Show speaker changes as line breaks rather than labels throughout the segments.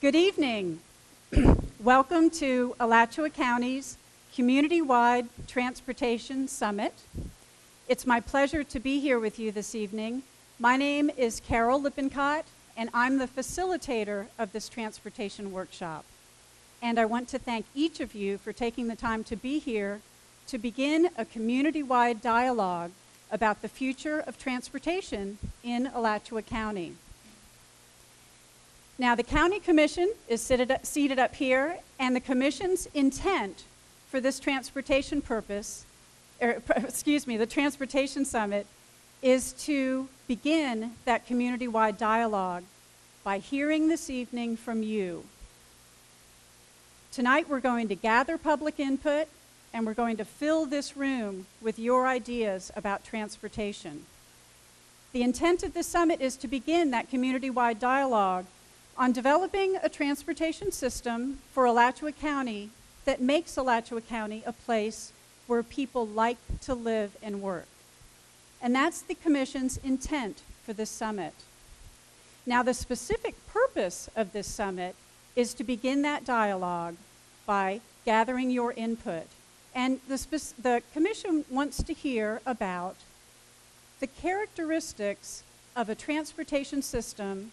Good evening. Welcome to Alachua County's Community-Wide Transportation Summit. It's my pleasure to be here with you this evening. My name is Carol Lippincott, and I'm the facilitator of this transportation workshop. And I want to thank each of you for taking the time to be here to begin a community-wide dialogue about the future of transportation in Alachua County. Now, the County Commission is seated up, here, and the Commission's intent for this transportation purpose, er, excuse me, the Transportation Summit, is to begin that community wide dialogue by hearing this evening from you. Tonight, we're going to gather public input and we're going to fill this room with your ideas about transportation. The intent of this summit is to begin that community wide dialogue on developing a transportation system for Alachua County that makes Alachua County a place where people like to live and work. And that's the Commission's intent for this summit. Now, the specific purpose of this summit is to begin that dialogue by gathering your input. And the, the Commission wants to hear about the characteristics of a transportation system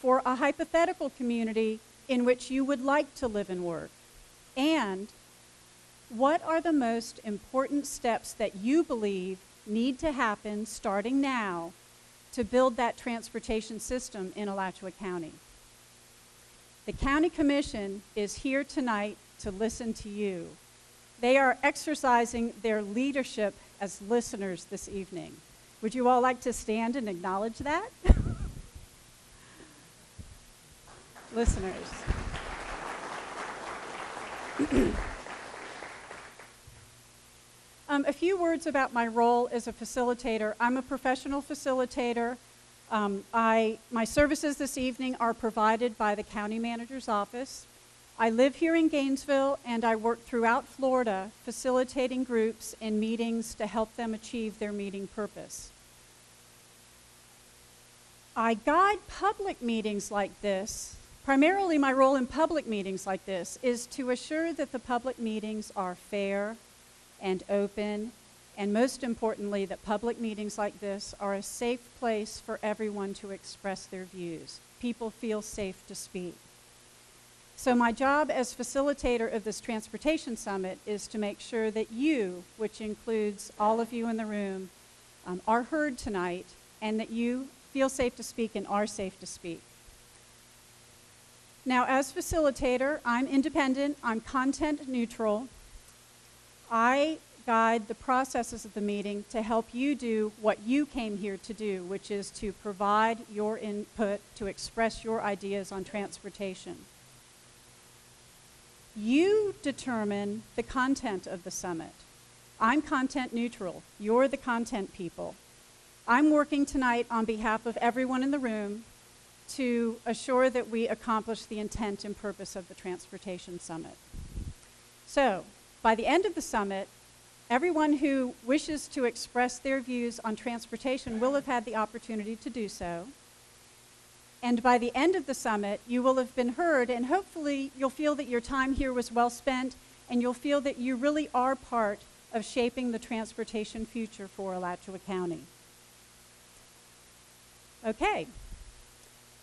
for a hypothetical community in which you would like to live and work? And what are the most important steps that you believe need to happen starting now to build that transportation system in Alachua County? The County Commission is here tonight to listen to you. They are exercising their leadership as listeners this evening. Would you all like to stand and acknowledge that? listeners. um, a few words about my role as a facilitator. I'm a professional facilitator. Um, I, my services this evening are provided by the county manager's office. I live here in Gainesville and I work throughout Florida facilitating groups and meetings to help them achieve their meeting purpose. I guide public meetings like this Primarily, my role in public meetings like this is to assure that the public meetings are fair and open, and most importantly, that public meetings like this are a safe place for everyone to express their views. People feel safe to speak. So, my job as facilitator of this Transportation Summit is to make sure that you, which includes all of you in the room, um, are heard tonight and that you feel safe to speak and are safe to speak. Now, as facilitator, I'm independent, I'm content neutral. I guide the processes of the meeting to help you do what you came here to do, which is to provide your input, to express your ideas on transportation. You determine the content of the summit. I'm content neutral. You're the content people. I'm working tonight on behalf of everyone in the room to assure that we accomplish the intent and purpose of the Transportation Summit. So, by the end of the summit, everyone who wishes to express their views on transportation will have had the opportunity to do so. And by the end of the summit, you will have been heard, and hopefully, you'll feel that your time here was well spent, and you'll feel that you really are part of shaping the transportation future for Alachua County. Okay,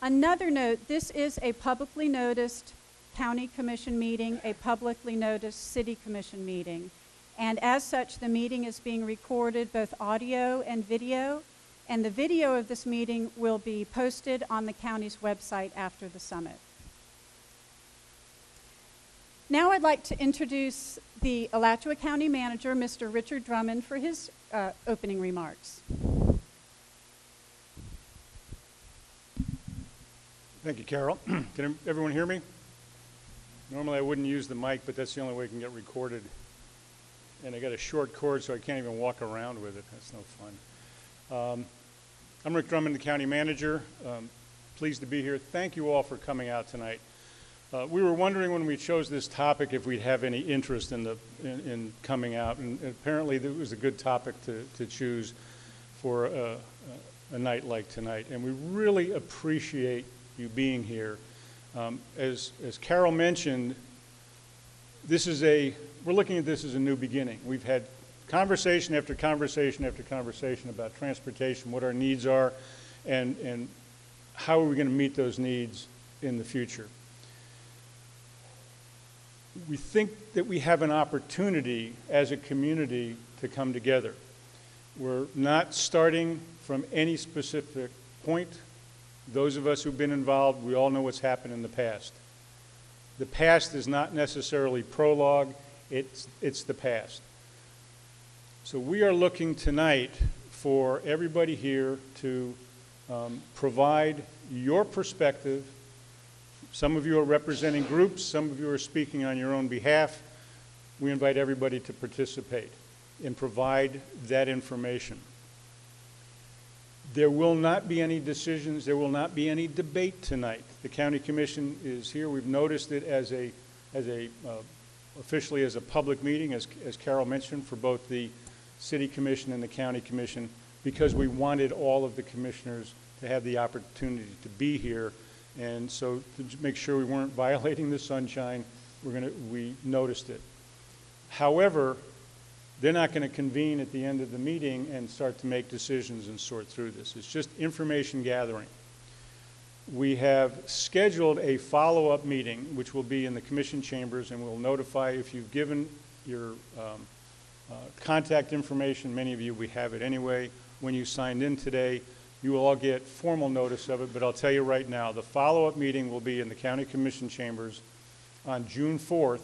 Another note, this is a publicly noticed county commission meeting, a publicly noticed city commission meeting. And as such, the meeting is being recorded both audio and video, and the video of this meeting will be posted on the county's website after the summit. Now I'd like to introduce the Alachua County Manager, Mr. Richard Drummond, for his uh, opening remarks.
Thank you, Carol. Can everyone hear me? Normally I wouldn't use the mic, but that's the only way it can get recorded. And I got a short cord, so I can't even walk around with it. That's no fun. Um, I'm Rick Drummond, the county manager. Um, pleased to be here. Thank you all for coming out tonight. Uh, we were wondering when we chose this topic if we'd have any interest in, the, in, in coming out, and apparently it was a good topic to, to choose for a, a night like tonight. And we really appreciate you being here. Um, As, as Carol mentioned, this is a, we're looking at this as a new beginning. We've had conversation after conversation after conversation about transportation, what our needs are, and, and how are we going to meet those needs in the future. We think that we have an opportunity as a community to come together. We're not starting from any specific point. Those of us who've been involved, we all know what's happened in the past. The past is not necessarily prologue, it's, it's the past. So we are looking tonight for everybody here to um, provide your perspective. Some of you are representing groups, some of you are speaking on your own behalf. We invite everybody to participate and provide that information. There will not be any decisions, there will not be any debate tonight. The county commission is here. We've noticed it as a, as a, uh, officially as a public meeting, as, as Carol mentioned, for both the city commission and the county commission, because we wanted all of the commissioners to have the opportunity to be here. And so to make sure we weren't violating the sunshine, we're gonna, we noticed it. However, they're not going to convene at the end of the meeting and start to make decisions and sort through this. It's just information gathering. We have scheduled a follow-up meeting, which will be in the commission chambers, and we'll notify if you've given your um, uh, contact information, many of you, we have it anyway. When you signed in today, you will all get formal notice of it, but I'll tell you right now, the follow-up meeting will be in the county commission chambers on June 4th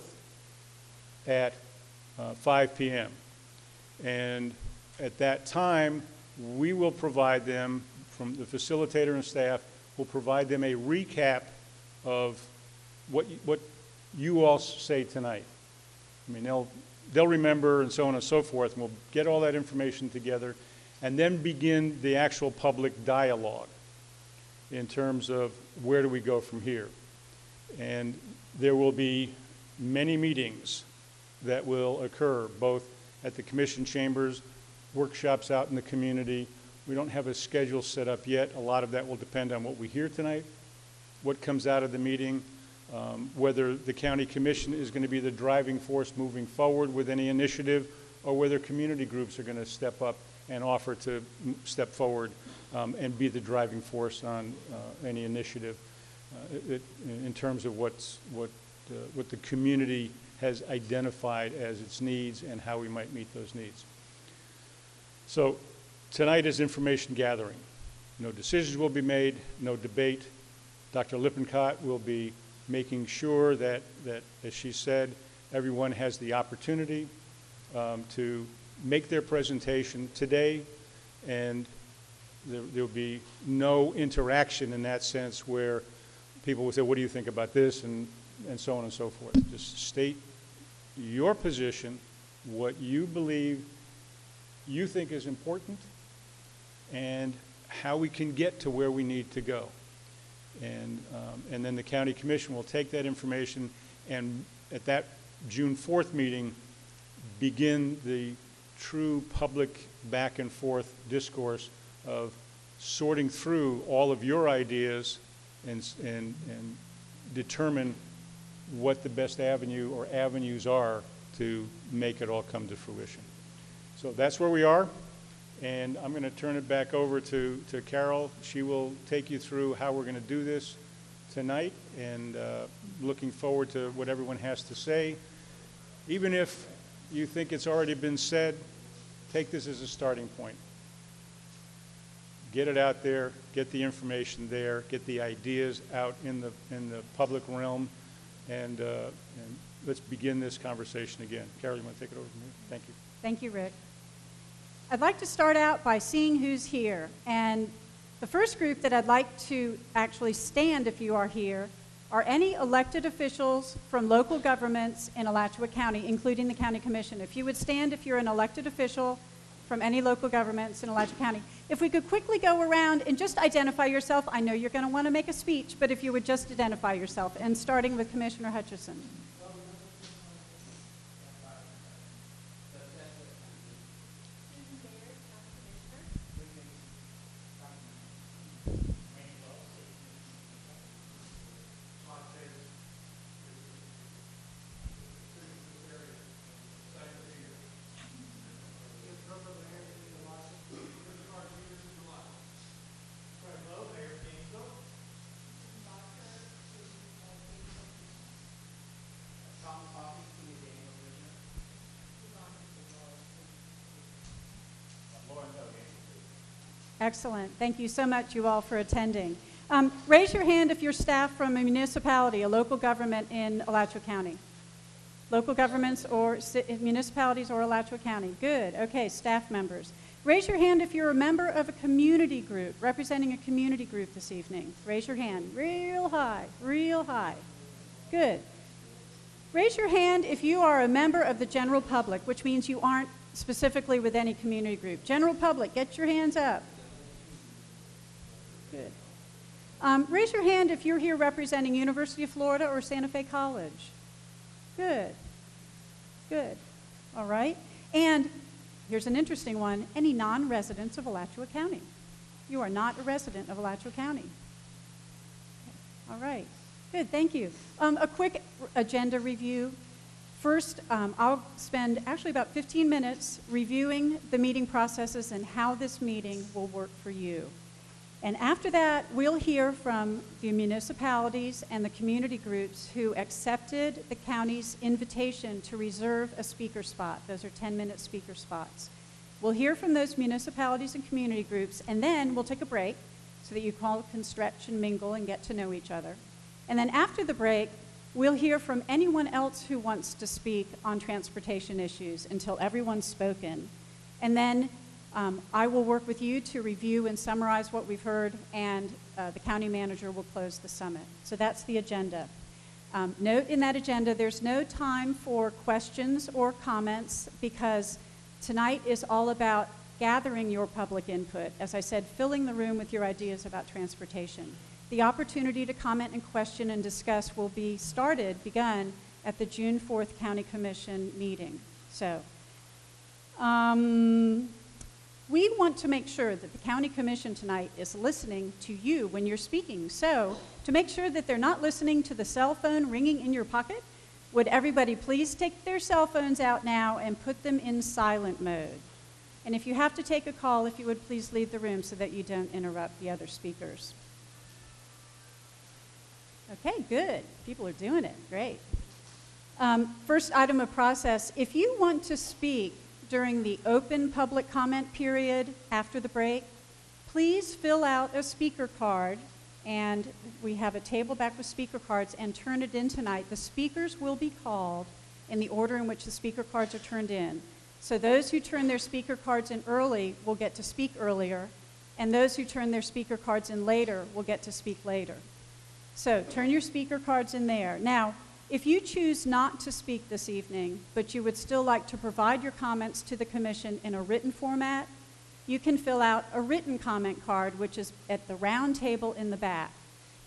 at uh, 5 PM. And at that time, we will provide them, from the facilitator and staff, will provide them a recap of what, you- what you all say tonight. I mean, they'll, they'll remember and so on and so forth, and we'll get all that information together, and then begin the actual public dialogue in terms of where do we go from here. And there will be many meetings that will occur, both at the commission chambers, workshops out in the community. We don't have a schedule set up yet. A lot of that will depend on what we hear tonight, what comes out of the meeting, um, whether the county commission is going to be the driving force moving forward with any initiative, or whether community groups are going to step up and offer to step forward um, and be the driving force on uh, any initiative uh, it- in terms of what's, what, uh, what the community has identified as its needs and how we might meet those needs. So tonight is information gathering. No decisions will be made, no debate. Dr. Lippincott will be making sure that, that, as she said, everyone has the opportunity um, to make their presentation today, and there will be no interaction in that sense where people will say, what do you think about this, and, and so on and so forth. Just state your position, what you believe you think is important, and how we can get to where we need to go. And, um, and then the county commission will take that information and at that June 4th meeting, begin the true public back and forth discourse of sorting through all of your ideas and, and, and determine what the best avenue or avenues are to make it all come to fruition. So that's where we are, and I'm going to turn it back over to, to Carol. She will take you through how we're going to do this tonight, and uh, looking forward to what everyone has to say. Even if you think it's already been said, take this as a starting point. Get it out there, get the information there, get the ideas out in the, in the public realm, and, uh, and let's begin this conversation again. Carol, you want to take it over from here? Thank you.
Thank you, Rick. I'd like to start out by seeing who's here. And the first group that I'd like to actually stand if you are here are any elected officials from local governments in Alachua County, including the county commission. If you would stand if you're an elected official from any local governments in Alachua County. If we could quickly go around and just identify yourself. I know you're going to want to make a speech, but if you would just identify yourself, and starting with Commissioner Hutchinson. Excellent. Thank you so much, you all, for attending. Um, raise your hand if you're staff from a municipality, a local government in Alachua County. Local governments or municipalities or Alachua County. Good. Okay, staff members. Raise your hand if you're a member of a community group, representing a community group this evening. Raise your hand. Real high, real high. Good. Raise your hand if you are a member of the general public, which means you aren't specifically with any community group. General public, get your hands up. Good. Um, raise your hand if you're here representing University of Florida or Santa Fe College. Good. Good. All right. And here's an interesting one any non residents of Alachua County. You are not a resident of Alachua County. All right. Good. Thank you. Um, a quick agenda review. First, um, I'll spend actually about 15 minutes reviewing the meeting processes and how this meeting will work for you. And after that, we'll hear from the municipalities and the community groups who accepted the county's invitation to reserve a speaker spot. Those are 10-minute speaker spots. We'll hear from those municipalities and community groups, and then we'll take a break so that you all can stretch and mingle and get to know each other. And then after the break, we'll hear from anyone else who wants to speak on transportation issues until everyone's spoken. And then um, I will work with you to review and summarize what we've heard, and uh, the county manager will close the summit. So that's the agenda. Um, note in that agenda, there's no time for questions or comments because tonight is all about gathering your public input. As I said, filling the room with your ideas about transportation. The opportunity to comment and question and discuss will be started, begun at the June 4th County Commission meeting. So, um, we want to make sure that the county commission tonight is listening to you when you're speaking. So, to make sure that they're not listening to the cell phone ringing in your pocket, would everybody please take their cell phones out now and put them in silent mode? And if you have to take a call, if you would please leave the room so that you don't interrupt the other speakers. Okay, good. People are doing it. Great. Um, first item of process if you want to speak during the open public comment period after the break, please fill out a speaker card. And we have a table back with speaker cards and turn it in tonight. The speakers will be called in the order in which the speaker cards are turned in. So those who turn their speaker cards in early will get to speak earlier, and those who turn their speaker cards in later will get to speak later. So turn your speaker cards in there. Now, if you choose not to speak this evening, but you would still like to provide your comments to the commission in a written format, you can fill out a written comment card, which is at the round table in the back.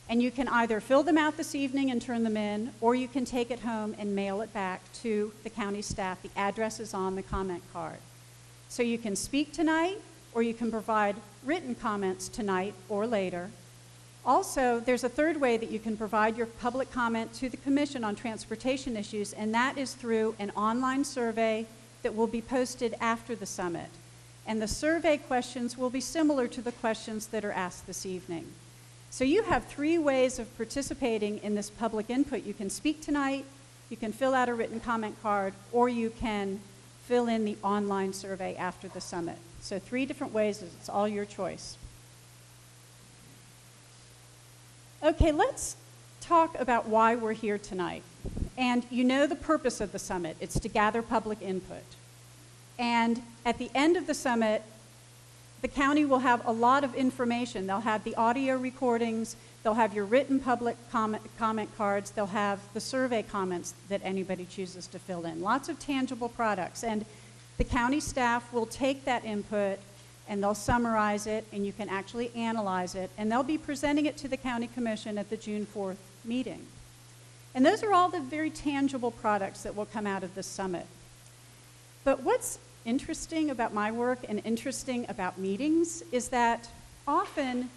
And you can either fill them out this evening and turn them in, or you can take it home and mail it back to the county staff. The address is on the comment card. So you can speak tonight, or you can provide written comments tonight or later. Also, there's a third way that you can provide your public comment to the Commission on transportation issues, and that is through an online survey that will be posted after the summit. And the survey questions will be similar to the questions that are asked this evening. So you have three ways of participating in this public input. You can speak tonight, you can fill out a written comment card, or you can fill in the online survey after the summit. So three different ways, it's all your choice. Okay, let's talk about why we're here tonight. And you know the purpose of the summit it's to gather public input. And at the end of the summit, the county will have a lot of information. They'll have the audio recordings, they'll have your written public comment, comment cards, they'll have the survey comments that anybody chooses to fill in. Lots of tangible products. And the county staff will take that input and they'll summarize it, and you can actually analyze it, and they'll be presenting it to the county commission at the June 4th meeting. And those are all the very tangible products that will come out of this summit. But what's interesting about my work and interesting about meetings is that often,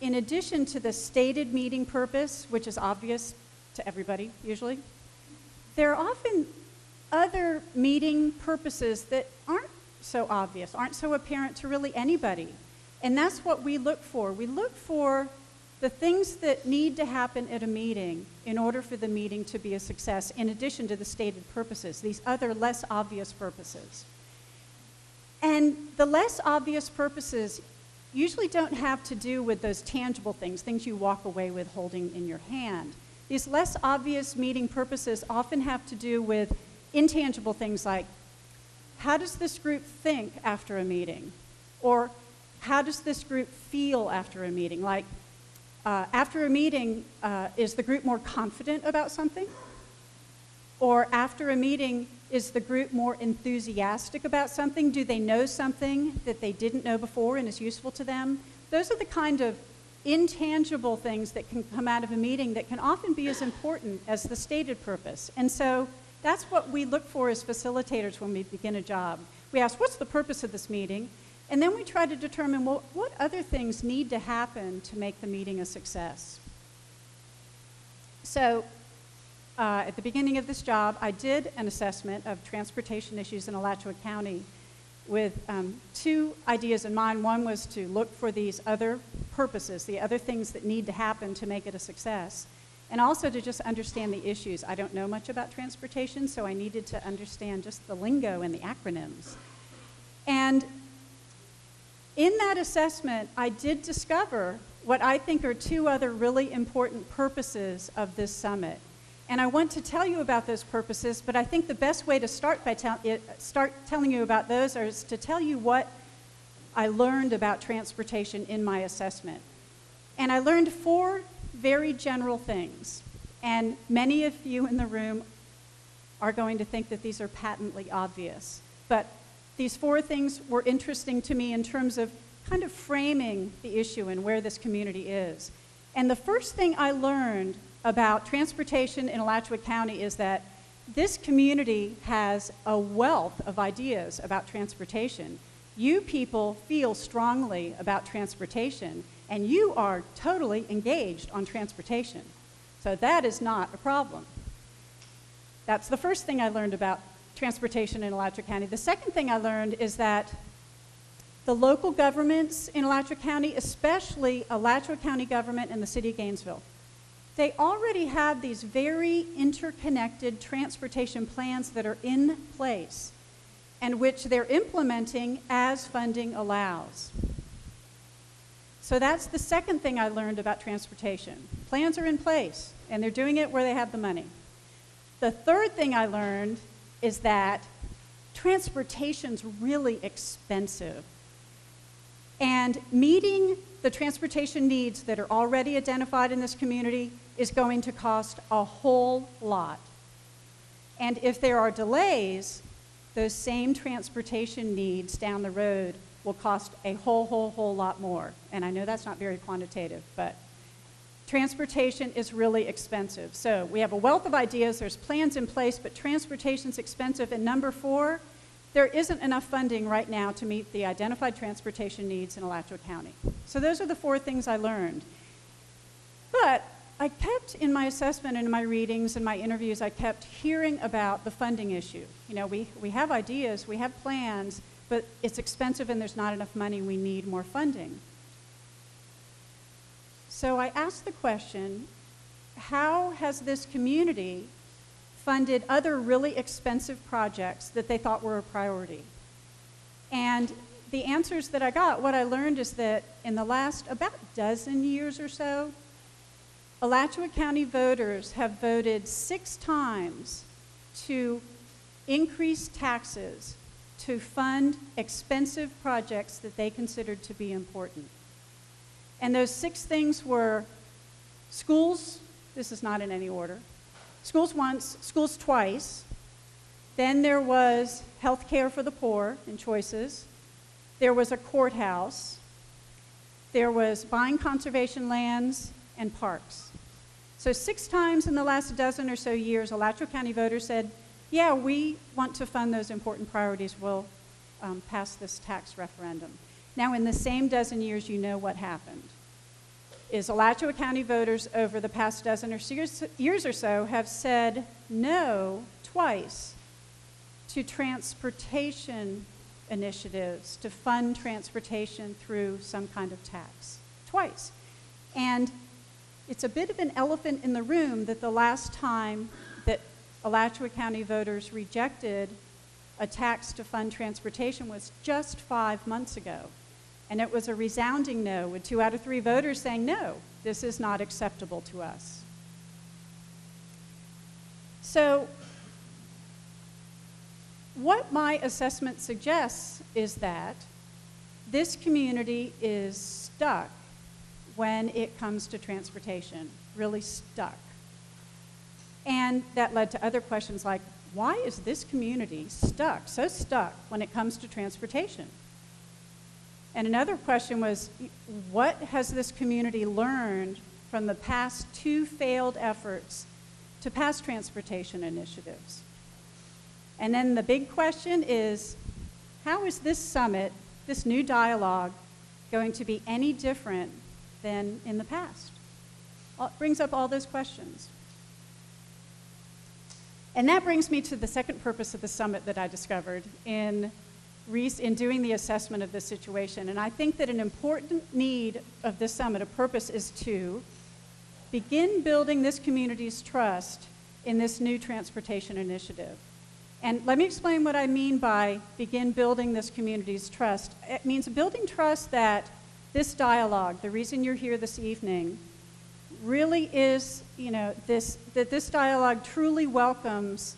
in addition to the stated meeting purpose, which is obvious to everybody usually, there are often other meeting purposes that aren't so obvious, aren't so apparent to really anybody. And that's what we look for. We look for the things that need to happen at a meeting in order for the meeting to be a success, in addition to the stated purposes, these other less obvious purposes. And the less obvious purposes usually don't have to do with those tangible things, things you walk away with holding in your hand. These less obvious meeting purposes often have to do with intangible things like how does this group think after a meeting? Or how does this group feel after a meeting? Like, uh, after a meeting, uh, is the group more confident about something? Or after a meeting, is the group more enthusiastic about something? Do they know something that they didn't know before and is useful to them? Those are the kind of intangible things that can come out of a meeting that can often be as important as the stated purpose. And so that's what we look for as facilitators when we begin a job. We ask, what's the purpose of this meeting? And then we try to determine well, what other things need to happen to make the meeting a success. So, uh, at the beginning of this job, I did an assessment of transportation issues in Alachua County with um, two ideas in mind. One was to look for these other purposes, the other things that need to happen to make it a success, and also to just understand the issues. I don't know much about transportation, so I needed to understand just the lingo and the acronyms. And in that assessment, I did discover what I think are two other really important purposes of this summit. And I want to tell you about those purposes, but I think the best way to start by it, start telling you about those is to tell you what I learned about transportation in my assessment. And I learned four very general things. And many of you in the room are going to think that these are patently obvious. But these four things were interesting to me in terms of kind of framing the issue and where this community is. And the first thing I learned about transportation in Alachua County is that this community has a wealth of ideas about transportation. You people feel strongly about transportation, and you are totally engaged on transportation. So that is not a problem. That's the first thing I learned about transportation in Alachua County. The second thing I learned is that the local governments in Alachua County, especially Alachua County government and the city of Gainesville, they already have these very interconnected transportation plans that are in place and which they're implementing as funding allows. So that's the second thing I learned about transportation. Plans are in place, and they're doing it where they have the money. The third thing I learned is that transportation's really expensive. And meeting the transportation needs that are already identified in this community is going to cost a whole lot. And if there are delays, those same transportation needs down the road will cost a whole, whole, whole lot more. And I know that's not very quantitative, but transportation is really expensive. So we have a wealth of ideas, there's plans in place, but transportation's expensive. And number four, there isn't enough funding right now to meet the identified transportation needs in Alachua County. So those are the four things I learned. But I kept in my assessment and in my readings and my interviews, I kept hearing about the funding issue. You know, we, we have ideas, we have plans, but it's expensive and there's not enough money, we need more funding. So I asked the question how has this community funded other really expensive projects that they thought were a priority? And the answers that I got, what I learned is that in the last about dozen years or so, Alachua County voters have voted six times to increase taxes to fund expensive projects that they considered to be important. And those six things were schools, this is not in any order, schools once, schools twice. Then there was health care for the poor in choices. There was a courthouse. There was buying conservation lands and parks. So, six times in the last dozen or so years, Alachua County voters said, Yeah, we want to fund those important priorities. We'll um, pass this tax referendum. Now, in the same dozen years, you know what happened. Is Alachua County voters over the past dozen or so years or so have said no twice to transportation initiatives to fund transportation through some kind of tax. Twice. And it's a bit of an elephant in the room that the last time Alachua County voters rejected a tax to fund transportation was just five months ago. And it was a resounding no, with two out of three voters saying, no, this is not acceptable to us. So, what my assessment suggests is that this community is stuck when it comes to transportation, really stuck. And that led to other questions like, why is this community stuck, so stuck when it comes to transportation? And another question was, what has this community learned from the past two failed efforts to pass transportation initiatives? And then the big question is, how is this summit, this new dialogue, going to be any different than in the past? It brings up all those questions. And that brings me to the second purpose of the summit that I discovered in, in doing the assessment of this situation. And I think that an important need of this summit, a purpose, is to begin building this community's trust in this new transportation initiative. And let me explain what I mean by begin building this community's trust. It means building trust that this dialogue, the reason you're here this evening, really is, you know, this, that this dialogue truly welcomes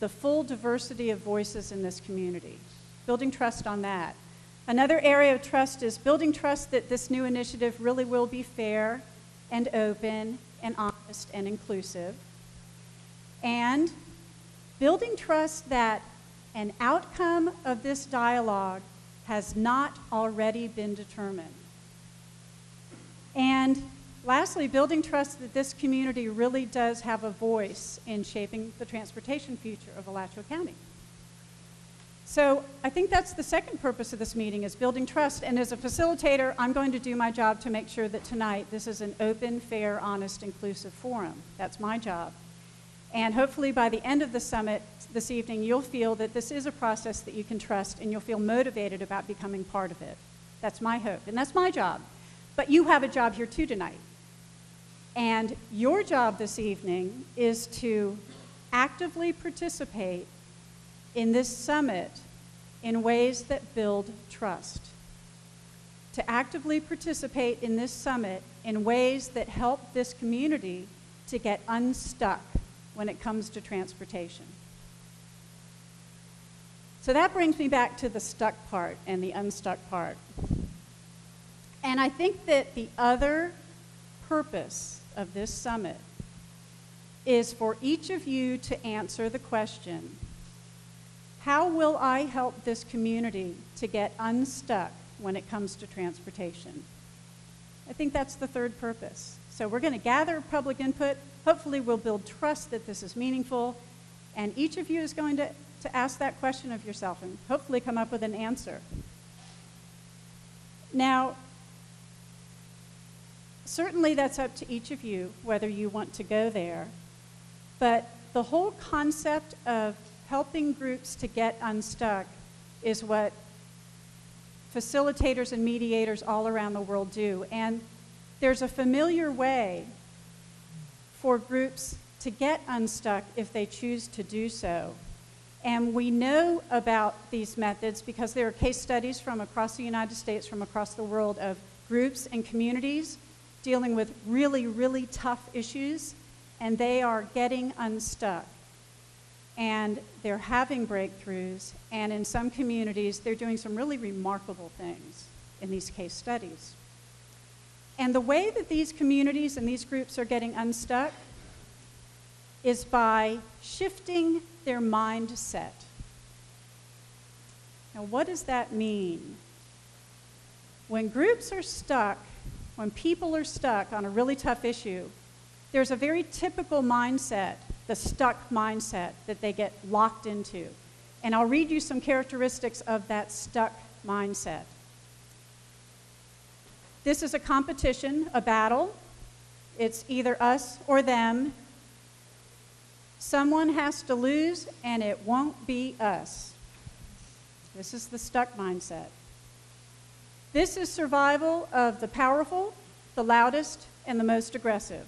the full diversity of voices in this community, building trust on that. Another area of trust is building trust that this new initiative really will be fair and open and honest and inclusive. And building trust that an outcome of this dialogue has not already been determined. And Lastly, building trust that this community really does have a voice in shaping the transportation future of Alachua County. So I think that's the second purpose of this meeting is building trust. And as a facilitator, I'm going to do my job to make sure that tonight this is an open, fair, honest, inclusive forum. That's my job. And hopefully by the end of the summit this evening, you'll feel that this is a process that you can trust and you'll feel motivated about becoming part of it. That's my hope. And that's my job. But you have a job here too tonight. And your job this evening is to actively participate in this summit in ways that build trust. To actively participate in this summit in ways that help this community to get unstuck when it comes to transportation. So that brings me back to the stuck part and the unstuck part. And I think that the other purpose of this summit is for each of you to answer the question How will I help this community to get unstuck when it comes to transportation? I think that's the third purpose. So we're going to gather public input. Hopefully, we'll build trust that this is meaningful. And each of you is going to, to ask that question of yourself and hopefully come up with an answer. Now, certainly that's up to each of you whether you want to go there. But the whole concept of helping groups to get unstuck is what facilitators and mediators all around the world do. And there's a familiar way for groups to get unstuck if they choose to do so. And we know about these methods because there are case studies from across the United States, from across the world, of groups and communities dealing with really, really tough issues, and they are getting unstuck. And they're having breakthroughs, and in some communities, they're doing some really remarkable things in these case studies. And the way that these communities and these groups are getting unstuck is by shifting their mindset. Now, what does that mean? When groups are stuck, when people are stuck on a really tough issue, there's a very typical mindset, the stuck mindset, that they get locked into. And I'll read you some characteristics of that stuck mindset. This is a competition, a battle. It's either us or them. Someone has to lose, and it won't be us. This is the stuck mindset. This is survival of the powerful, the loudest, and the most aggressive.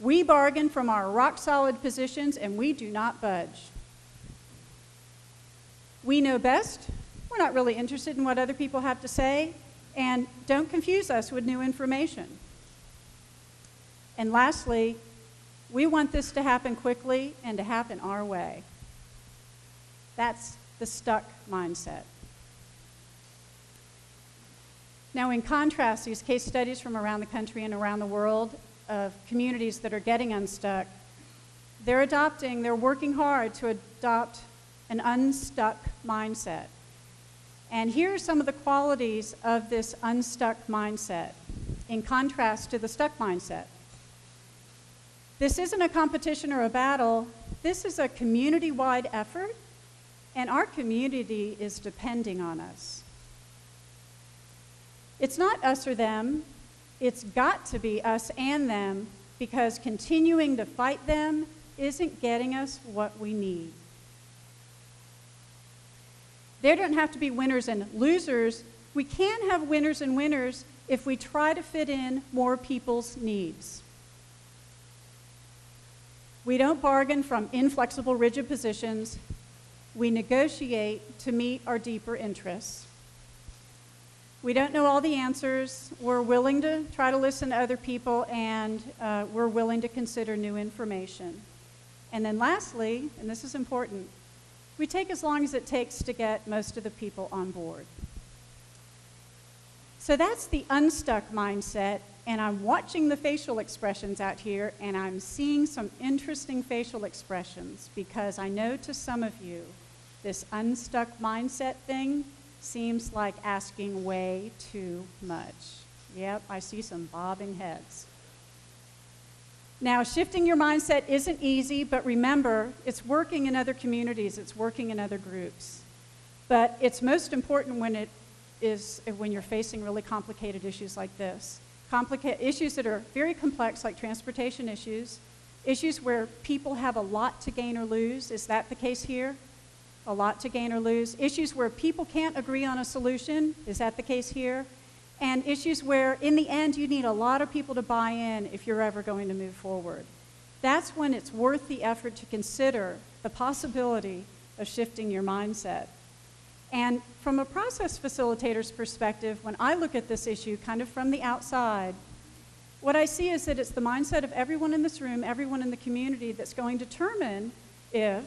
We bargain from our rock solid positions and we do not budge. We know best, we're we're not really interested in what other people have to say, and don't confuse us with new information. And lastly, we want this to happen quickly and to happen our way. That's the stuck mindset. Now, in contrast, these case studies from around the country and around the world of communities that are getting unstuck, they're adopting, they're working hard to adopt an unstuck mindset. And here are some of the qualities of this unstuck mindset in contrast to the stuck mindset. This isn't a competition or a battle, this is a community wide effort, and our community is depending on us. It's not us or them, it's got to be us and them because continuing to fight them isn't getting us what we need. There don't have to be winners and losers. We can have winners and winners if we try to fit in more people's needs. We don't bargain from inflexible, rigid positions. We negotiate to meet our deeper interests. We don't know all the answers. We're willing to try to listen to other people, and uh, we're willing to consider new information. And then, lastly, and this is important, we take as long as it takes to get most of the people on board. So that's the unstuck mindset, and I'm watching the facial expressions out here, and I'm seeing some interesting facial expressions because I know to some of you, this unstuck mindset thing seems like asking way too much. Yep, I see some bobbing heads. Now, shifting your mindset isn't easy, but remember, it's working in other communities, it's working in other groups. But it's most important when it is when you're facing really complicated issues like this. Complica- issues that are very complex, like transportation issues, issues where people have a lot to gain or lose. Is that the case here? A lot to gain or lose. Issues where people can't agree on a solution. Is that the case here? and issues where, in the end, you need a lot of people to buy in if you're ever going to move forward. That's when it's worth the effort to consider the possibility of shifting your mindset. And from a process facilitator's perspective, when I look at this issue kind of from the outside, what I see is that it's the mindset of everyone in this room, everyone in the community that's going to determine if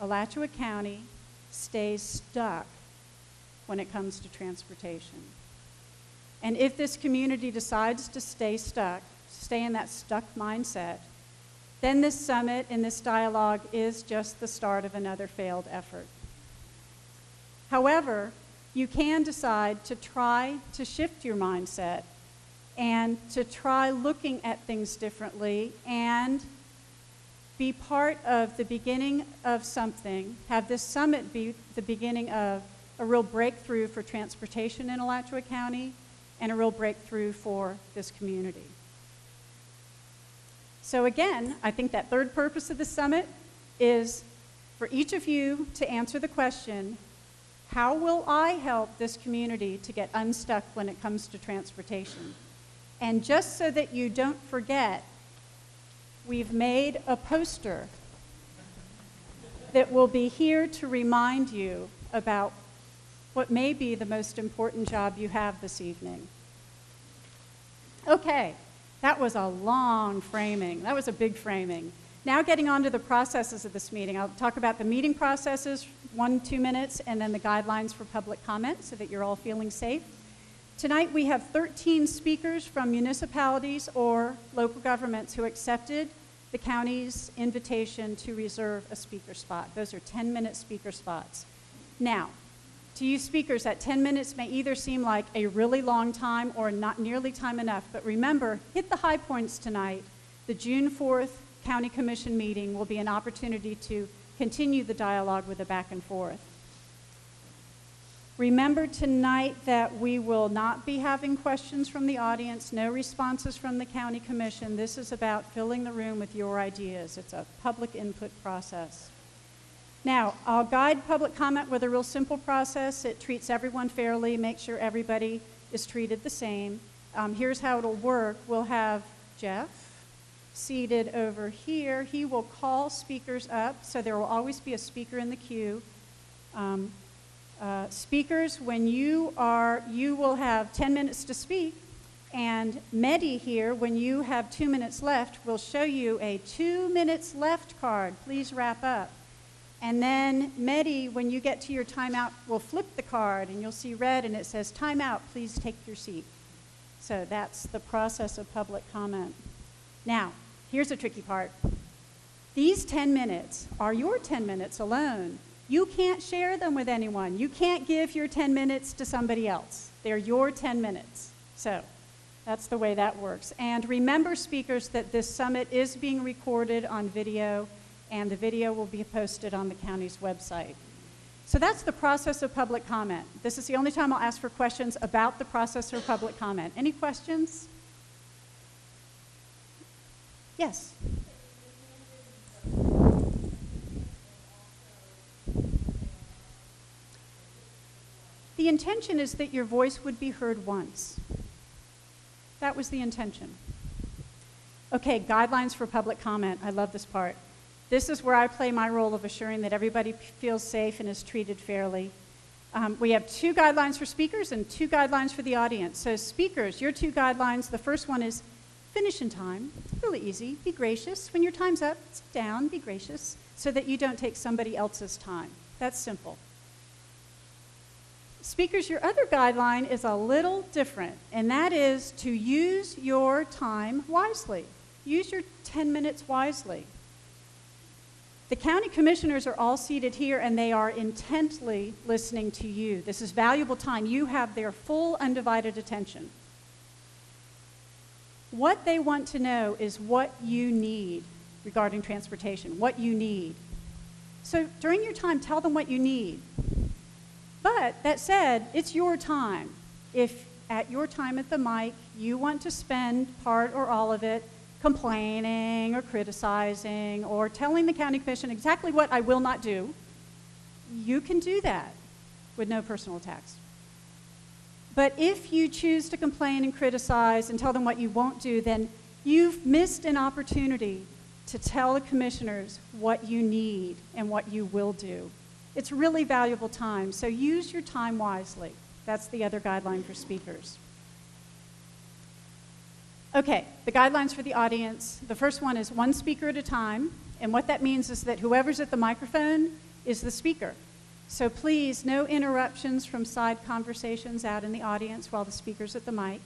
Alachua County stays stuck when it comes to transportation. And if this community decides to stay stuck, stay in that stuck mindset, then this summit and this dialogue is just the start of another failed effort. However, you can decide to try to shift your mindset and to try looking at things differently and be part of the beginning of something, have this summit be the beginning of a real breakthrough for transportation in Alachua County and a real breakthrough for this community. So, again, I think that third purpose of the summit is for each of you to answer the question how will I help this community to get unstuck when it comes to transportation? And just so that you don't forget, we've made a poster that will be here to remind you about what may be the most important job you have this evening. Okay, that was a long framing. That was a big framing. Now, getting on to the processes of this meeting, I'll talk about the meeting processes, one, two minutes, and then the guidelines for public comment so that you're all feeling safe. Tonight, we have 13 speakers from municipalities or local governments who accepted the county's invitation to reserve a speaker spot. Those are 10 minute speaker spots. Now, to you speakers, that 10 minutes may either seem like a really long time or not nearly time enough, but remember, hit the high points tonight. The June 4th County Commission meeting will be an opportunity to continue the dialogue with a back and forth. Remember tonight that we will not be having questions from the audience, no responses from the County Commission. This is about filling the room with your ideas. It's a public input process. Now, I'll guide public comment with a real simple process. It treats everyone fairly, makes sure everybody is treated the same. Um, here's how it'll work. We'll have Jeff seated over here. He will call speakers up, so there will always be a speaker in the queue. Um, Uh, Speakers, when you are, you will have 10 minutes to speak, and Medi here, when you have two minutes left, will show you a two minutes left card. Please wrap up. And then Medi, when you get to your timeout, will flip the card, and you'll see red, and it says, Timeout, please take your seat. So that's the process of public comment. Now, here's the tricky part. These 10 minutes are your 10 minutes alone. You can't share them with anyone. You can't give your 10 minutes to somebody else. They're your 10 minutes. So that's the way that works. And remember, speakers, that this summit is being recorded on video, and the video will be posted on the county's website. So that's the process of public comment. This is the only time I'll ask for questions about the process of public comment. Any questions? Yes. The intention is that your voice would be heard once. That was the intention. Okay, guidelines for public comment. I love this part. This is where I play my role of assuring that everybody feels safe and is treated fairly. Um, we have two guidelines for speakers and two guidelines for the audience. So, speakers, your two guidelines the first one is finish in time. Really easy. Be gracious. When your time's up, sit down, be gracious, so that you don't take somebody else's time. That's simple. Speakers, your other guideline is a little different, and that is to use your time wisely. Use your 10 minutes wisely. The county commissioners are all seated here and they are intently listening to you. This is valuable time. You have their full, undivided attention. What they want to know is what you need regarding transportation, what you need. So during your time, tell them what you need. But that said, it's your time. If at your time at the mic you want to spend part or all of it complaining or criticizing or telling the county commission exactly what I will not do, you can do that with no personal attacks. But if you choose to complain and criticize and tell them what you won't do, then you've missed an opportunity to tell the commissioners what you need and what you will do. It's really valuable time, so use your time wisely. That's the other guideline for speakers. Okay, the guidelines for the audience. The first one is one speaker at a time, and what that means is that whoever's at the microphone is the speaker. So please, no interruptions from side conversations out in the audience while the speaker's at the mic.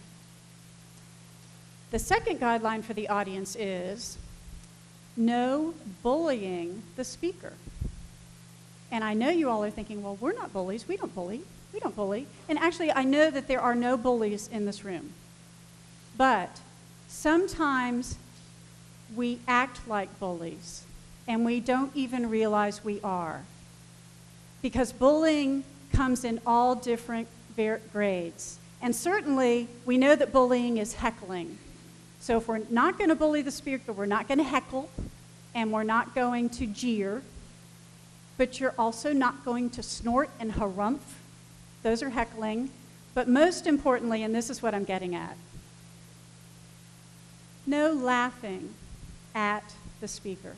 The second guideline for the audience is no bullying the speaker. And I know you all are thinking, well, we're not bullies. We don't bully. We don't bully. And actually, I know that there are no bullies in this room. But sometimes we act like bullies, and we don't even realize we are. Because bullying comes in all different grades. And certainly, we know that bullying is heckling. So if we're not going to bully the speaker, we're not going to heckle, and we're not going to jeer, but you're also not going to snort and harumph. Those are heckling. But most importantly, and this is what I'm getting at, no laughing at the speaker.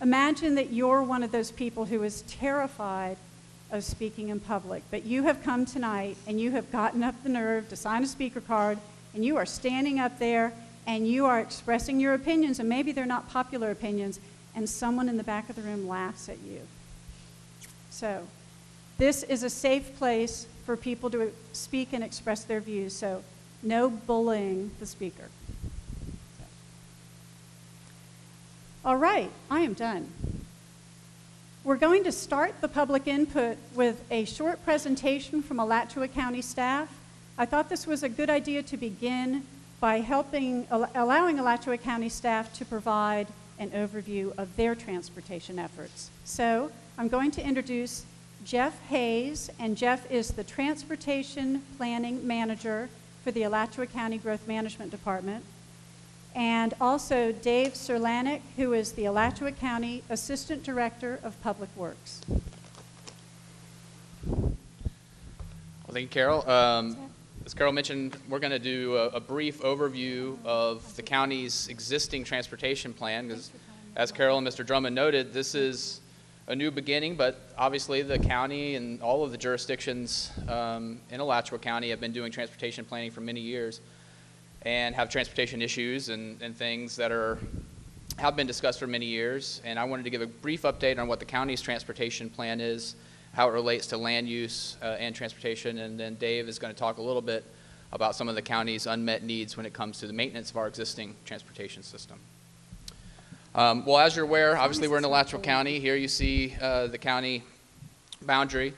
Imagine that you're one of those people who is terrified of speaking in public, but you have come tonight and you have gotten up the nerve to sign a speaker card, and you are standing up there and you are expressing your opinions, and maybe they're not popular opinions, and someone in the back of the room laughs at you. So, this is a safe place for people to speak and express their views, so no bullying the speaker. All right, I am done. We're going to start the public input with a short presentation from Alachua County staff. I thought this was a good idea to begin by helping, allowing Alachua County staff to provide an overview of their transportation efforts. So I'm going to introduce Jeff Hays, and Jeff is the Transportation Planning Manager for the Alachua County Growth Management Department and also Dave Cerlanek, who is the Alachua County Assistant Director of Public Works.
Well, thank you, Carol. Um, as Carol mentioned, we're going to do a, a, brief overview of the county's existing transportation plan. Because, as Carol and Mr. Drummond noted, this is a new beginning, but obviously the county and all of the jurisdictions um, in Alachua County have been doing transportation planning for many years and have transportation issues and, and things that are have been discussed for many years. And I wanted to give a brief update on what the county's transportation plan is, how it relates to land use uh, and transportation, and then Dave is going to talk a little bit about some of the county's unmet needs when it comes to the maintenance of our existing transportation system. Um, well, as you're aware, obviously we're in Alachua County. Here you see uh, the county boundary.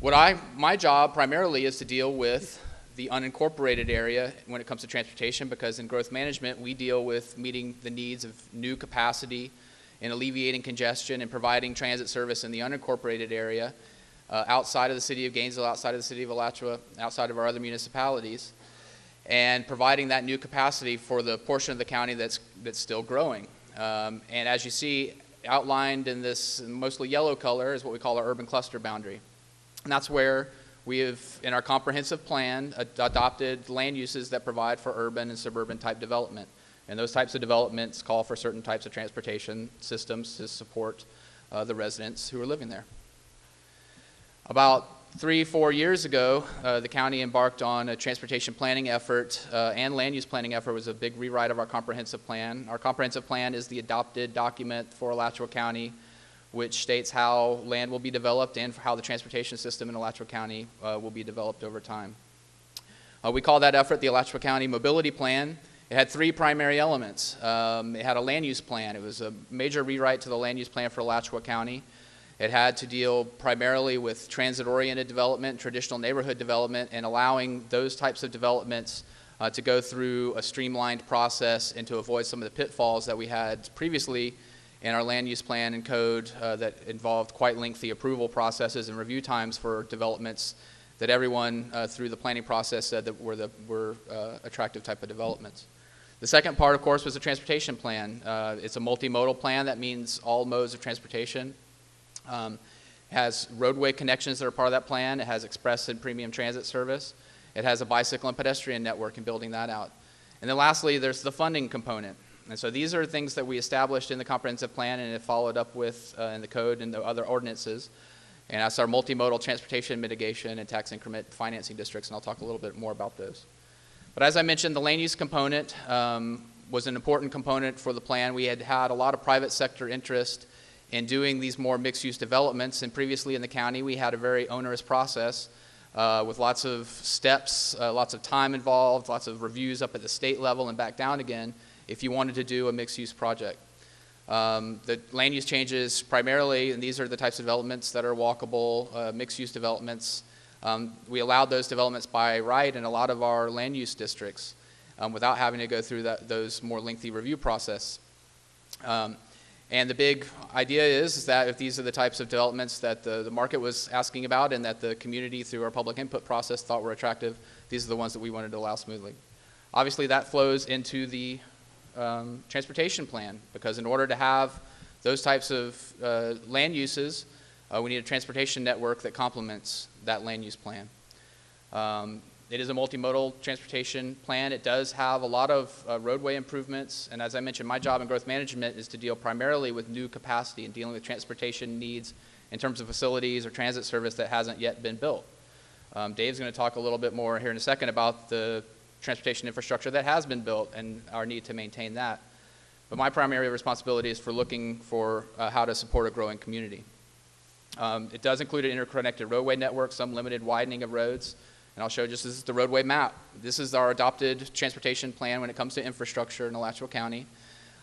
What I, my job primarily is to deal with the unincorporated area when it comes to transportation because in growth management we deal with meeting the needs of new capacity and alleviating congestion and providing transit service in the unincorporated area uh, outside of the city of Gainesville, outside of the city of Alachua, outside of our other municipalities, and providing that new capacity for the portion of the county that's, that's still growing. Um, and as you see, outlined in this mostly yellow color is what we call our urban cluster boundary. And that's where we have, in our comprehensive plan, ad- adopted land uses that provide for urban and suburban type development. And those types of developments call for certain types of transportation systems to support uh, the residents who are living there. About three, four years ago, uh, the county embarked on a transportation planning effort uh, and land use planning effort. Was a big rewrite of our comprehensive plan. Our comprehensive plan is the adopted document for Alachua County, which states how land will be developed and how the transportation system in Alachua County uh, will be developed over time. Uh, we call that effort the Alachua County Mobility Plan. It had three primary elements. Um, it had a land use plan. It was a major rewrite to the land use plan for Alachua County. It had to deal primarily with transit oriented development, traditional neighborhood development, and allowing those types of developments uh, to go through a streamlined process and to avoid some of the pitfalls that we had previously in our land use plan and code uh, that involved quite lengthy approval processes and review times for developments that everyone uh, through the planning process said that were, the, were uh, attractive type of developments. The second part, of course, was the transportation plan. Uh, it's a multimodal plan. That means all modes of transportation. Um, has roadway connections that are part of that plan. It has express and premium transit service. It has a bicycle and pedestrian network and building that out. And then lastly, there's the funding component. And so these are things that we established in the comprehensive plan and have followed up with uh, in the code and the other ordinances. And that's our multimodal transportation mitigation and tax increment financing districts, and I'll talk a little bit more about those. But as I mentioned, the land use component um, was an important component for the plan. We had had a lot of private sector interest in doing these more mixed use developments, and previously in the county, we had a very onerous process. Uh, with lots of steps, uh, lots of time involved, lots of reviews up at the state level and back down again if you wanted to do a mixed use project. Um, the land use changes primarily, and these are the types of developments that are walkable, uh, mixed use developments. Um, we allowed those developments by right in a lot of our land use districts um, without having to go through that, those more lengthy review process. Um, and the big idea is, is that if these are the types of developments that the, the market was asking about and that the community through our public input process thought were attractive, these are the ones that we wanted to allow smoothly. Obviously, that flows into the um, transportation plan because in order to have those types of uh, land uses, uh, we need a transportation network that complements that land use plan. Um, it is a multimodal transportation plan. It does have a lot of uh, roadway improvements, and as I mentioned, my job in growth management is to deal primarily with new capacity and dealing with transportation needs in terms of facilities or transit service that hasn't yet been built. Um, Dave's going to talk a little bit more here in a second about the transportation infrastructure that has been built and our need to maintain that. But my primary responsibility is for looking for uh, how to support a growing community. Um, it does include an interconnected roadway network, some limited widening of roads, and I'll show just this is the roadway map. This is our adopted transportation plan when it comes to infrastructure in Alachua County.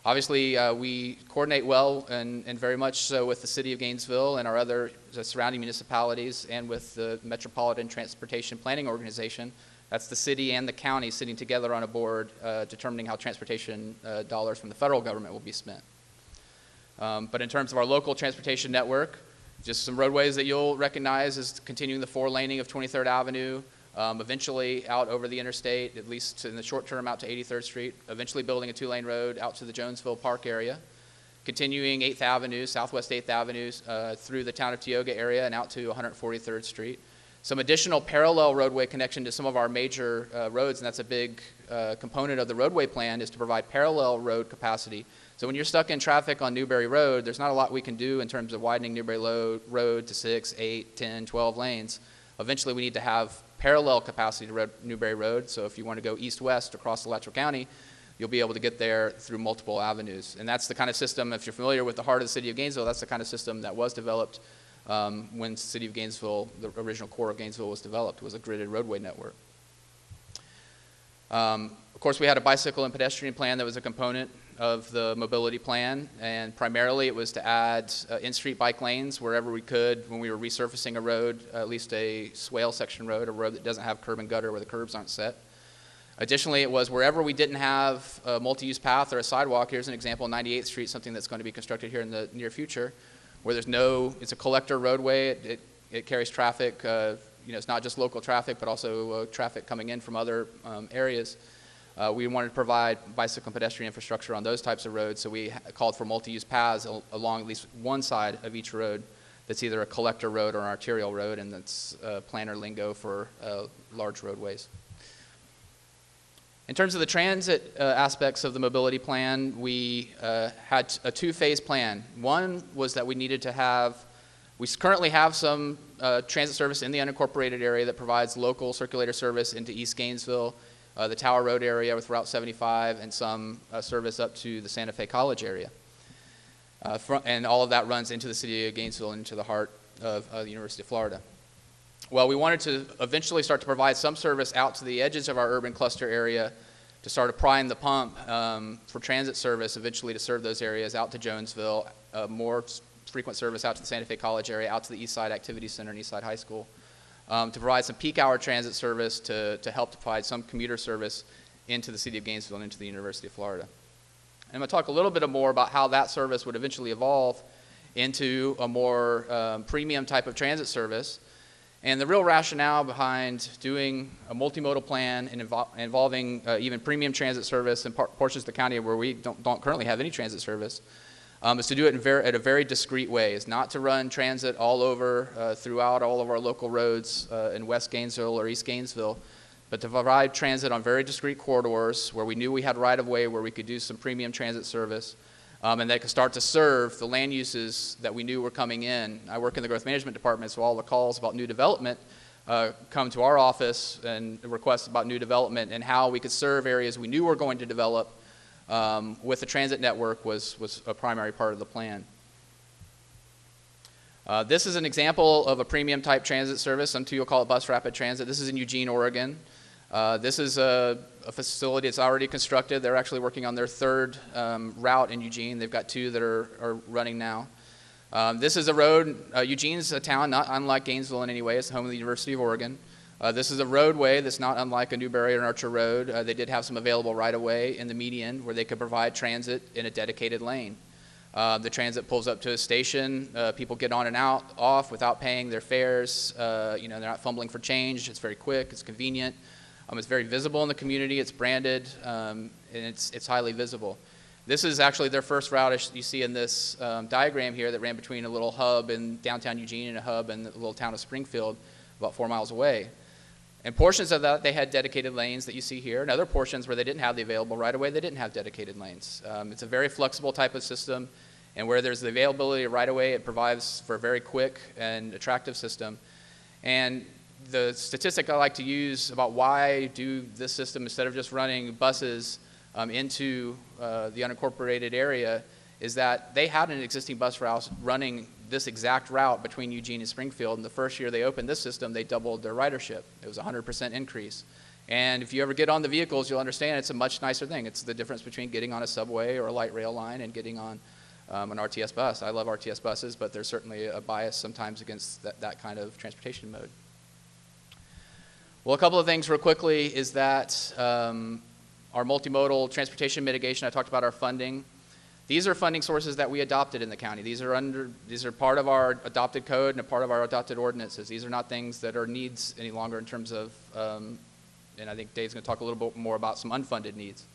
Obviously, uh, we coordinate well and, and, very much so with the City of Gainesville and our other surrounding municipalities and with the Metropolitan Transportation Planning Organization. That's the city and the county sitting together on a board uh, determining how transportation uh, dollars from the federal government will be spent. Um, but in terms of our local transportation network, just some roadways that you'll recognize is continuing the four laning of 23rd Avenue, um, eventually out over the interstate, at least in the short term out to 83rd Street, eventually building a two lane road out to the Jonesville Park area, continuing 8th Avenue, Southwest 8th Avenue uh, through the town of Tioga area and out to 143rd Street. Some additional parallel roadway connection to some of our major uh, roads, and that's a big uh, component of the roadway plan, is to provide parallel road capacity So when you're stuck in traffic on Newberry Road, there's not a lot we can do in terms of widening Newberry Road to 6, 8, 10, 12 lanes. Eventually, we need to have parallel capacity to Newberry Road, so if you want to go east-west across Alachua County, you'll be able to get there through multiple avenues. And that's the kind of system, if you're familiar with the heart of the city of Gainesville, that's the kind of system that was developed um, when the city of Gainesville, the original core of Gainesville was developed, was a gridded roadway network. Um, Of course, we had a bicycle and pedestrian plan that was a component of the mobility plan, and primarily it was to add uh, in-street bike lanes wherever we could when we were resurfacing a road, at least a swale section road, a road that doesn't have curb and gutter where the curbs aren't set. Additionally, it was wherever we didn't have a multi-use path or a sidewalk, here's an example, 98th Street, something that's going to be constructed here in the near future, where there's no, it's a collector roadway, it, it, it carries traffic, uh, you know, it's not just local traffic, but also uh, traffic coming in from other um, areas. Uh, we wanted to provide bicycle and pedestrian infrastructure on those types of roads, so we called for multi-use paths al- along at least one side of each road that's either a collector road or an arterial road, and that's uh, planner lingo for uh, large roadways. In terms of the transit uh, aspects of the mobility plan, we uh, had a two-phase plan. One was that we needed to have, we currently have some uh, transit service in the unincorporated area that provides local circulator service into East Gainesville, uh, the Tower Road area with Route 75, and some uh, service up to the Santa Fe College area. Uh, and all of that runs into the city of Gainesville, into the heart of the University of Florida. Well, we wanted to eventually start to provide some service out to the edges of our urban cluster area to start applying the pump um, for transit service, eventually to serve those areas out to Jonesville, uh, more frequent service out to the Santa Fe College area, out to the East Side Activity Center and East Side High School, um, to provide some peak hour transit service to, to help to provide some commuter service into the city of Gainesville and into the University of Florida. And I'm going to talk a little bit more about how that service would eventually evolve into a more um, premium type of transit service. And the real rationale behind doing a multimodal plan and invol- involving uh, even premium transit service in par- portions of the county where we don't, don't currently have any transit service um, is to do it in at a very discreet way. Is not to run transit all over uh, throughout all of our local roads uh, in West Gainesville or East Gainesville, but to provide transit on very discreet corridors where we knew we had right of way, where we could do some premium transit service, um, and that could start to serve the land uses that we knew were coming in. I work in the growth management department, so all the calls about new development uh, come to our office and requests about new development and how we could serve areas we knew were going to develop um, with the transit network was, was a primary part of the plan. Uh, this is an example of a premium type transit service. Some people call it bus rapid transit. This is in Eugene, Oregon. Uh, this is a, a facility that's already constructed. They're actually working on their third um, route in Eugene. They've got two that are, are running now. Um, this is a road. Uh, Eugene's a town not unlike Gainesville in any way. It's the home of the University of Oregon. Uh, this is a roadway that's not unlike a Newberry or Archer Road. Uh, they did have some available right of way in the median where they could provide transit in a dedicated lane. Uh, the transit pulls up to a station. Uh, people get on and out, off without paying their fares. Uh, you know, they're not fumbling for change. It's very quick. It's convenient. Um, it's very visible in the community. It's branded, um, and it's, it's highly visible. This is actually their first route you see in this um, diagram here that ran between a little hub in downtown Eugene and a hub in the little town of Springfield, about four miles away. And portions of that, they had dedicated lanes that you see here, and other portions where they didn't have the available right of way, they didn't have dedicated lanes. Um, it's a very flexible type of system, and where there's the availability of right of way, it provides for a very quick and attractive system. And the statistic I like to use about why do this system instead of just running buses um, into uh, the unincorporated area is that they had an existing bus route running this exact route between Eugene and Springfield. And the first year they opened this system, they doubled their ridership. It was a 100% increase. And if you ever get on the vehicles, you'll understand it's a much nicer thing. It's the difference between getting on a subway or a light rail line and getting on um, an RTS bus. I love RTS buses, but there's certainly a bias sometimes against that, that kind of transportation mode. Well, a couple of things real quickly is that um, our multimodal transportation mitigation, I talked about our funding. These are funding sources that we adopted in the county. These are under, these are part of our adopted code and a part of our adopted ordinances. These are not things that are needs any longer in terms of, um, and I think Dave's going to talk a little bit more about some unfunded needs.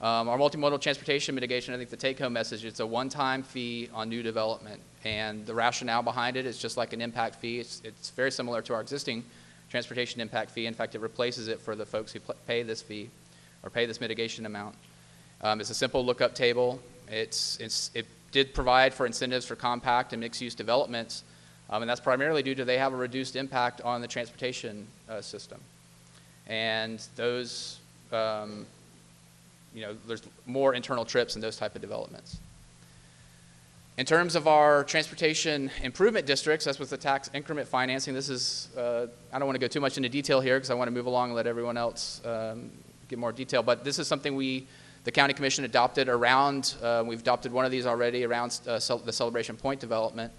Um, our multimodal transportation mitigation, I think the take-home message, it's a one-time fee on new development. And the rationale behind it is just like an impact fee. It's, it's very similar to our existing transportation impact fee. In fact, it replaces it for the folks who pay this fee or pay this mitigation amount. Um, it's a simple lookup table. It's, it's, it did provide for incentives for compact and mixed-use developments, um, and that's primarily due to they have a reduced impact on the transportation uh, system. And those, um, you know, there's more internal trips and those type of developments. In terms of our transportation improvement districts, that's with the tax increment financing. This is, uh, I don't want to go too much into detail here because I want to move along and let everyone else um, get more detail. But this is something we, the county commission adopted around, uh, we've adopted one of these already around uh, cel- the Celebration Point development.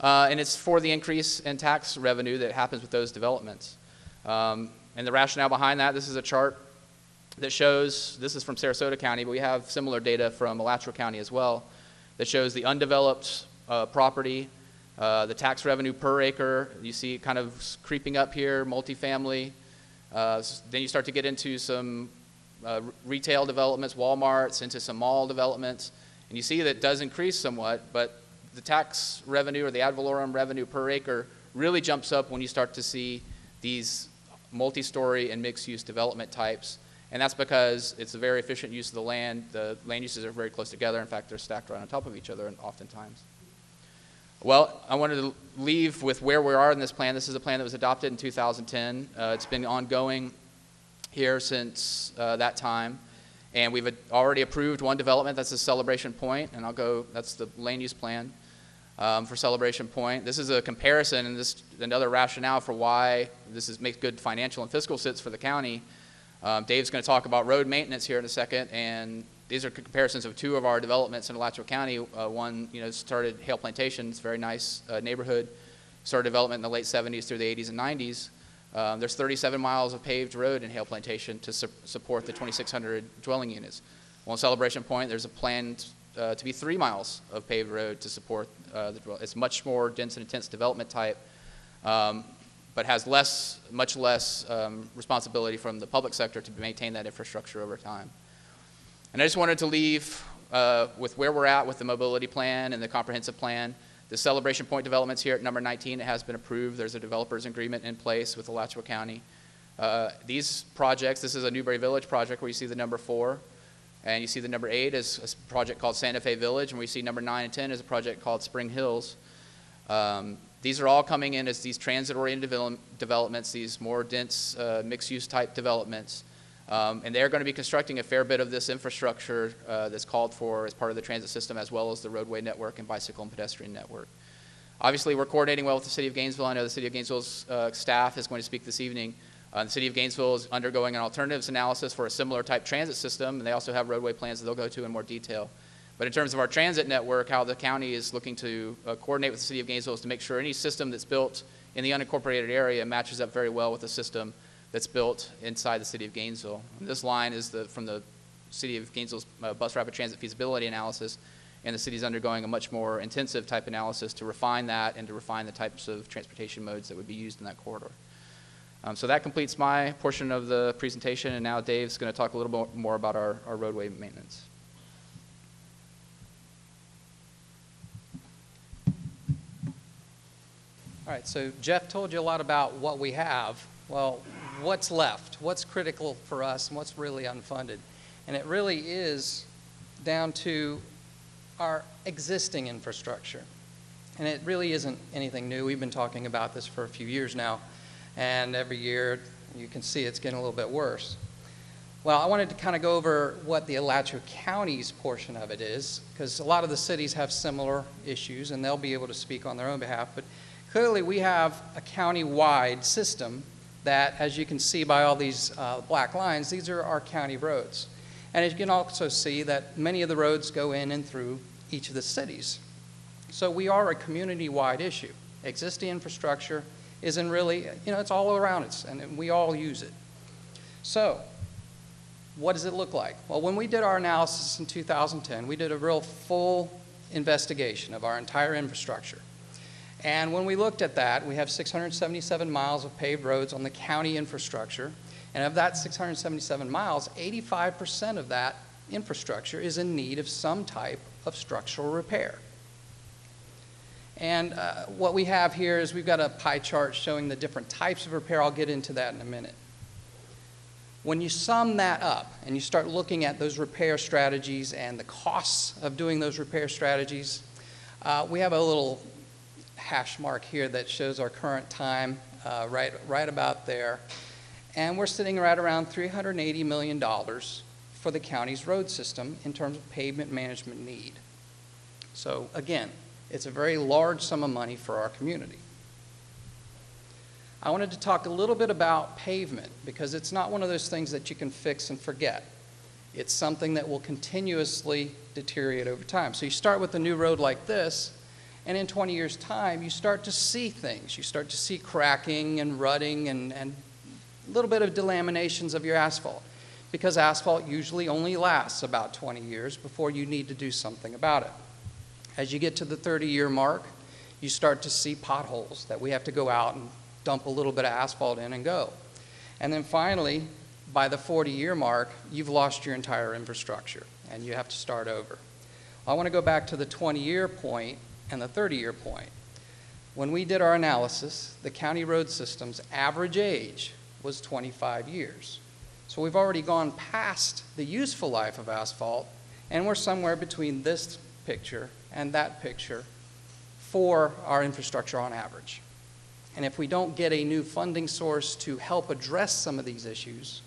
Uh, and it's for the increase in tax revenue that happens with those developments. Um, and the rationale behind that, this is a chart that shows, this is from Sarasota County, but we have similar data from Alachua County as well, that shows the undeveloped uh, property, uh, the tax revenue per acre. You see it kind of creeping up here, multifamily. Uh, then you start to get into some uh, retail developments, Walmarts, into some mall developments, and you see that does increase somewhat, but the tax revenue or the ad valorem revenue per acre really jumps up when you start to see these multi-story and mixed-use development types. And that's because it's a very efficient use of the land. The land uses are very close together. In fact, they're stacked right on top of each other and oftentimes. Well, I wanted to leave with where we are in this plan. This is a plan that was adopted in 2010. Uh, it's been ongoing here since uh, that time. And we've ad- already approved one development, that's the Celebration Point, and I'll go, that's the land use plan um, for Celebration Point. This is a comparison and this another rationale for why this is, makes good financial and fiscal sense for the county. Um, Dave's going to talk about road maintenance here in a second, and these are comparisons of two of our developments in Alachua County. Uh, one, you know, started Haile Plantation, it's a very nice uh, neighborhood, started development in the late 70s through the 80s and 90s. Um, there's 37 miles of paved road in Haile Plantation to su- support the 2,600 dwelling units. Well, in Celebration Point, there's a plan uh, to be three miles of paved road to support uh, the dwell- It's much more dense and intense development type, um, but has less, much less um, responsibility from the public sector to maintain that infrastructure over time. And I just wanted to leave uh, with where we're at with the mobility plan and the comprehensive plan. The Celebration Point developments here at number 19, it has been approved. There's a developer's agreement in place with Alachua County. Uh, these projects, this is a Newberry Village project where you see the number four, and you see the number eight is a project called Santa Fe Village, and we see number nine and 10 is a project called Spring Hills. Um, these are all coming in as these transit-oriented develop- developments, these more dense uh, mixed-use type developments. Um, and they're going to be constructing a fair bit of this infrastructure uh, that's called for as part of the transit system, as well as the roadway network and bicycle and pedestrian network. Obviously, we're coordinating well with the City of Gainesville. I know the City of Gainesville's uh, staff is going to speak this evening. Uh, the City of Gainesville is undergoing an alternatives analysis for a similar type transit system, and they also have roadway plans that they'll go to in more detail. But in terms of our transit network, how the county is looking to uh, coordinate with the City of Gainesville is to make sure any system that's built in the unincorporated area matches up very well with the system that's built inside the City of Gainesville. And this line is the, from the City of Gainesville's uh, bus rapid transit feasibility analysis, and the city's undergoing a much more intensive type analysis to refine that and to refine the types of transportation modes that would be used in that corridor. Um, so that completes my portion of the presentation, and now Dave's going to talk a little bit more about our, our roadway maintenance.
All right, so Jeff told you a lot about what we have. Well, what's left? What's critical for us and what's really unfunded? And it really is down to our existing infrastructure. And it really isn't anything new. We've been talking about this for a few years now. And every year, you can see it's getting a little bit worse. Well, I wanted to kind of go over what the Alachua County's portion of it is, because a lot of the cities have similar issues, and they'll be able to speak on their own behalf. But clearly, we have a county-wide system that, as you can see by all these uh, black lines, these are our county roads. And as you can also see that many of the roads go in and through each of the cities. So we are a community-wide issue. Existing infrastructure isn't really, you know, it's all around us, and we all use it. So, what does it look like? Well, when we did our analysis in 2010, we did a real full investigation of our entire infrastructure. And when we looked at that, we have 677 miles of paved roads on the county infrastructure. And of that 677 miles, 85% of that infrastructure is in need of some type of structural repair. And uh, what we have here is we've got a pie chart showing the different types of repair. I'll get into that in a minute. When you sum that up and you start looking at those repair strategies and the costs of doing those repair strategies, uh, we have a little hash mark here that shows our current time, uh, right, right about there. And we're sitting right around $380 million for the county's road system in terms of pavement management need. So again, it's a very large sum of money for our community. I wanted to talk a little bit about pavement because it's not one of those things that you can fix and forget. It's something that will continuously deteriorate over time. So you start with a new road like this, and in 20 years' time, you start to see things. You start to see cracking and rutting and, and a little bit of delaminations of your asphalt because asphalt usually only lasts about 20 years before you need to do something about it. As you get to the 30 year mark, you start to see potholes that we have to go out and dump a little bit of asphalt in and go. And then finally, by the 40 year mark, you've lost your entire infrastructure and you have to start over. I want to go back to the 20 year point and the 30 year point. When we did our analysis, the county road system's average age was 25 years. So we've already gone past the useful life of asphalt, and we're somewhere between this picture and that picture for our infrastructure on average. And if we don't get a new funding source to help address some of these issues,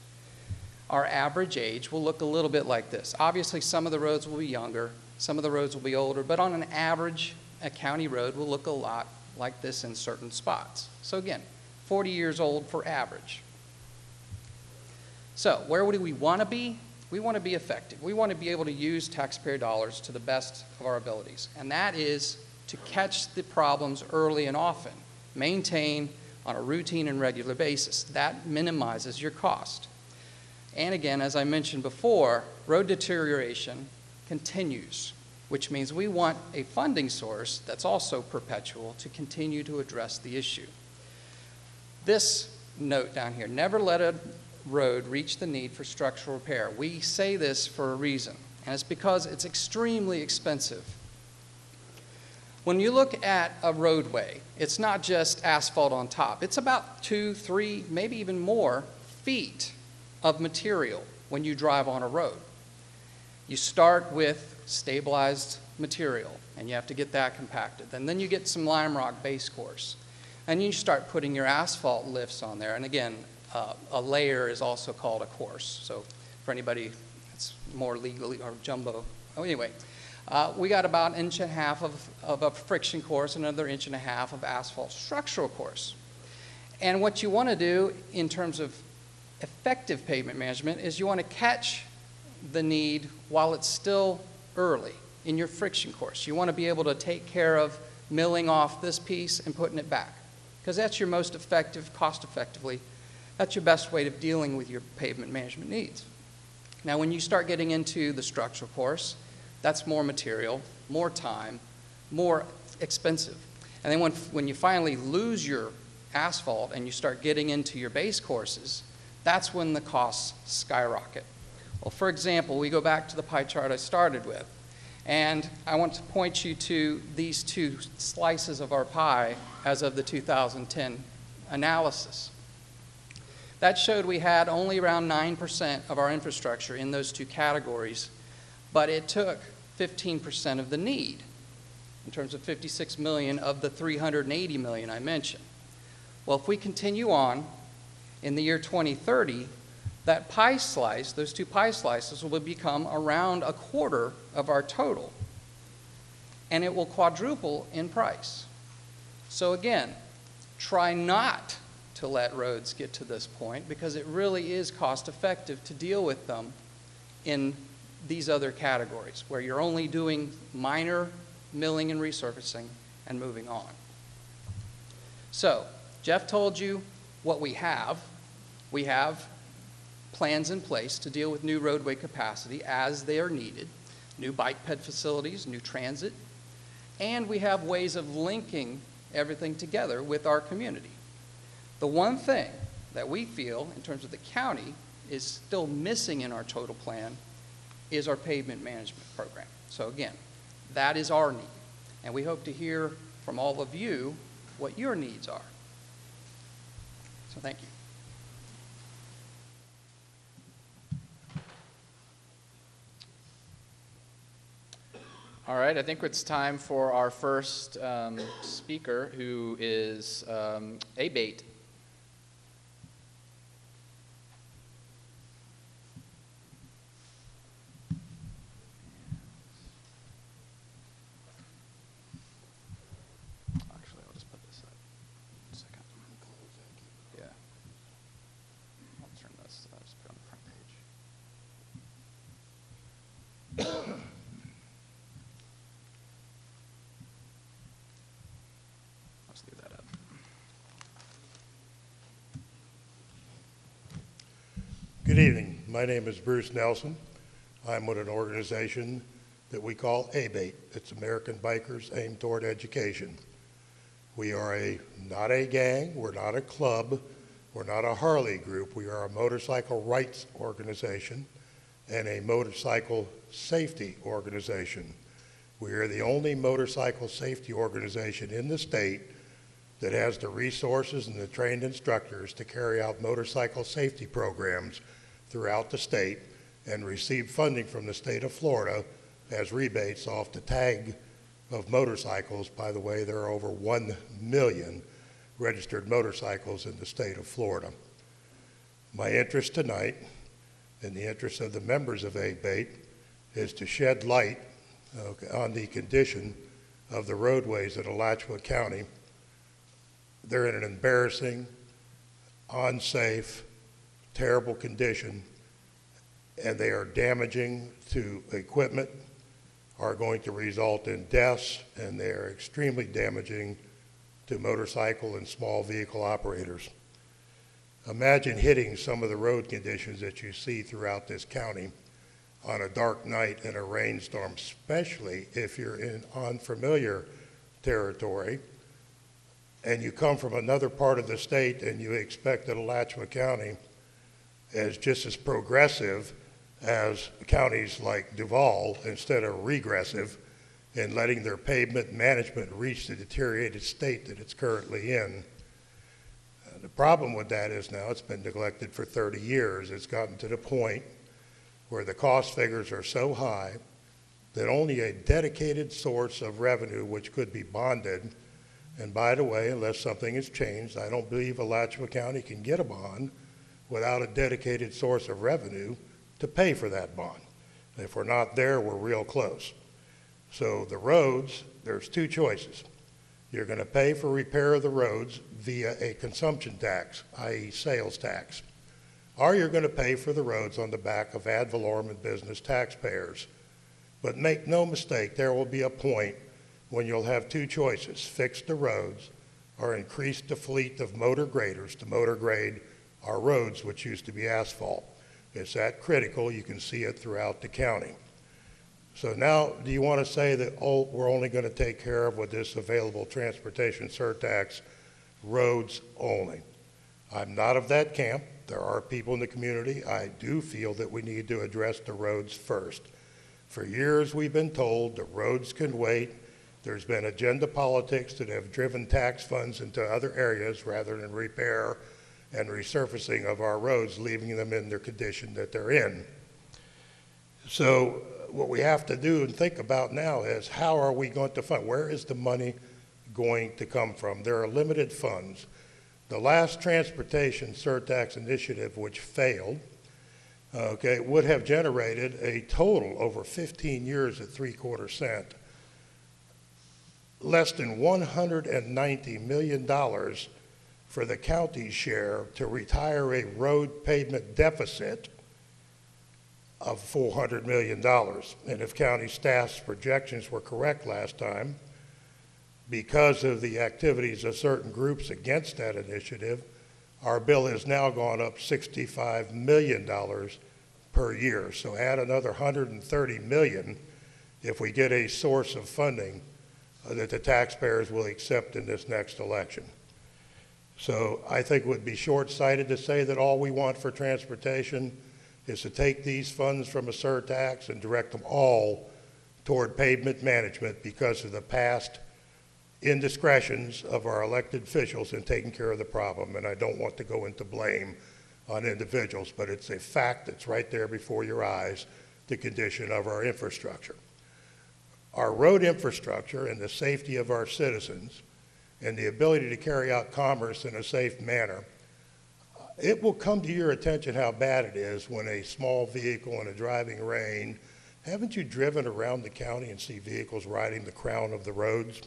our average age will look a little bit like this. Obviously, some of the roads will be younger, some of the roads will be older, but on an average, a county road will look a lot like this in certain spots. So again, 40 years old for average. So, where do we want to be? We want to be effective. We want to be able to use taxpayer dollars to the best of our abilities. And that is to catch the problems early and often, maintain on a routine and regular basis. That minimizes your cost. And again, as I mentioned before, road deterioration continues, which means we want a funding source that's also perpetual to continue to address the issue. This note down here never let a road reach the need for structural repair. We say this for a reason, and it's because it's extremely expensive. When you look at a roadway, it's not just asphalt on top. It's about two, three, maybe even more feet of material when you drive on a road. You start with stabilized material, and you have to get that compacted. And then you get some lime rock base course. And you start putting your asphalt lifts on there. And again, uh, a layer is also called a course. So for anybody that's more legally or jumbo. Oh, anyway, uh, we got about an inch and a half of, of a friction course, another inch and a half of asphalt structural course. And what you want to do in terms of effective pavement management is you want to catch the need while it's still early in your friction course. You want to be able to take care of milling off this piece and putting it back because that's your most effective, cost effectively that's your best way of dealing with your pavement management needs. Now, when you start getting into the structural course, that's more material, more time, more expensive. And then when, when you finally lose your asphalt and you start getting into your base courses, that's when the costs skyrocket. Well, for example, we go back to the pie chart I started with, and I want to point you to these two slices of our pie as of the 2010 analysis. That showed we had only around 9% of our infrastructure in those two categories, but it took 15% of the need in terms of 56 million of the 380 million I mentioned. Well, if we continue on in the year 2030, that pie slice, those two pie slices, will become around a quarter of our total. And it will quadruple in price. So again, try not to let roads get to this point because it really is cost effective to deal with them in these other categories where you're only doing minor milling and resurfacing and moving on. So, Jeff told you what we have. We have plans in place to deal with new roadway capacity as they are needed, new bike ped facilities, new transit, and we have ways of linking everything together with our community. The one thing that we feel, in terms of the county, is still missing in our total plan is our pavement management program. So again, that is our need. And we hope to hear from all of you what your needs are. So thank you.
All right, I think it's time for our first um, speaker, who is um, Abate. Actually, I'll just put this up. a Second. Yeah. I'll turn this, I'll just put it on the front page. I'll just leave that up.
Good evening. My name is Bruce Nelson. I'm with an organization that we call ABATE. It's American Bikers Aimed Toward Education. We are a, not a gang, we're not a club, we're not a Harley group. We are a motorcycle rights organization and a motorcycle safety organization. We are the only motorcycle safety organization in the state that has the resources and the trained instructors to carry out motorcycle safety programs throughout the state and receive funding from the state of Florida as rebates off the tag of motorcycles. By the way, there are over 1 million registered motorcycles in the state of Florida. My interest tonight, in the interest of the members of ABATE, is to shed light on the condition of the roadways in Alachua County. They're in an embarrassing, unsafe, terrible condition, and they are damaging to equipment, are going to result in deaths, and they are extremely damaging to motorcycle and small vehicle operators. Imagine hitting some of the road conditions that you see throughout this county on a dark night in a rainstorm, especially if you're in unfamiliar territory and you come from another part of the state and you expect that Alachua County is just as progressive as counties like Duval instead of regressive in letting their pavement management reach the deteriorated state that it's currently in. Uh, The problem with that is now it's been neglected for 30 years. It's gotten to the point where the cost figures are so high that only a dedicated source of revenue, which could be bonded, and by the way, unless something has changed, I don't believe Alachua County can get a bond without a dedicated source of revenue to pay for that bond. If we're not there, we're real close. So the roads, there's two choices. You're going to pay for repair of the roads via a consumption tax, i.e. sales tax, or you're going to pay for the roads on the back of ad valorem and business taxpayers. But make no mistake, there will be a point when you'll have two choices, fix the roads or increase the fleet of motor graders to motor grade our roads, which used to be asphalt. It's that critical, you can see it throughout the county. So now, do you want to say that, oh, we're only going to take care of with this available transportation surtax, roads only? I'm not of that camp. There are people in the community. I do feel that we need to address the roads first. For years, we've been told the roads can wait. There's been agenda politics that have driven tax funds into other areas rather than repair and resurfacing of our roads, leaving them in their condition that they're in. So what we have to do and think about now is how are we going to fund? Where is the money going to come from? There are limited funds. The last transportation surtax initiative, which failed, okay, would have generated a total over 15 years at three quarter cent, less than $190 million for the county's share to retire a road pavement deficit of $400 million. And if county staff's projections were correct last time, because of the activities of certain groups against that initiative, our bill has now gone up $65 million per year. So add another 130 million if we get a source of funding uh, that the taxpayers will accept in this next election. So I think it would be short-sighted to say that all we want for transportation is to take these funds from a surtax and direct them all toward pavement management because of the past indiscretions of our elected officials in taking care of the problem. And I don't want to go into blame on individuals, but it's a fact that's right there before your eyes, the condition of our infrastructure. our road infrastructure and the safety of our citizens and the ability to carry out commerce in a safe manner, it will come to your attention how bad it is when a small vehicle in a driving rain, haven't you driven around the county and see vehicles riding the crown of the roads?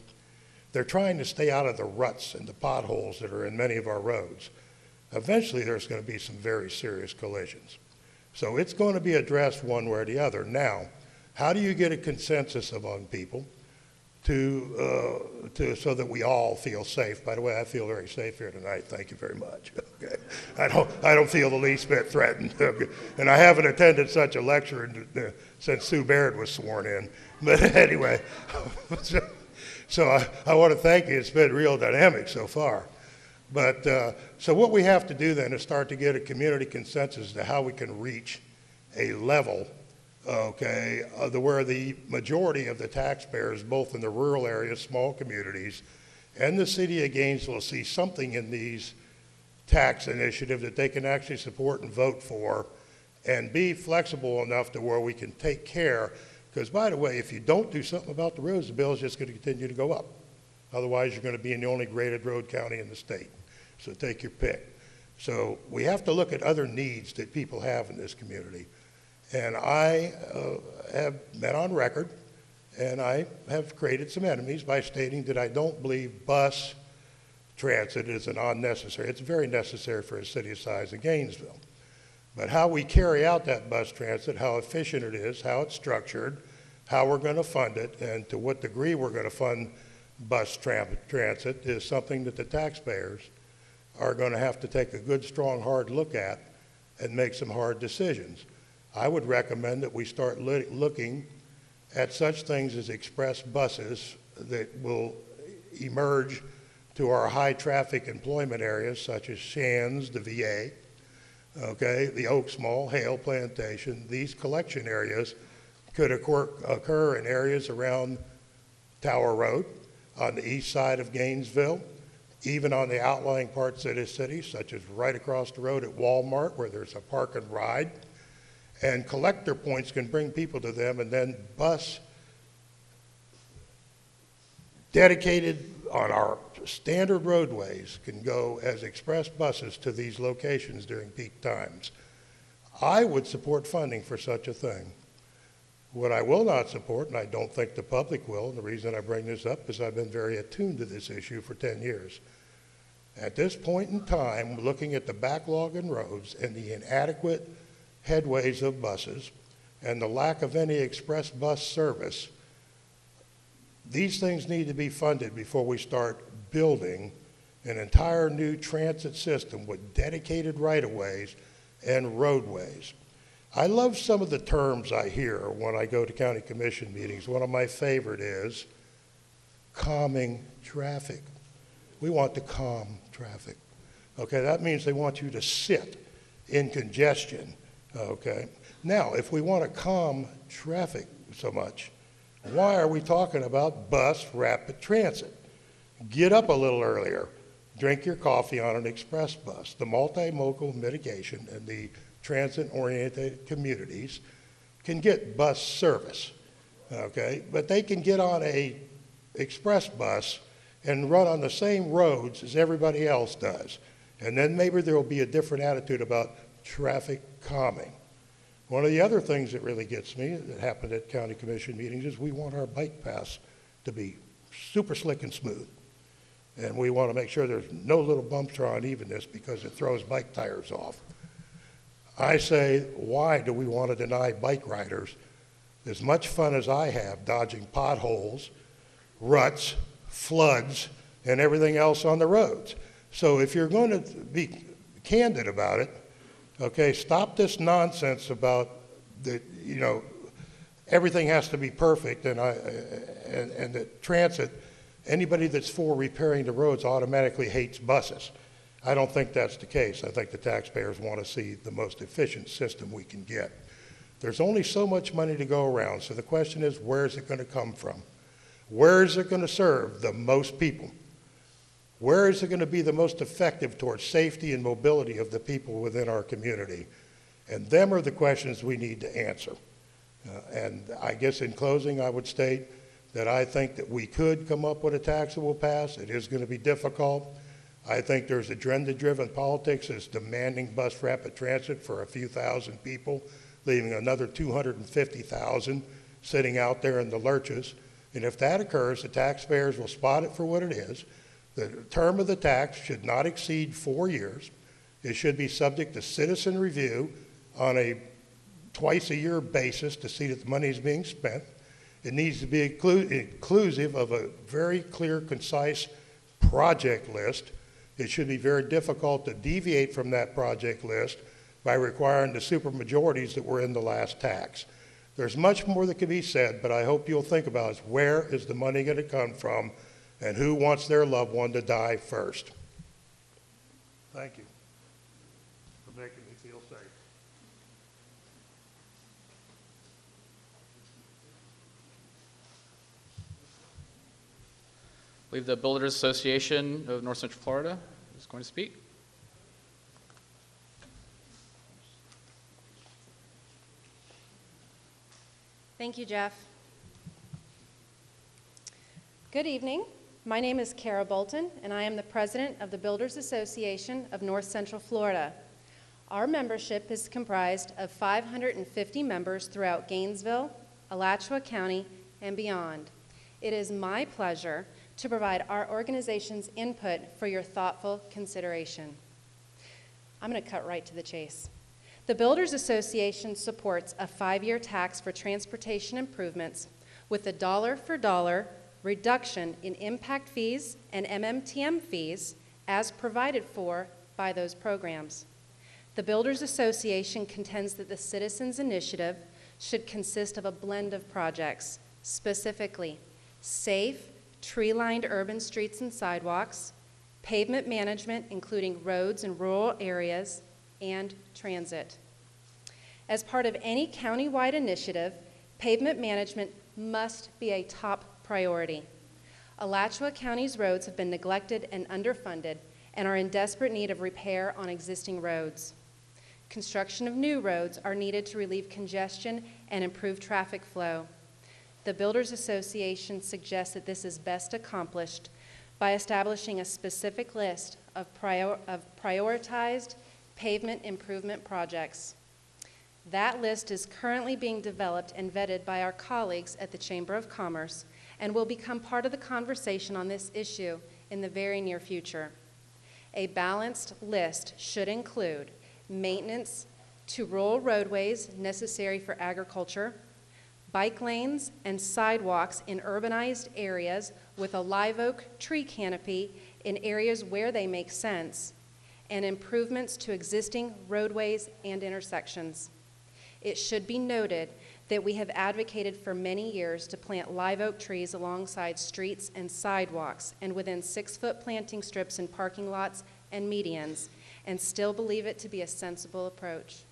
They're trying to stay out of the ruts and the potholes that are in many of our roads. Eventually, there's going to be some very serious collisions. So it's going to be addressed one way or the other. Now, how do you get a consensus among people to, uh, to, so that we all feel safe? By the way, I feel very safe here tonight. Thank you very much. Okay. I don't, I don't feel the least bit threatened. Okay. And I haven't attended such a lecture in, uh, since Sue Baird was sworn in. But anyway, so, so I, I want to thank you. It's been real dynamic so far. But uh, so what we have to do then is start to get a community consensus to how we can reach a level, okay, uh, the, where the majority of the taxpayers, both in the rural areas, small communities, and the city of Gainesville, see something in these tax initiatives that they can actually support and vote for, and be flexible enough to where we can take care. Because by the way, if you don't do something about the roads, the bill is just going to continue to go up. Otherwise, you're going to be in the only graded road county in the state. So take your pick. So we have to look at other needs that people have in this community. And I uh, have been on record, and I have created some enemies by stating that I don't believe bus transit is an unnecessary. It's very necessary for a city of size of Gainesville. But how we carry out that bus transit, how efficient it is, how it's structured, how we're going to fund it, and to what degree we're going to fund bus tram- transit is something that the taxpayers are going to have to take a good, strong, hard look at and make some hard decisions. I would recommend that we start looking at such things as express buses that will emerge to our high traffic employment areas such as Shands, the VA, okay, the Oaks Mall, Haile Plantation. These collection areas could occur in areas around Tower Road, on the east side of Gainesville, even on the outlying parts of the city, such as right across the road at Walmart, where there's a park and ride. And collector points can bring people to them, and then bus dedicated on our standard roadways can go as express buses to these locations during peak times. I would support funding for such a thing. What I will not support, and I don't think the public will, and the reason I bring this up is I've been very attuned to this issue for 10 years. At this point in time, looking at the backlog in roads and the inadequate headways of buses and the lack of any express bus service, these things need to be funded before we start building an entire new transit system with dedicated right-of-ways and roadways. I love some of the terms I hear when I go to county commission meetings. One of my favorite is calming traffic. We want to calm traffic. Okay, that means they want you to sit in congestion. Okay. Now, if we want to calm traffic so much, why are we talking about bus rapid transit? Get up a little earlier. Drink your coffee on an express bus. The multimodal mitigation and the transit-oriented communities can get bus service, okay? But they can get on a express bus and run on the same roads as everybody else does. And then maybe there will be a different attitude about traffic calming. One of the other things that really gets me that happened at county commission meetings is we want our bike paths to be super slick and smooth. And we want to make sure there's no little bumps or unevenness because it throws bike tires off. I say, why do we want to deny bike riders as much fun as I have dodging potholes, ruts, floods, and everything else on the roads? So if you're going to be candid about it, okay, stop this nonsense about that, you know, everything has to be perfect and, I, and, and that transit, anybody that's for repairing the roads automatically hates buses. I don't think that's the case. I think the taxpayers want to see the most efficient system we can get. There's only so much money to go around, so the question is, where is it going to come from? Where is it going to serve the most people? Where is it going to be the most effective towards safety and mobility of the people within our community? And them are the questions we need to answer. Uh, and I guess in closing, I would state that I think that we could come up with a tax that will pass. It is going to be difficult. I think there's agenda-driven politics that's demanding bus rapid transit for a few thousand people, leaving another 250,000 sitting out there in the lurches. And if that occurs, the taxpayers will spot it for what it is. The term of the tax should not exceed four years. It should be subject to citizen review on a twice-a-year basis to see that the money is being spent. It needs to be inclu- inclusive of a very clear, concise project list. It should be very difficult to deviate from that project list by requiring the supermajorities that were in the last tax. There's much more that can be said, but I hope you'll think about is where is the money going to come from and who wants their loved one to die first? Thank you for making me feel safe.
I believe the Builders Association of North Central Florida is going to speak.
Thank you, Jeff. Good evening. My name is Kara Bolton, and I am the president of the Builders Association of North Central Florida. Our membership is comprised of 550 members throughout Gainesville, Alachua County, and beyond. It is my pleasure to provide our organization's input for your thoughtful consideration. I'm going to cut right to the chase. The Builders Association supports a five year tax for transportation improvements with a dollar for dollar reduction in impact fees and MMTM fees as provided for by those programs. The Builders Association contends that the Citizens Initiative should consist of a blend of projects, specifically safe, tree lined urban streets and sidewalks, pavement management, including roads in rural areas, and transit. As part of any countywide initiative, pavement management must be a priority. Alachua County's roads have been neglected and underfunded and are in desperate need of repair on existing roads. Construction of new roads are needed to relieve congestion and improve traffic flow. The Builders Association suggests that this is best accomplished by establishing a specific list of, prior, of prioritized pavement improvement projects. That list is currently being developed and vetted by our colleagues at the Chamber of Commerce and will become part of the conversation on this issue in the very near future. A balanced list should include maintenance to rural roadways necessary for agriculture, bike lanes and sidewalks in urbanized areas with a live oak tree canopy in areas where they make sense, and improvements to existing roadways and intersections. It should be noted that we have advocated for many years to plant live oak trees alongside streets and sidewalks and within six foot planting strips in parking lots and medians, and still believe it to be a sensible approach.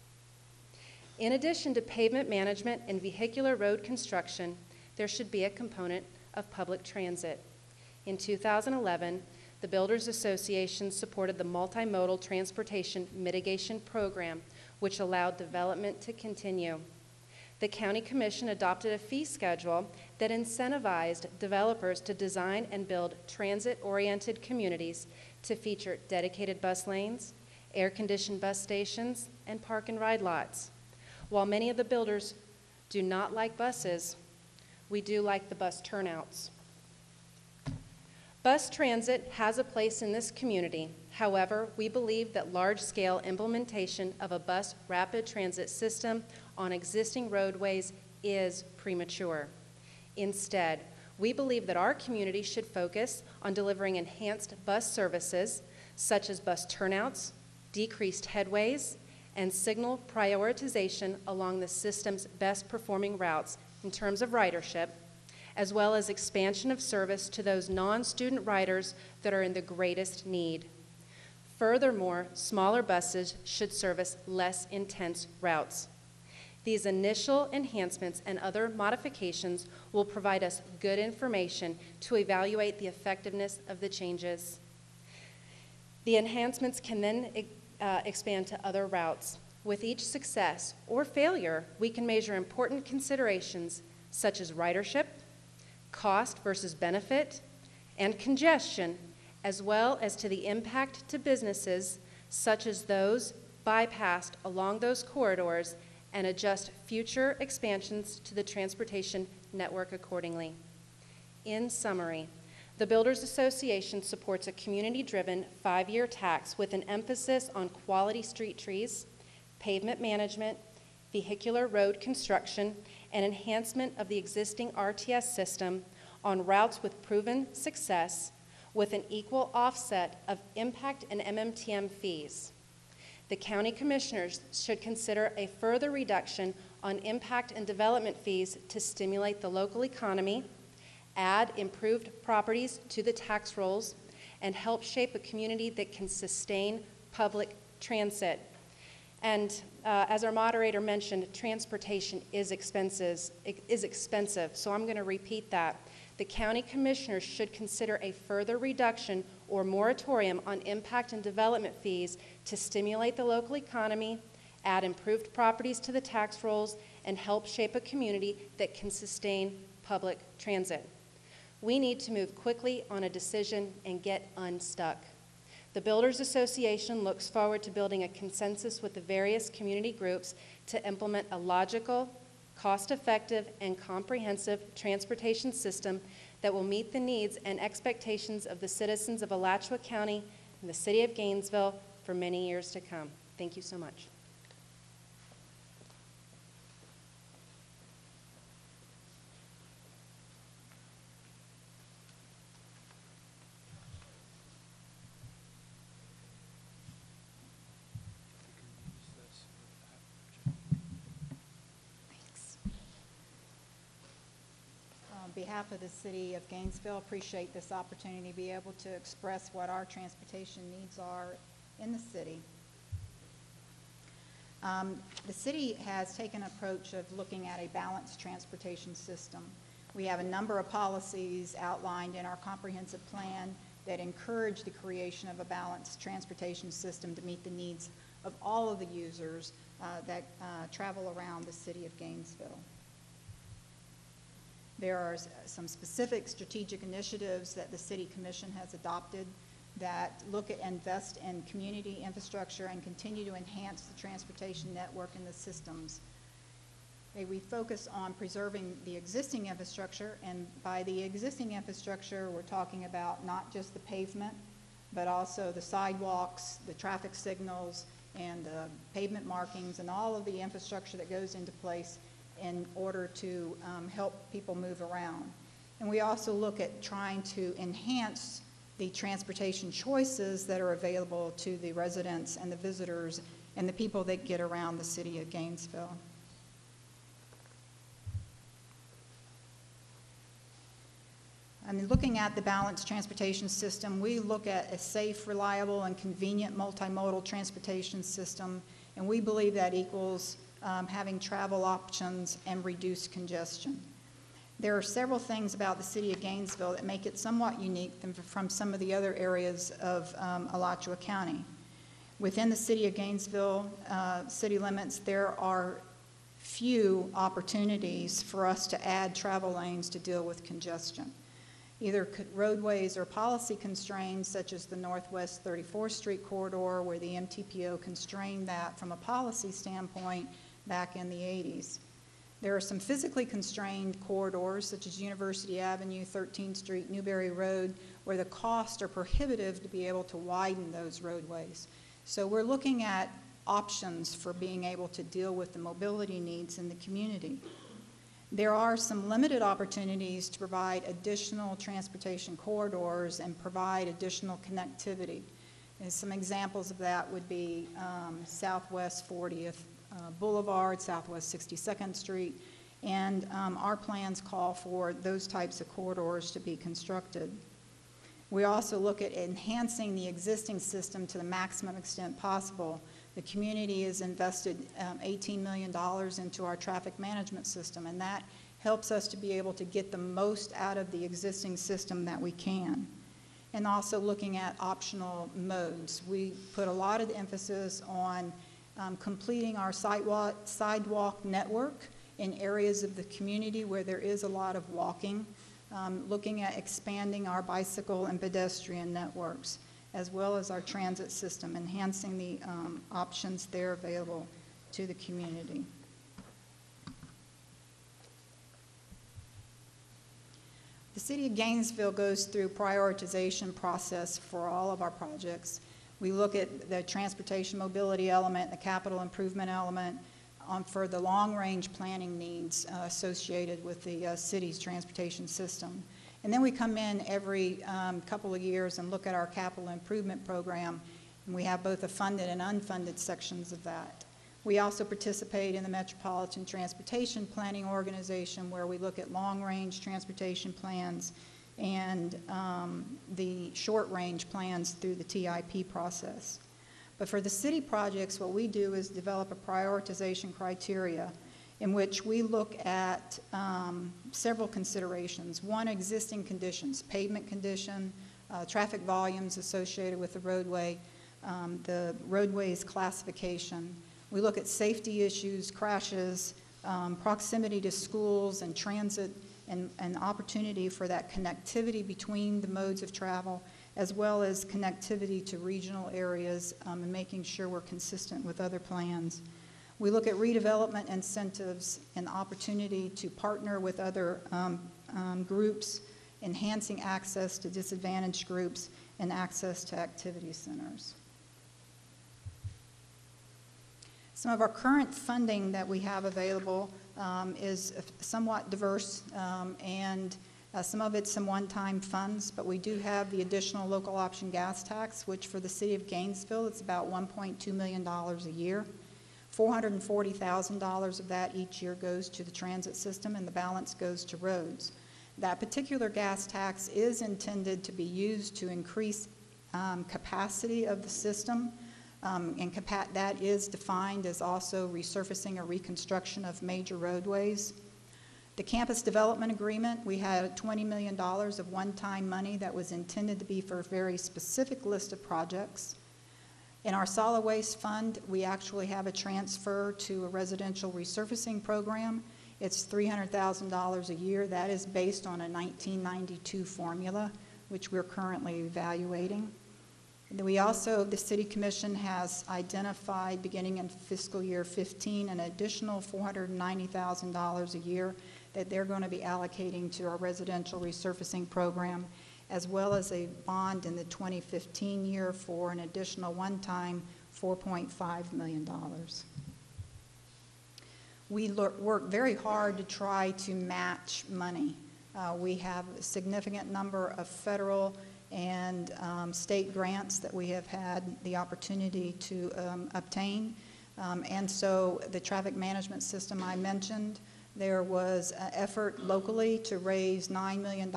In addition to pavement management and vehicular road construction, there should be a component of public transit. In 2011, the Builders Association supported the Multimodal Transportation Mitigation Program, which allowed development to continue. The County Commission adopted a fee schedule that incentivized developers to design and build transit oriented communities to feature dedicated bus lanes, air conditioned bus stations, and park and ride lots. While many of the builders do not like buses, we do like the bus turnouts. Bus transit has a place in this community. However, we believe that large scale implementation of a bus rapid transit system on existing roadways is premature. Instead, we believe that our community should focus on delivering enhanced bus services such as bus turnouts, decreased headways, and signal prioritization along the system's best performing routes in terms of ridership as well as expansion of service to those non student riders that are in the greatest need. Furthermore, smaller buses should service less intense routes. These initial enhancements and other modifications will provide us good information to evaluate the effectiveness of the changes. The enhancements can then uh, expand to other routes. With each success or failure, we can measure important considerations such as ridership, cost versus benefit, and congestion, as well as to the impact to businesses such as those bypassed along those corridors and adjust future expansions to the transportation network accordingly. In summary, the Builders Association supports a community-driven five-year tax with an emphasis on quality street trees, pavement management, vehicular road construction, and enhancement of the existing RTS system on routes with proven success with an equal offset of impact and MMTM fees. The county commissioners should consider a further reduction on impact and development fees to stimulate the local economy, add improved properties to the tax rolls, and help shape a community that can sustain public transit. And uh, as our moderator mentioned, transportation is expenses, is expensive, so I'm going to repeat that. The county commissioners should consider a further reduction or moratorium on impact and development fees to stimulate the local economy, add improved properties to the tax rolls, and help shape a community that can sustain public transit. We need to move quickly on a decision and get unstuck. The Builders Association looks forward to building a consensus with the various community groups to implement a logical, cost effective, and comprehensive transportation system that will meet the needs and expectations of the citizens of Alachua County and the City of Gainesville for many years to come. Thank you so much.
On behalf of the city of Gainesville, I appreciate this opportunity to be able to express what our transportation needs are in the city. Um, The city has taken an approach of looking at a balanced transportation system. We have a number of policies outlined in our comprehensive plan that encourage the creation of a balanced transportation system to meet the needs of all of the users uh, that uh, travel around the city of Gainesville. There are some specific strategic initiatives that the city commission has adopted that look at invest in community infrastructure and continue to enhance the transportation network and the systems. We focus on preserving the existing infrastructure, and by the existing infrastructure, we're talking about not just the pavement, but also the sidewalks, the traffic signals, and the pavement markings, and all of the infrastructure that goes into place in order to um, help people move around. And we also look at trying to enhance the transportation choices that are available to the residents and the visitors and the people that get around the city of Gainesville. I mean, looking at the balanced transportation system, we look at a safe, reliable, and convenient multimodal transportation system, and we believe that equals um, having travel options and reduced congestion. There are several things about the city of Gainesville that make it somewhat unique from some of the other areas of um, Alachua County. Within the city of Gainesville uh, city limits, there are few opportunities for us to add travel lanes to deal with congestion. Either roadways or policy constraints, such as the Northwest 34th Street corridor, where the MTPO constrained that from a policy standpoint back in the 80s. There are some physically constrained corridors, such as University Avenue, 13th Street, Newberry Road, where the costs are prohibitive to be able to widen those roadways. So we're looking at options for being able to deal with the mobility needs in the community. There are some limited opportunities to provide additional transportation corridors and provide additional connectivity. And some examples of that would be um, Southwest 40th uh, Boulevard, Southwest 62nd Street, and um, our plans call for those types of corridors to be constructed. We also look at enhancing the existing system to the maximum extent possible. The community has invested um, $18 million into our traffic management system, and that helps us to be able to get the most out of the existing system that we can. And also looking at optional modes. We put a lot of emphasis on um, completing our sidewalk, sidewalk network in areas of the community where there is a lot of walking um, looking at expanding our bicycle and pedestrian networks, as well as our transit system, enhancing the um, options there available to the community. The City of Gainesville goes through prioritization process for all of our projects. We look at the transportation mobility element, the capital improvement element, um, for the long-range planning needs uh, associated with the uh, city's transportation system. And then we come in every um, couple of years and look at our capital improvement program, and we have both the funded and unfunded sections of that. We also participate in the Metropolitan Transportation Planning Organization, where we look at long-range transportation plans and um, the short-range plans through the TIP process. But for the city projects, what we do is develop a prioritization criteria in which we look at um, several considerations. One, existing conditions, pavement condition, uh, traffic volumes associated with the roadway, um, the roadway's classification. We look at safety issues, crashes, um, proximity to schools and transit, and, and opportunity for that connectivity between the modes of travel, as well as connectivity to regional areas um, and making sure we're consistent with other plans. We look at redevelopment incentives and opportunity to partner with other um, um, groups, enhancing access to disadvantaged groups and access to activity centers. Some of our current funding that we have available um, is somewhat diverse, um, and uh, some of it's some one-time funds, but we do have the additional local option gas tax, which for the city of Gainesville, it's about $1.2 million a year. $440,000 of that each year goes to the transit system, and the balance goes to roads. That particular gas tax is intended to be used to increase um, capacity of the system um, and capa- that is defined as also resurfacing or reconstruction of major roadways. The campus development agreement, we had $20 million of one-time money that was intended to be for a very specific list of projects. In our solid waste fund, we actually have a transfer to a residential resurfacing program. It's $300,000 a year. That is based on a 1992 formula, which we're currently evaluating. We also, the City Commission has identified, beginning in fiscal year 15, an additional $490,000 a year that they're going to be allocating to our residential resurfacing program, as well as a bond in the 2015 year for an additional one-time $4.5 million. We work very hard to try to match money. Uh, we have a significant number of federal and um, state grants that we have had the opportunity to um, obtain. Um, and so the traffic management system I mentioned, there was an effort locally to raise $9 million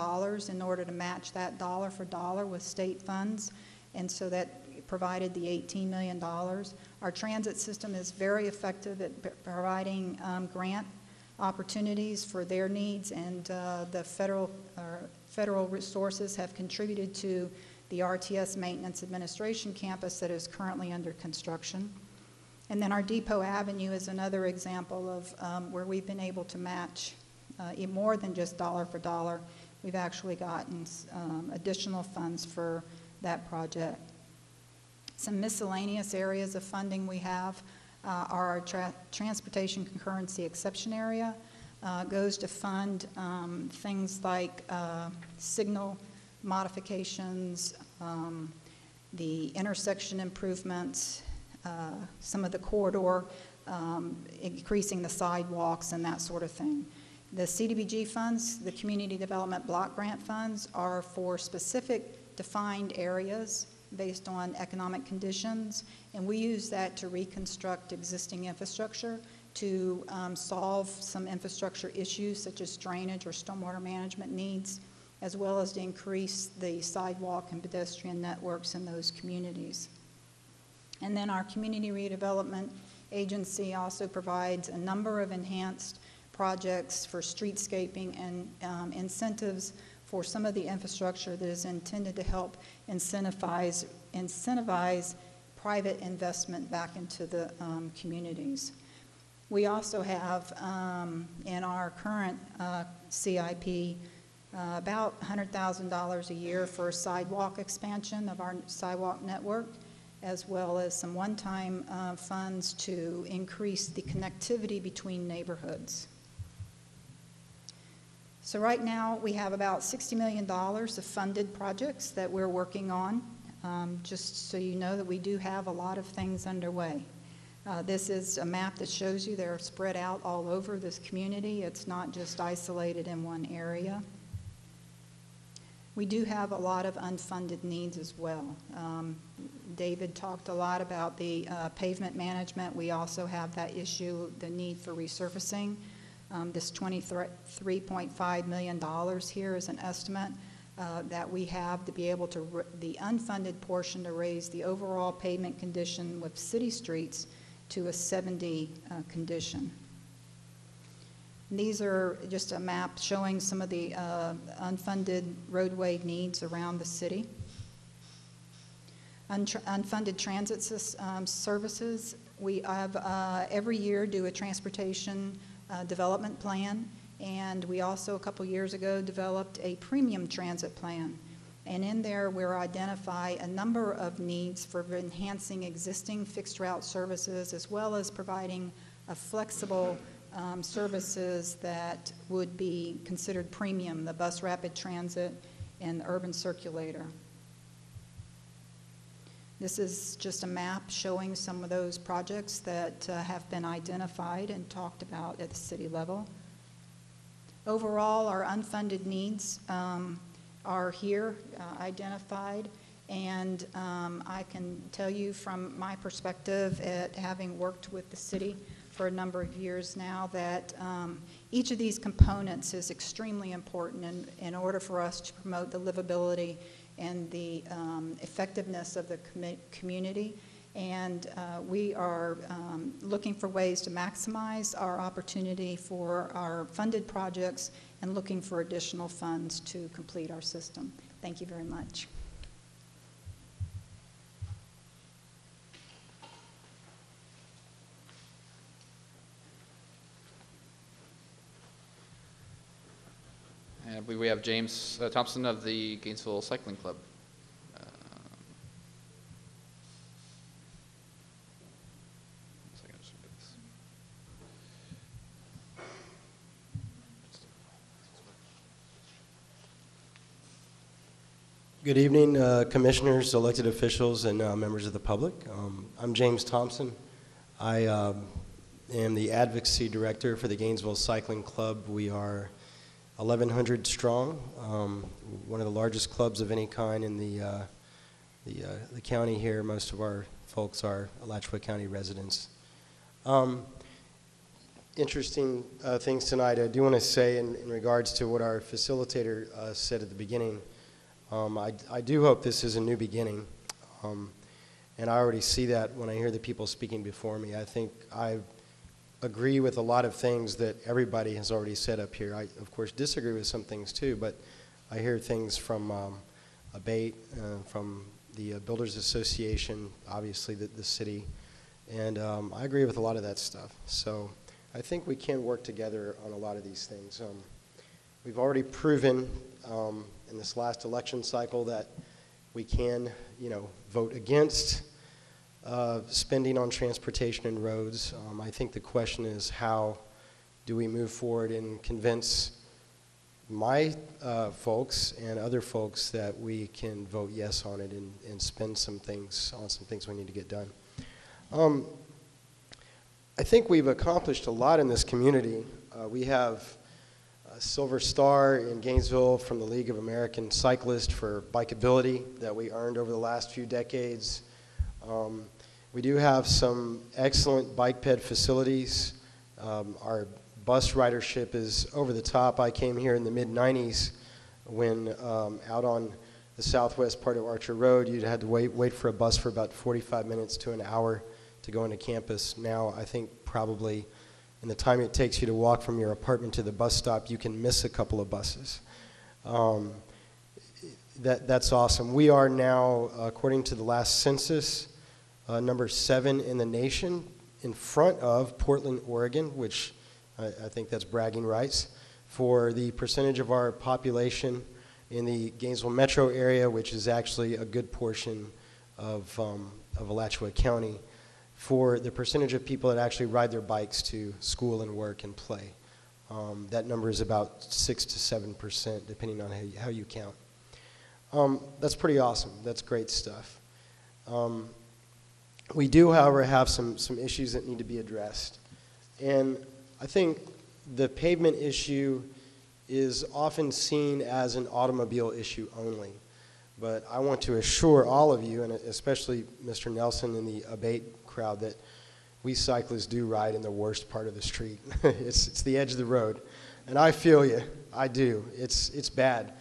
in order to match that dollar for dollar with state funds. And so that provided the $18 million. Our transit system is very effective at providing um, grant opportunities for their needs, and uh, the federal, uh, federal resources have contributed to the RTS Maintenance Administration campus that is currently under construction. And then our Depot Avenue is another example of um, where we've been able to match uh, more than just dollar for dollar. We've actually gotten um, additional funds for that project. Some miscellaneous areas of funding we have uh, our tra transportation concurrency exception area uh, goes to fund um, things like uh, signal modifications, um, the intersection improvements, uh, some of the corridor, um, increasing the sidewalks and that sort of thing. The CDBG funds, the Community Development Block Grant funds, are for specific defined areas based on economic conditions, and we use that to reconstruct existing infrastructure to um, solve some infrastructure issues such as drainage or stormwater management needs, as well as to increase the sidewalk and pedestrian networks in those communities. And then our Community Redevelopment Agency also provides a number of enhanced projects for streetscaping and um, incentives for some of the infrastructure that is intended to help incentivize, incentivize private investment back into the um, communities. We also have um, in our current uh, CIP uh, about $100,000 a year for sidewalk expansion of our sidewalk network, as well as some one-time uh, funds to increase the connectivity between neighborhoods. So right now, we have about $60 million of funded projects that we're working on, um, just so you know that we do have a lot of things underway. Uh, This is a map that shows you they're spread out all over this community. It's not just isolated in one area. We do have a lot of unfunded needs as well. Um, David talked a lot about the uh, pavement management. We also have that issue, the need for resurfacing. Um, This $23.5 million here is an estimate uh, that we have to be able to, the unfunded portion to raise the overall pavement condition with city streets to a 70 uh, condition. These are just a map showing some of the uh, unfunded roadway needs around the city. Unfunded transit um, services, we have, uh, every year do a transportation uh, development plan, and we also, a couple years ago, developed a premium transit plan. And in there, we're identify a number of needs for enhancing existing fixed route services, as well as providing a flexible um, services that would be considered premium, the bus rapid transit and the urban circulator. This is just a map showing some of those projects that uh, have been identified and talked about at the city level. Overall, our unfunded needs um, are here uh, identified, and um, I can tell you from my perspective at having worked with the city for a number of years now that um, each of these components is extremely important in, in order for us to promote the livability and the um, effectiveness of the commi- community. And uh, we are um, looking for ways to maximize our opportunity for our funded projects and looking for additional funds to complete our system. Thank you very much.
And we have James uh, Thompson of the Gainesville Cycling Club. Um, one second, just get this.
Good evening, uh, commissioners, elected officials, and uh, members of the public. Um, I'm James Thompson. I um, am the advocacy director for the Gainesville Cycling Club. We are 1,100 strong, um, one of the largest clubs of any kind in the, uh, the, uh, the county here. Most of our folks are Alachua County residents. Um, interesting uh, things tonight. I do want to say, in, in regards to what our facilitator uh, said at the beginning, um, I, I do hope this is a new beginning. Um, and I already see that when I hear the people speaking before me. I think I agree with a lot of things that everybody has already said up here. I, of course, disagree with some things too, but I hear things from um, Abate, uh, from the uh, Builders Association, obviously the, the city, and um, I agree with a lot of that stuff. So I think we can work together on a lot of these things. Um, we've already proven um, in this last election cycle that we can, you know, vote against uh, spending on transportation and roads. Um, I think the question is how do we move forward and convince my uh, folks and other folks that we can vote yes on it and, and spend some things on some things we need to get done. Um, I think we've accomplished a lot in this community. Uh, we have Silver Star in Gainesville from the League of American Cyclists for bikeability that we earned over the last few decades. Um, we do have some excellent bike ped facilities. Um, our bus ridership is over the top. I came here in the mid 90s when um, out on the southwest part of Archer Road, you'd had to wait, wait for a bus for about 45 minutes to an hour to go into campus. Now, I think probably in the time it takes you to walk from your apartment to the bus stop, you can miss a couple of buses. Um, that, that's awesome. We are now, according to the last census, uh, number seven in the nation, in front of Portland, Oregon, which I, I think that's bragging rights, for the percentage of our population in the Gainesville metro area, which is actually a good portion of, um, of Alachua County, for the percentage of people that actually ride their bikes to school and work and play. Um, that number is about 6 to 7 percent, depending on how you, how you count. Um, that's pretty awesome. That's great stuff. Um, we do, however, have some, some issues that need to be addressed. And I think the pavement issue is often seen as an automobile issue only. But I want to assure all of you, and especially Mr. Nelson and the abate crowd, that we cyclists do ride in the worst part of the street. it's, it's the edge of the road. And I feel you. I do. It's, it's bad.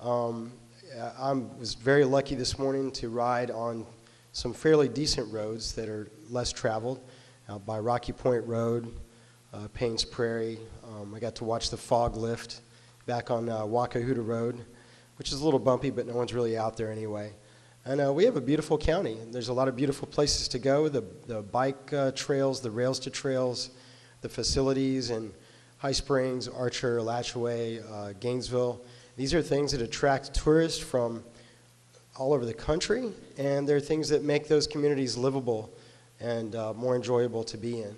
Um, I was very lucky this morning to ride on some fairly decent roads that are less traveled out by Rocky Point Road, uh, Paynes Prairie. Um, I got to watch the fog lift back on uh, Wacahoota Road, which is a little bumpy, but no one's really out there anyway. And uh, we have a beautiful county. There's a lot of beautiful places to go. The, the bike uh, trails, the rails to trails, the facilities in High Springs, Archer, Alachua, uh, Gainesville. These are things that attract tourists from all over the country, and they're things that make those communities livable and uh, more enjoyable to be in.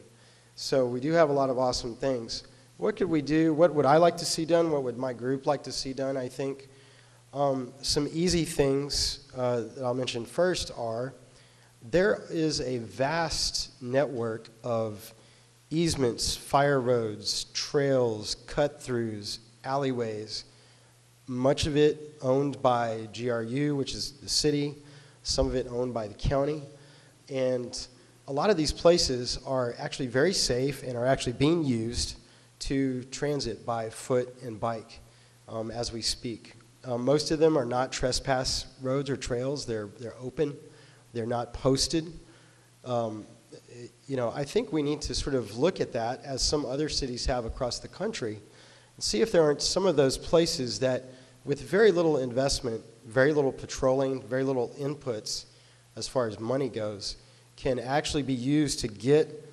So we do have a lot of awesome things. What could we do? What would I like to see done? What would my group like to see done? I think um, some easy things uh, that I'll mention first are there is a vast network of easements, fire roads, trails, cut throughs, alleyways, much of it owned by GRU, which is the city, some of it owned by the county. And a lot of these places are actually very safe and are actually being used to transit by foot and bike um, as we speak. Um, most of them are not trespass roads or trails. They're, they're open. They're not posted. Um, you know, I think we need to sort of look at that as some other cities have across the country and see if there aren't some of those places that, with very little investment, very little patrolling, very little inputs as far as money goes, can actually be used to get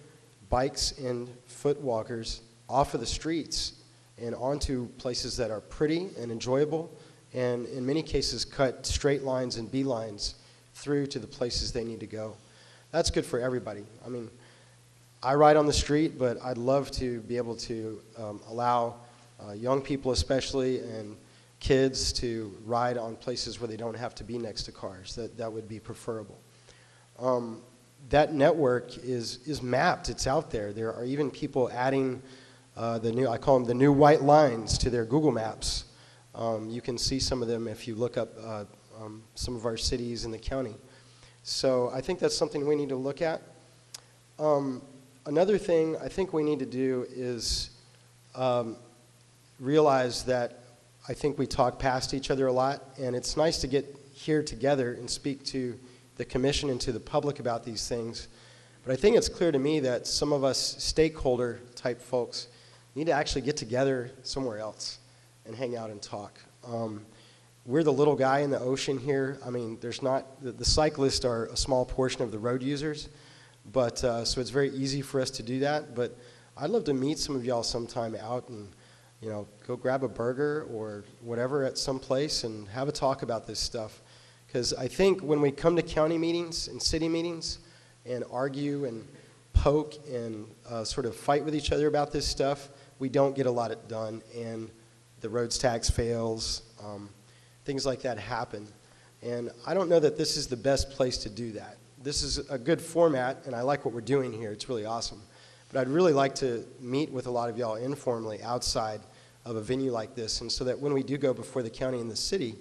bikes and foot walkers off of the streets and onto places that are pretty and enjoyable and in many cases cut straight lines and beelines through to the places they need to go. That's good for everybody. I mean, I ride on the street, but I'd love to be able to um, allow uh, young people, especially, and kids to ride on places where they don't have to be next to cars. That, that would be preferable. Um, that network is, is mapped, it's out there. There are even people adding uh, the new, I call them the new white lines to their Google Maps um, you can see some of them if you look up uh, um, some of our cities in the county. So I think that's something we need to look at. Um, another thing I think we need to do is um, realize that I think we talk past each other a lot, and it's nice to get here together and speak to the commission and to the public about these things. But I think it's clear to me that some of us stakeholder type folks need to actually get together somewhere else and hang out and talk. Um, we're the little guy in the ocean here. I mean, there's not, the, the cyclists are a small portion of the road users, but uh, so it's very easy for us to do that. But I'd love to meet some of y'all sometime out and, you know, go grab a burger or whatever at some place and have a talk about this stuff. Because I think when we come to county meetings and city meetings and argue and poke and uh, sort of fight with each other about this stuff, we don't get a lot done. And the roads tax fails, um, things like that happen. And I don't know that this is the best place to do that. This is a good format, and I like what we're doing here. It's really awesome. But I'd really like to meet with a lot of y'all informally outside of a venue like this, and so that when we do go before the county and the city,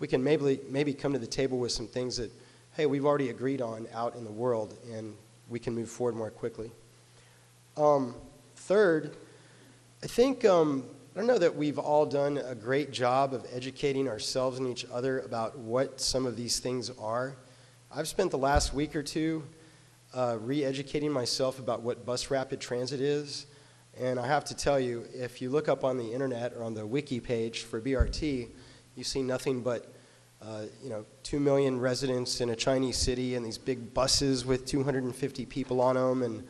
we can maybe, maybe come to the table with some things that, hey, we've already agreed on out in the world, and we can move forward more quickly. Um, third, I think um, I don't know that we've all done a great job of educating ourselves and each other about what some of these things are. I've spent the last week or two uh, re educating myself about what bus rapid transit is. And I have to tell you, if you look up on the internet or on the wiki page for BRT, you see nothing but uh, you know, 2 million residents in a Chinese city and these big buses with 250 people on them and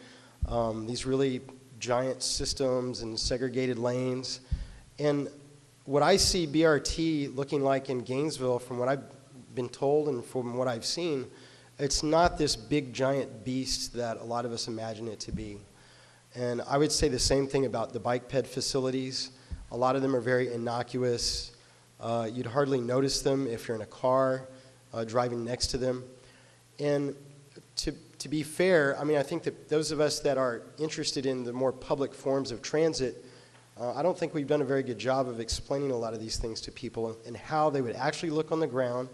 um, these really giant systems and segregated lanes. And what I see BRT looking like in Gainesville, from what I've been told and from what I've seen, it's not this big giant beast that a lot of us imagine it to be. And I would say the same thing about the bike ped facilities. A lot of them are very innocuous. Uh, you'd hardly notice them if you're in a car uh, driving next to them. And to, to be fair, I mean, I think that those of us that are interested in the more public forms of transit, uh, I don't think we've done a very good job of explaining a lot of these things to people and how they would actually look on the ground,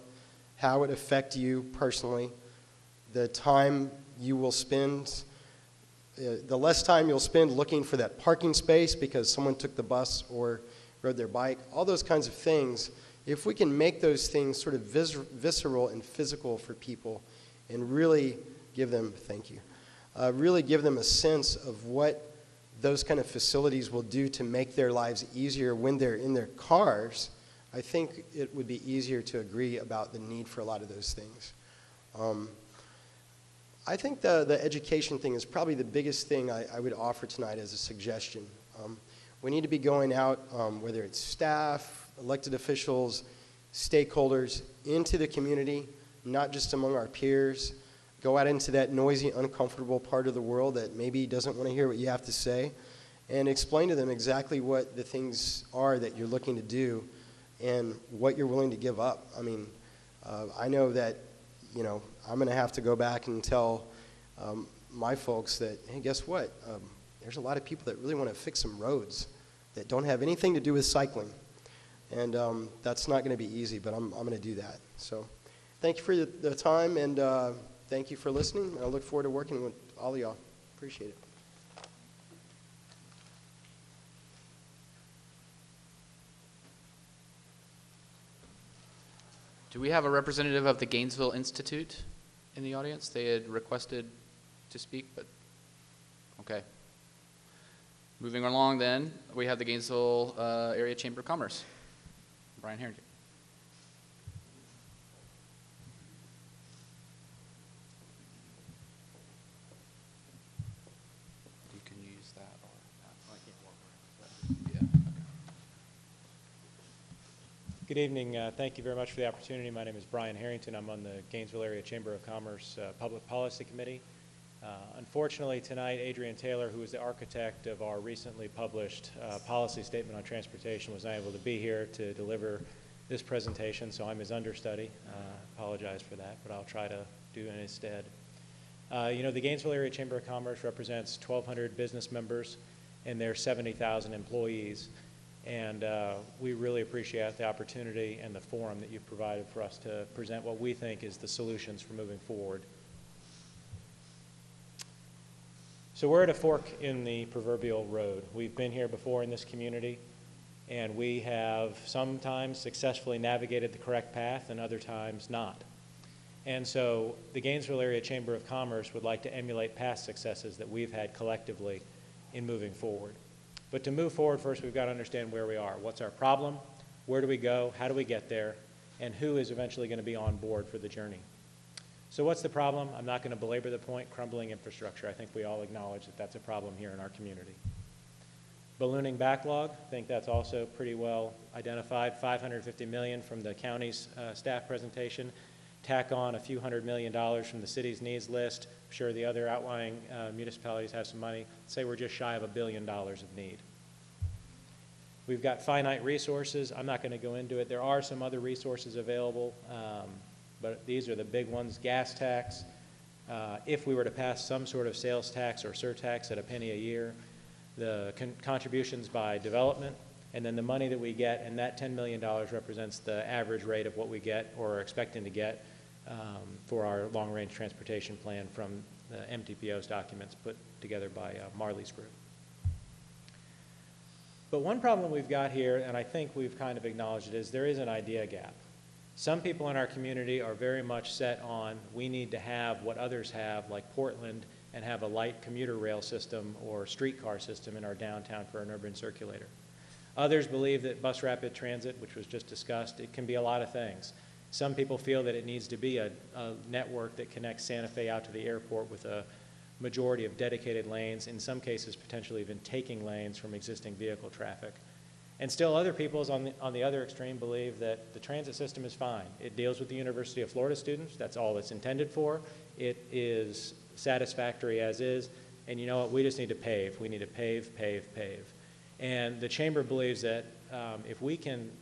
how it would affect you personally, the time you will spend, uh, the less time you'll spend looking for that parking space because someone took the bus or rode their bike, all those kinds of things. If we can make those things sort of vis- visceral and physical for people and really give them, thank you, uh, really give them a sense of what those kind of facilities will do to make their lives easier when they're in their cars, I think it would be easier to agree about the need for a lot of those things. Um, I think the, the education thing is probably the biggest thing I, I would offer tonight as a suggestion. Um, we need to be going out, um, whether it's staff, elected officials, stakeholders, into the community, not just among our peers. Go out into that noisy, uncomfortable part of the world that maybe doesn't want to hear what you have to say, and explain to them exactly what the things are that you're looking to do and what you're willing to give up. I mean, uh, I know that, you know, I'm going to have to go back and tell um, my folks that, hey, guess what? Um, there's a lot of people that really want to fix some roads that don't have anything to do with cycling. And um, that's not going to be easy, but I'm, I'm going to do that. So thank you for the, the time, and uh, thank you for listening. I look forward to working with all of y'all. Appreciate it.
Do we have a representative of the Gainesville Institute in the audience? They had requested to speak, but, okay. Moving along then, we have the Gainesville uh, Area Chamber of Commerce. Brian Harrington. You can use that or not. I can't walk around. Yeah, okay.
Good evening. Uh, Thank you very much for the opportunity. My name is Brian Harrington. I'm on the Gainesville Area Chamber of Commerce uh, Public Policy Committee. Uh, Unfortunately, tonight, Adrian Taylor, who is the architect of our recently published uh, policy statement on transportation, was not able to be here to deliver this presentation, so I'm his understudy. Uh, Apologize for that, but I'll try to do in his stead. Uh, You know, the Gainesville Area Chamber of Commerce represents 1,200 business members and their 70,000 employees. And uh, we really appreciate the opportunity and the forum that you've provided for us to present what we think is the solutions for moving forward. So we're at a fork in the proverbial road. We've been here before in this community, and we have sometimes successfully navigated the correct path and other times not. And so the Gainesville Area Chamber of Commerce would like to emulate past successes that we've had collectively in moving forward. But to move forward, first we've got to understand where we are. What's our problem? Where do we go? How do we get there? And who is eventually going to be on board for the journey? So what's the problem? I'm not going to belabor the point, crumbling infrastructure. I think we all acknowledge that that's a problem here in our community. Ballooning backlog, I think that's also pretty well identified. 550 million from the county's uh, staff presentation. Tack on a few hundred million dollars from the city's needs list. Sure the other outlying uh, municipalities have some money. Say we're just shy of a billion dollars of need. We've got finite resources. I'm not going to go into it. There are some other resources available, um, but these are the big ones. Gas tax. Uh, if we were to pass some sort of sales tax or surtax at a penny a year, the con- contributions by development, and then the money that we get, and that $10 million represents the average rate of what we get or are expecting to get um, for our long-range transportation plan from the MTPO's documents put together by uh, Marlie's group. But one problem we've got here, and I think we've kind of acknowledged it, is there is an idea gap. Some people in our community are very much set on we need to have what others have, like Portland, and have a light commuter rail system or streetcar system in our downtown for an urban circulator. Others believe that bus rapid transit, which was just discussed, it can be a lot of things. Some people feel that it needs to be a, a network that connects Santa Fe out to the airport with a majority of dedicated lanes, in some cases potentially even taking lanes from existing vehicle traffic. And still other peoples on the, on the other extreme believe that the transit system is fine. It deals with the University of Florida students. That's all it's intended for. It is satisfactory as is. And you know what? We just need to pave. We need to pave, pave, pave. And the chamber believes that um, if we can,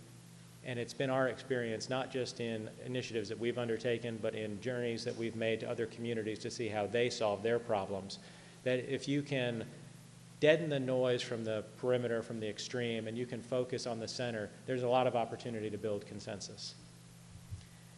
and it's been our experience, not just in initiatives that we've undertaken, but in journeys that we've made to other communities to see how they solve their problems, that if you can deaden the noise from the perimeter, from the extreme, and you can focus on the center, there's a lot of opportunity to build consensus.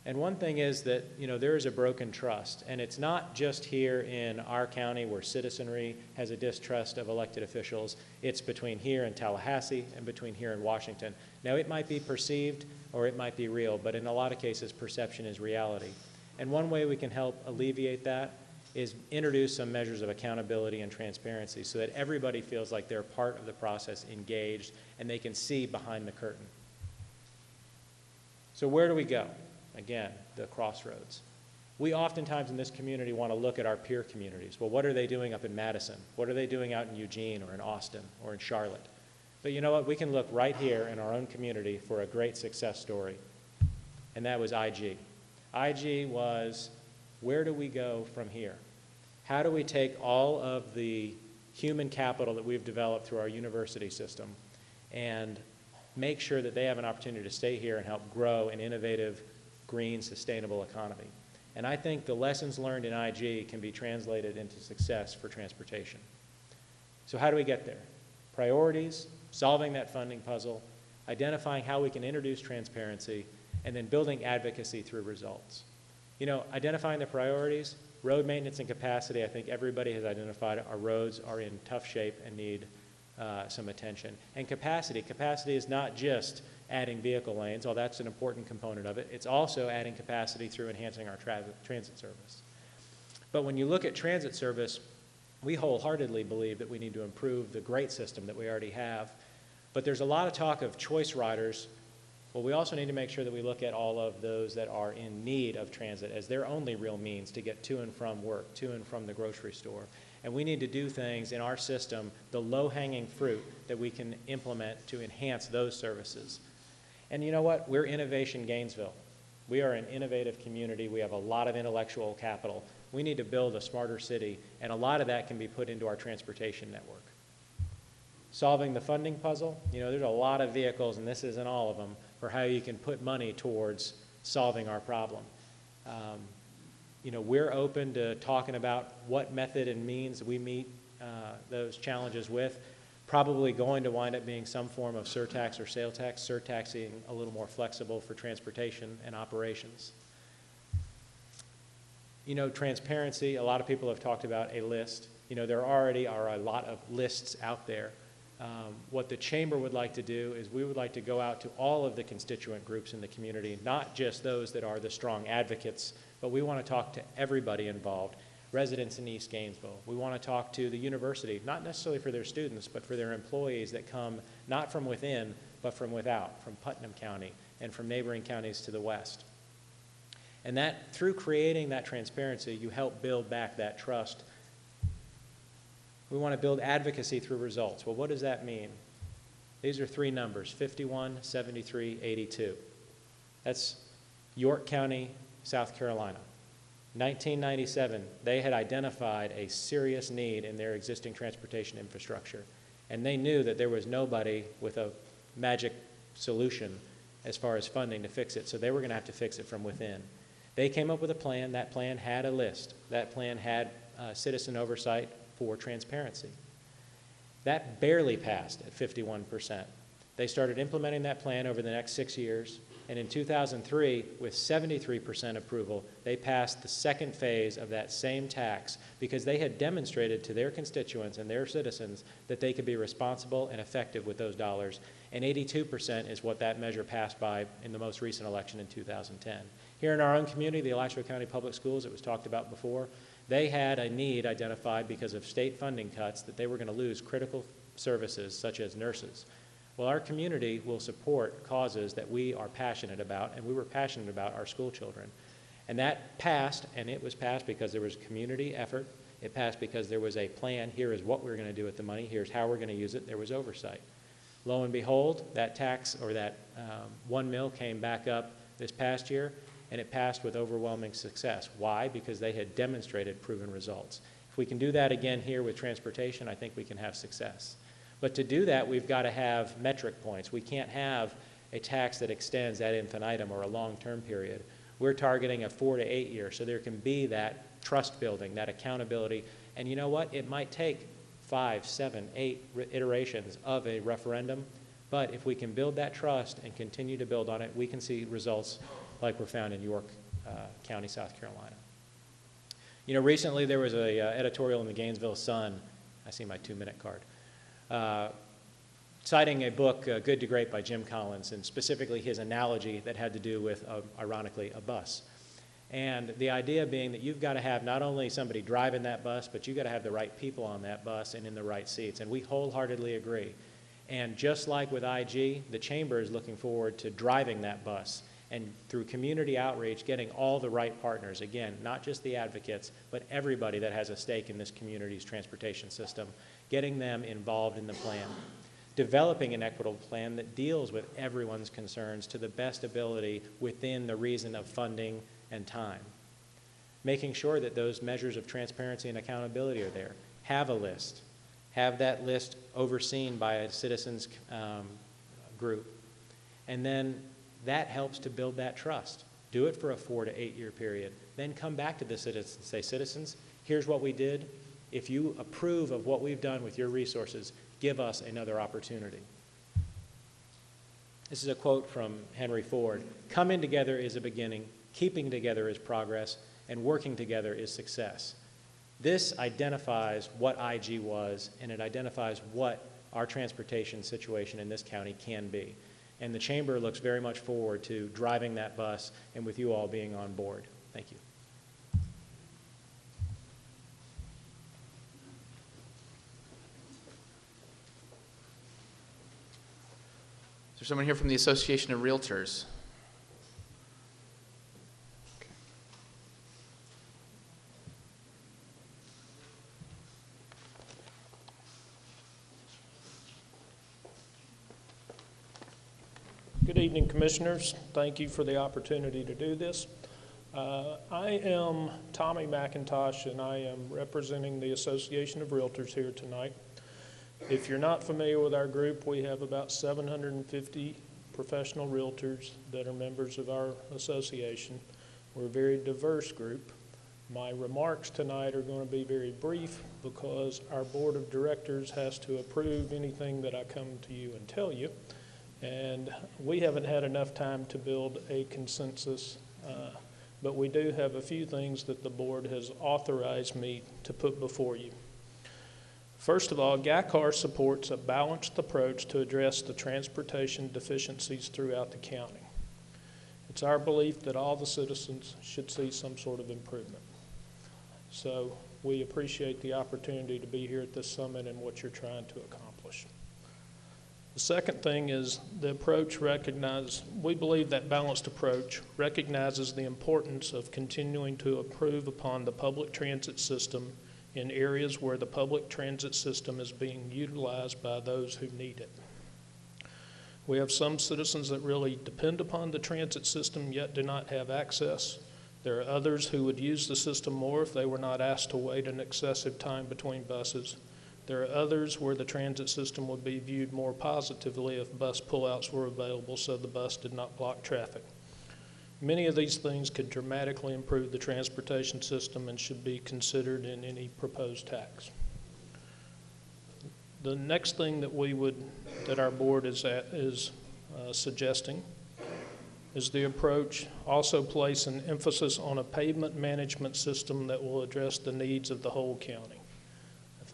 And one thing is that, you know, there is a broken trust, and it's not just here in our county where citizenry has a distrust of elected officials. It's between here and Tallahassee and between here and Washington. Now, it might be perceived or it might be real, but in a lot of cases, perception is reality. And one way we can help alleviate that is introduce some measures of accountability and transparency so that everybody feels like they're part of the process, engaged, and they can see behind the curtain. So where do we go? Again, the crossroads. We oftentimes in this community want to look at our peer communities. Well, what are they doing up in Madison? What are they doing out in Eugene or in Austin or in Charlotte? But you know what? We can look right here in our own community for a great success story, and that was IG. IG was where do we go from here? How do we take all of the human capital that we've developed through our university system and make sure that they have an opportunity to stay here and help grow an innovative, green, sustainable economy? And I think the lessons learned in IG can be translated into success for transportation. So how do we get there? Priorities, solving that funding puzzle, identifying how we can introduce transparency, and then building advocacy through results. You know, identifying the priorities, road maintenance and capacity, I think everybody has identified our roads are in tough shape and need uh, some attention. And capacity, capacity is not just adding vehicle lanes, although that's an important component of it. It's also adding capacity through enhancing our tra transit service. But when you look at transit service, we wholeheartedly believe that we need to improve the great system that we already have. But there's a lot of talk of choice riders well, we also need to make sure that we look at all of those that are in need of transit as their only real means to get to and from work, to and from the grocery store. And we need to do things in our system, the low-hanging fruit that we can implement to enhance those services. And you know what? We're Innovation Gainesville. We are an innovative community. We have a lot of intellectual capital. We need to build a smarter city, and a lot of that can be put into our transportation network. Solving the funding puzzle, you know, there's a lot of vehicles, and this isn't all of them, for how you can put money towards solving our problem. Um, you know, we're open to talking about what method and means we meet uh, those challenges with. Probably going to wind up being some form of surtax or sale tax, surtaxing a little more flexible for transportation and operations. You know, transparency, a lot of people have talked about a list. You know, there already are a lot of lists out there. Um, what the chamber would like to do is we would like to go out to all of the constituent groups in the community, not just those that are the strong advocates, but we want to talk to everybody involved, residents in East Gainesville. We want to talk to the university, not necessarily for their students, but for their employees that come not from within, but from without, from Putnam County and from neighboring counties to the west. And that, through creating that transparency, you help build back that trust we want to build advocacy through results. Well, what does that mean? These are three numbers 51, 73, 82. That's York County, South Carolina. 1997, they had identified a serious need in their existing transportation infrastructure. And they knew that there was nobody with a magic solution as far as funding to fix it, so they were going to have to fix it from within. They came up with a plan. That plan had a list. That plan had uh, citizen oversight for transparency. That barely passed at 51%. They started implementing that plan over the next six years, and in 2003, with 73% approval, they passed the second phase of that same tax because they had demonstrated to their constituents and their citizens that they could be responsible and effective with those dollars. And 82% is what that measure passed by in the most recent election in 2010. Here in our own community, the Alachua County Public Schools, it was talked about before, they had a need identified because of state funding cuts that they were going to lose critical services such as nurses. Well, our community will support causes that we are passionate about, and we were passionate about our school children. And that passed, and it was passed because there was community effort. It passed because there was a plan. Here is what we're going to do with the money. Here's how we're going to use it. There was oversight. Lo and behold, that tax, or that um, one mil came back up this past year, and it passed with overwhelming success. Why? Because they had demonstrated proven results. If we can do that again here with transportation, I think we can have success. But to do that, we've got to have metric points. We can't have a tax that extends ad infinitum or a long-term period. We're targeting a four to eight year, so there can be that trust building, that accountability. And you know what? It might take five, seven, eight iterations of a referendum, but if we can build that trust and continue to build on it, we can see results like were found in York uh, County, South Carolina. You know, recently there was a uh, editorial in the Gainesville Sun. I see my two-minute card. Uh, citing a book, Good to Great by Jim Collins, and specifically his analogy that had to do with, ironically, a bus. And the idea being that you've got to have not only somebody driving that bus, but you've got to have the right people on that bus and in the right seats. And we wholeheartedly agree. And just like with IG, the Chamber is looking forward to driving that bus and through community outreach, getting all the right partners. Again, not just the advocates, but everybody that has a stake in this community's transportation system, getting them involved in the plan developing an equitable plan that deals with everyone's concerns to the best ability within the reason of funding and time. Making sure that those measures of transparency and accountability are there. Have a list. Have that list overseen by a citizens um, group. And then that helps to build that trust. Do it for a four to eight year period. Then come back to the citizens and say, citizens, here's what we did. If you approve of what we've done with your resources, give us another opportunity. This is a quote from Henry Ford Coming together is a beginning, keeping together is progress, and working together is success. This identifies what IG was, and it identifies what our transportation situation in this county can be. And the Chamber looks very much forward to driving that bus and with you all being on board. Thank you.
Is there someone here from the Association of Realtors?
Good evening, Commissioners. Thank you for the opportunity to do this. Uh, I am Tommy McIntosh, and I am representing the Association of Realtors here tonight. If you're not familiar with our group, we have about 750 professional realtors that are members of our association. We're a very diverse group. My remarks tonight are going to be very brief because our board of directors has to approve anything that I come to you and tell you. And we haven't had enough time to build a consensus, uh, but we do have a few things that the board has authorized me to put before you. First of all, GACAR supports a balanced approach to address the transportation deficiencies throughout the county. It's our belief that all the citizens should see some sort of improvement. So we appreciate the opportunity to be here at this summit and what you're trying to accomplish. The second thing is the approach recognizes, we believe that balanced approach recognizes the importance of continuing to improve upon the public transit system in areas where the public transit system is being utilized by those who need it. We have some citizens that really depend upon the transit system yet do not have access. There are others who would use the system more if they were not asked to wait an excessive time between buses. There are others where the transit system would be viewed more positively if bus pullouts were available so the bus did not block traffic. Many of these things could dramatically improve the transportation system and should be considered in any proposed tax. The next thing that we would, that our board is, at, is uh, suggesting is the approach also place an emphasis on a pavement management system that will address the needs of the whole county.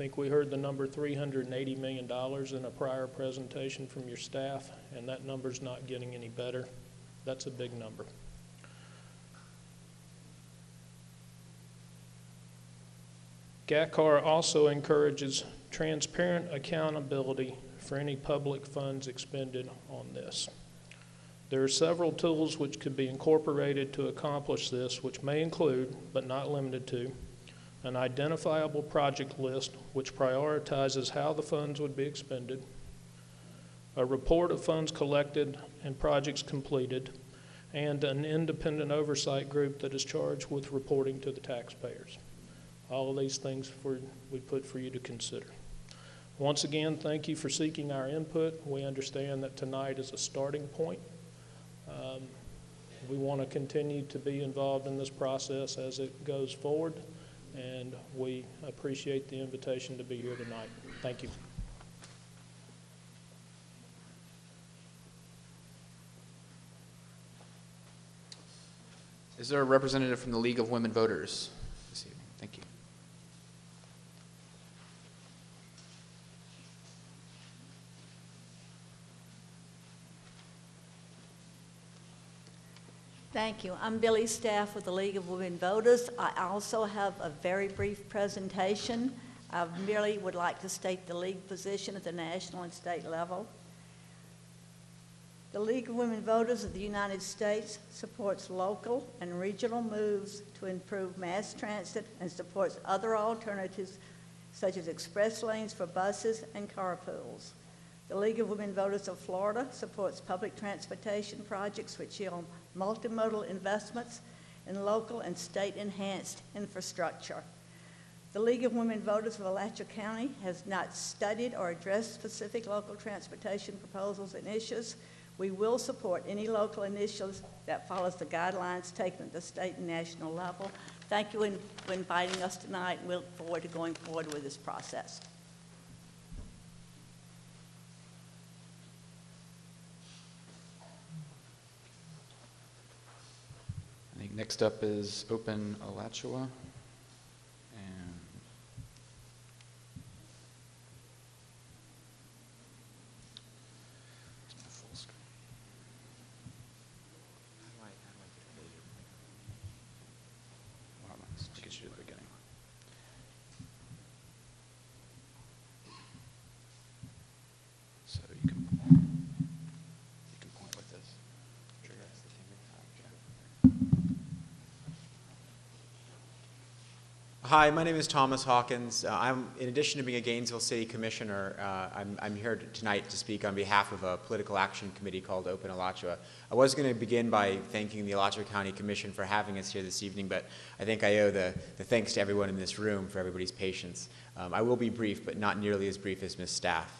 I think we heard the number $380 million in a prior presentation from your staff, and that number's not getting any better. That's a big number. GACAR also encourages transparent accountability for any public funds expended on this. There are several tools which could be incorporated to accomplish this, which may include, but not limited to, an identifiable project list which prioritizes how the funds would be expended, a report of funds collected and projects completed, and an independent oversight group that is charged with reporting to the taxpayers. All of these things for, we put for you to consider. Once again, thank you for seeking our input. We understand that tonight is a starting point. Um, We want to continue to be involved in this process as it goes forward, and we appreciate the invitation to be here tonight. Thank you.
Is there a representative from the League of Women Voters this evening? Thank you.
Thank you. I'm Billy Staff with the League of Women Voters. I also have a very brief presentation. I merely would like to state the League position at the national and state level. The League of Women Voters of the United States supports local and regional moves to improve mass transit and supports other alternatives such as express lanes for buses and carpools. The League of Women Voters of Florida supports public transportation projects which yield multimodal investments in local and state enhanced infrastructure. The League of Women Voters of Alachua County has not studied or addressed specific local transportation proposals and issues. We will support any local initiatives that follows the guidelines taken at the state and national level. Thank you for inviting us tonight, we look forward to going forward with this process.
Next up is Open Alachua. And Where's my full screen? How do I, how do I get rid of your mic? Hold on, let's get you to the beginning. So you can, you can point with this. Trigger as the finger. Okay.
Hi, my name is Thomas Hawkins. Uh, I'm, in addition to being a Gainesville City Commissioner, uh, I'm, I'm here tonight to speak on behalf of a political action committee called Open Alachua. I was going to begin by thanking the Alachua County Commission for having us here this evening, but I think I owe the, the thanks to everyone in this room for everybody's patience. Um, I will be brief, but not nearly as brief as Ms. Staff.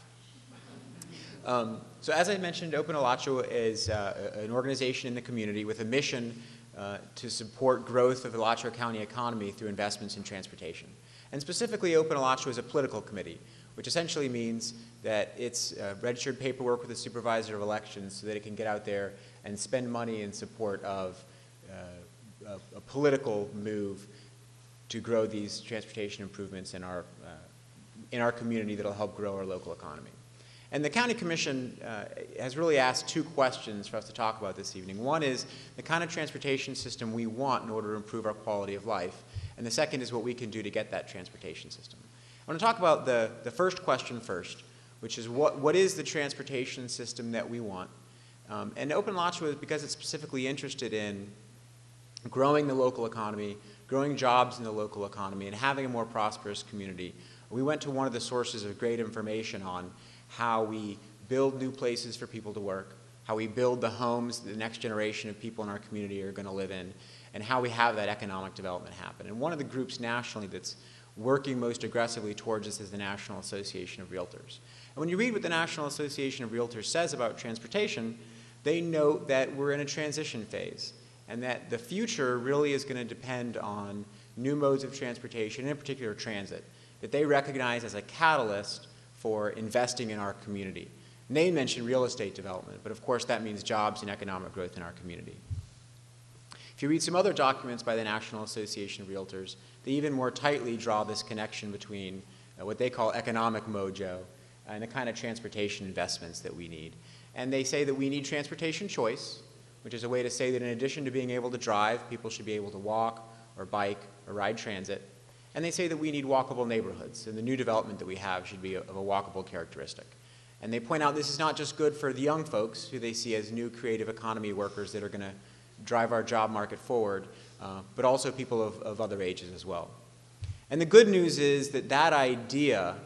Um, so as I mentioned, Open Alachua is uh, an organization in the community with a mission uh, to support growth of the Alachua County economy through investments in transportation. And specifically, Open Alachua is a political committee, which essentially means that it's uh, registered paperwork with the supervisor of elections so that it can get out there and spend money in support of uh, a, a political move to grow these transportation improvements in our, uh, in our community that'll help grow our local economy. And the County Commission uh, has really asked two questions for us to talk about this evening. One is the kind of transportation system we want in order to improve our quality of life. And the second is what we can do to get that transportation system. I want to talk about the, the first question first, which is what, what is the transportation system that we want? Um, and Open Alachua is because it's specifically interested in growing the local economy, growing jobs in the local economy, and having a more prosperous community. We went to one of the sources of great information on how we build new places for people to work, how we build the homes the next generation of people in our community are going to live in, and how we have that economic development happen. And one of the groups nationally that's working most aggressively towards this is the National Association of Realtors. And when you read what the National Association of Realtors says about transportation, they note that we're in a transition phase and that the future really is going to depend on new modes of transportation, in particular transit, that they recognize as a catalyst for investing in our community. And mentioned real estate development, but of course that means jobs and economic growth in our community. If you read some other documents by the National Association of Realtors, they even more tightly draw this connection between uh, what they call economic mojo and the kind of transportation investments that we need. And they say that we need transportation choice, which is a way to say that in addition to being able to drive, people should be able to walk or bike or ride transit. And they say that we need walkable neighborhoods, and the new development that we have should be of a walkable characteristic. And they point out this is not just good for the young folks who they see as new creative economy workers that are going to drive our job market forward, uh, but also people of, of other ages as well. And the good news is that that idea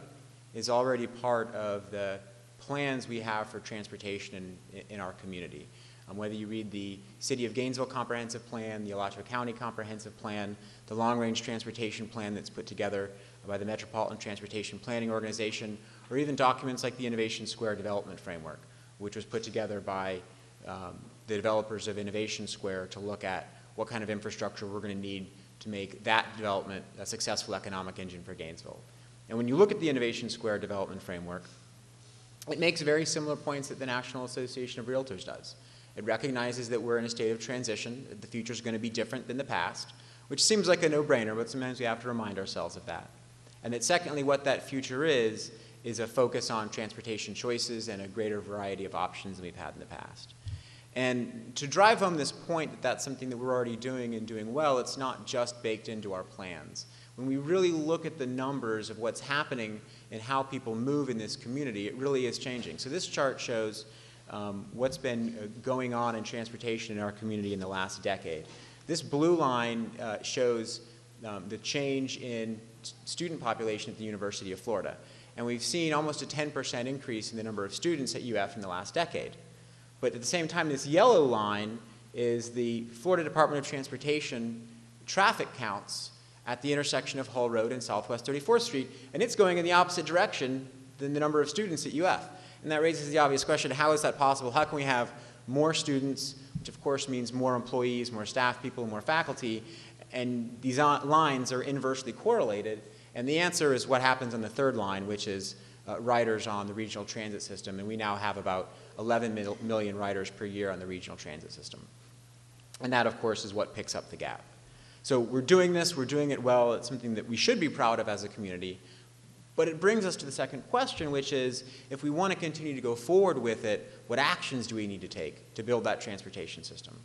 is already part of the plans we have for transportation in, in our community. Um, whether you read the City of Gainesville Comprehensive Plan, the Alachua County Comprehensive Plan, the Long Range Transportation Plan that's put together by the Metropolitan Transportation Planning Organization, or even documents like the Innovation Square Development Framework, which was put together by um, the developers of Innovation Square to look at what kind of infrastructure we're going to need to make that development a successful economic engine for Gainesville. And when you look at the Innovation Square Development Framework, it makes very similar points that the National Association of Realtors does. It recognizes that we're in a state of transition, that the future is going to be different than the past, which seems like a no-brainer, but sometimes we have to remind ourselves of that. And that secondly, what that future is, is a focus on transportation choices and a greater variety of options than we've had in the past. And to drive home this point that that's something that we're already doing and doing well, it's not just baked into our plans. When we really look at the numbers of what's happening and how people move in this community, it really is changing. So this chart shows um, what's been uh, going on in transportation in our community in the last decade. This blue line uh, shows um, the change in student population at the University of Florida. And we've seen almost a 10% increase in the number of students at UF in the last decade. But at the same time, this yellow line is the Florida Department of Transportation traffic counts at the intersection of Hull Road and Southwest 34th Street, and it's going in the opposite direction than the number of students at UF. And that raises the obvious question, how is that possible? How can we have more students, which of course means more employees, more staff people, more faculty, and these lines are inversely correlated? And the answer is what happens on the third line, which is uh, riders on the regional transit system, and we now have about 11 mil million riders per year on the regional transit system. And that, of course, is what picks up the gap. So we're doing this, we're doing it well, it's something that we should be proud of as a community. But it brings us to the second question, which is if we want to continue to go forward with it, what actions do we need to take to build that transportation system?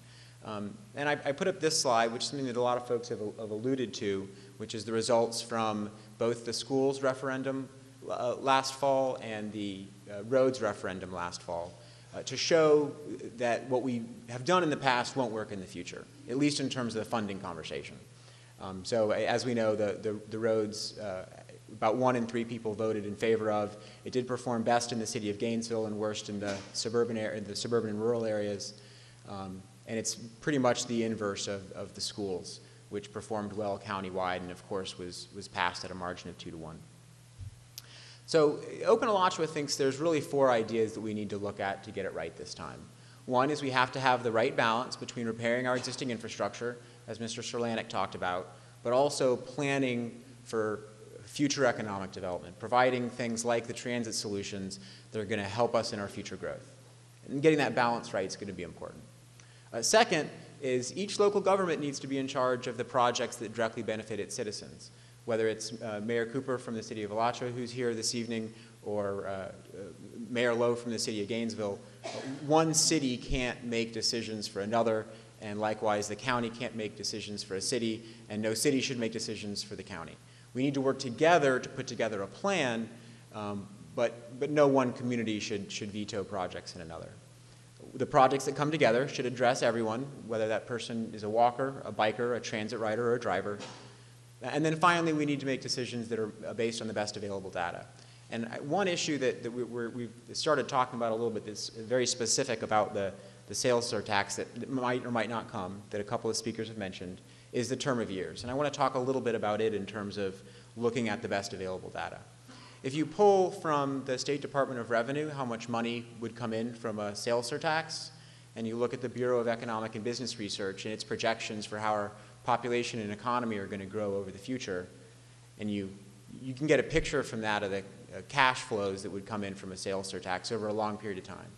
Um, and I, I, put up this slide, which is something that a lot of folks have, have alluded to, which is the results from both the schools referendum uh, last fall and the uh, roads referendum last fall, uh, to show that what we have done in the past won't work in the future, at least in terms of the funding conversation. Um, so as we know, the, the, the roads, uh, about one in three people voted in favor of. It did perform best in the city of Gainesville and worst in the suburban, area, the suburban and rural areas. Um, and it's pretty much the inverse of, of the schools, which performed well countywide and of course was, was passed at a margin of two to one. So Open Alachua thinks there's really four ideas that we need to look at to get it right this time. One is we have to have the right balance between repairing our existing infrastructure, as Mr. Cerlanek talked about, but also planning for future economic development, providing things like the transit solutions that are going to help us in our future growth. And getting that balance right is going to be important. Uh, second is each local government needs to be in charge of the projects that directly benefit its citizens whether it's uh, Mayor Cooper from the city of Alachua who's here this evening or uh, uh, Mayor Lowe from the city of Gainesville, one city can't make decisions for another and likewise the county can't make decisions for a city and no city should make decisions for the county. We need to work together to put together a plan, um, but, but no one community should, should veto projects in another. The projects that come together should address everyone, whether that person is a walker, a biker, a transit rider, or a driver, and then finally, we need to make decisions that are uh, based on the best available data. And one issue that, that we, have started talking about a little bit that's very specific about the, the sales surtax that might or might not come, that a couple of speakers have mentioned, is the term of years. And I want to talk a little bit about it in terms of looking at the best available data. If you pull from the State Department of Revenue how much money would come in from a sales surtax, and you look at the Bureau of Economic and Business Research and its projections for how our population and economy are going to grow over the future. And you, you can get a picture from that of the uh, cash flows that would come in from a sales surtax over a long period of time.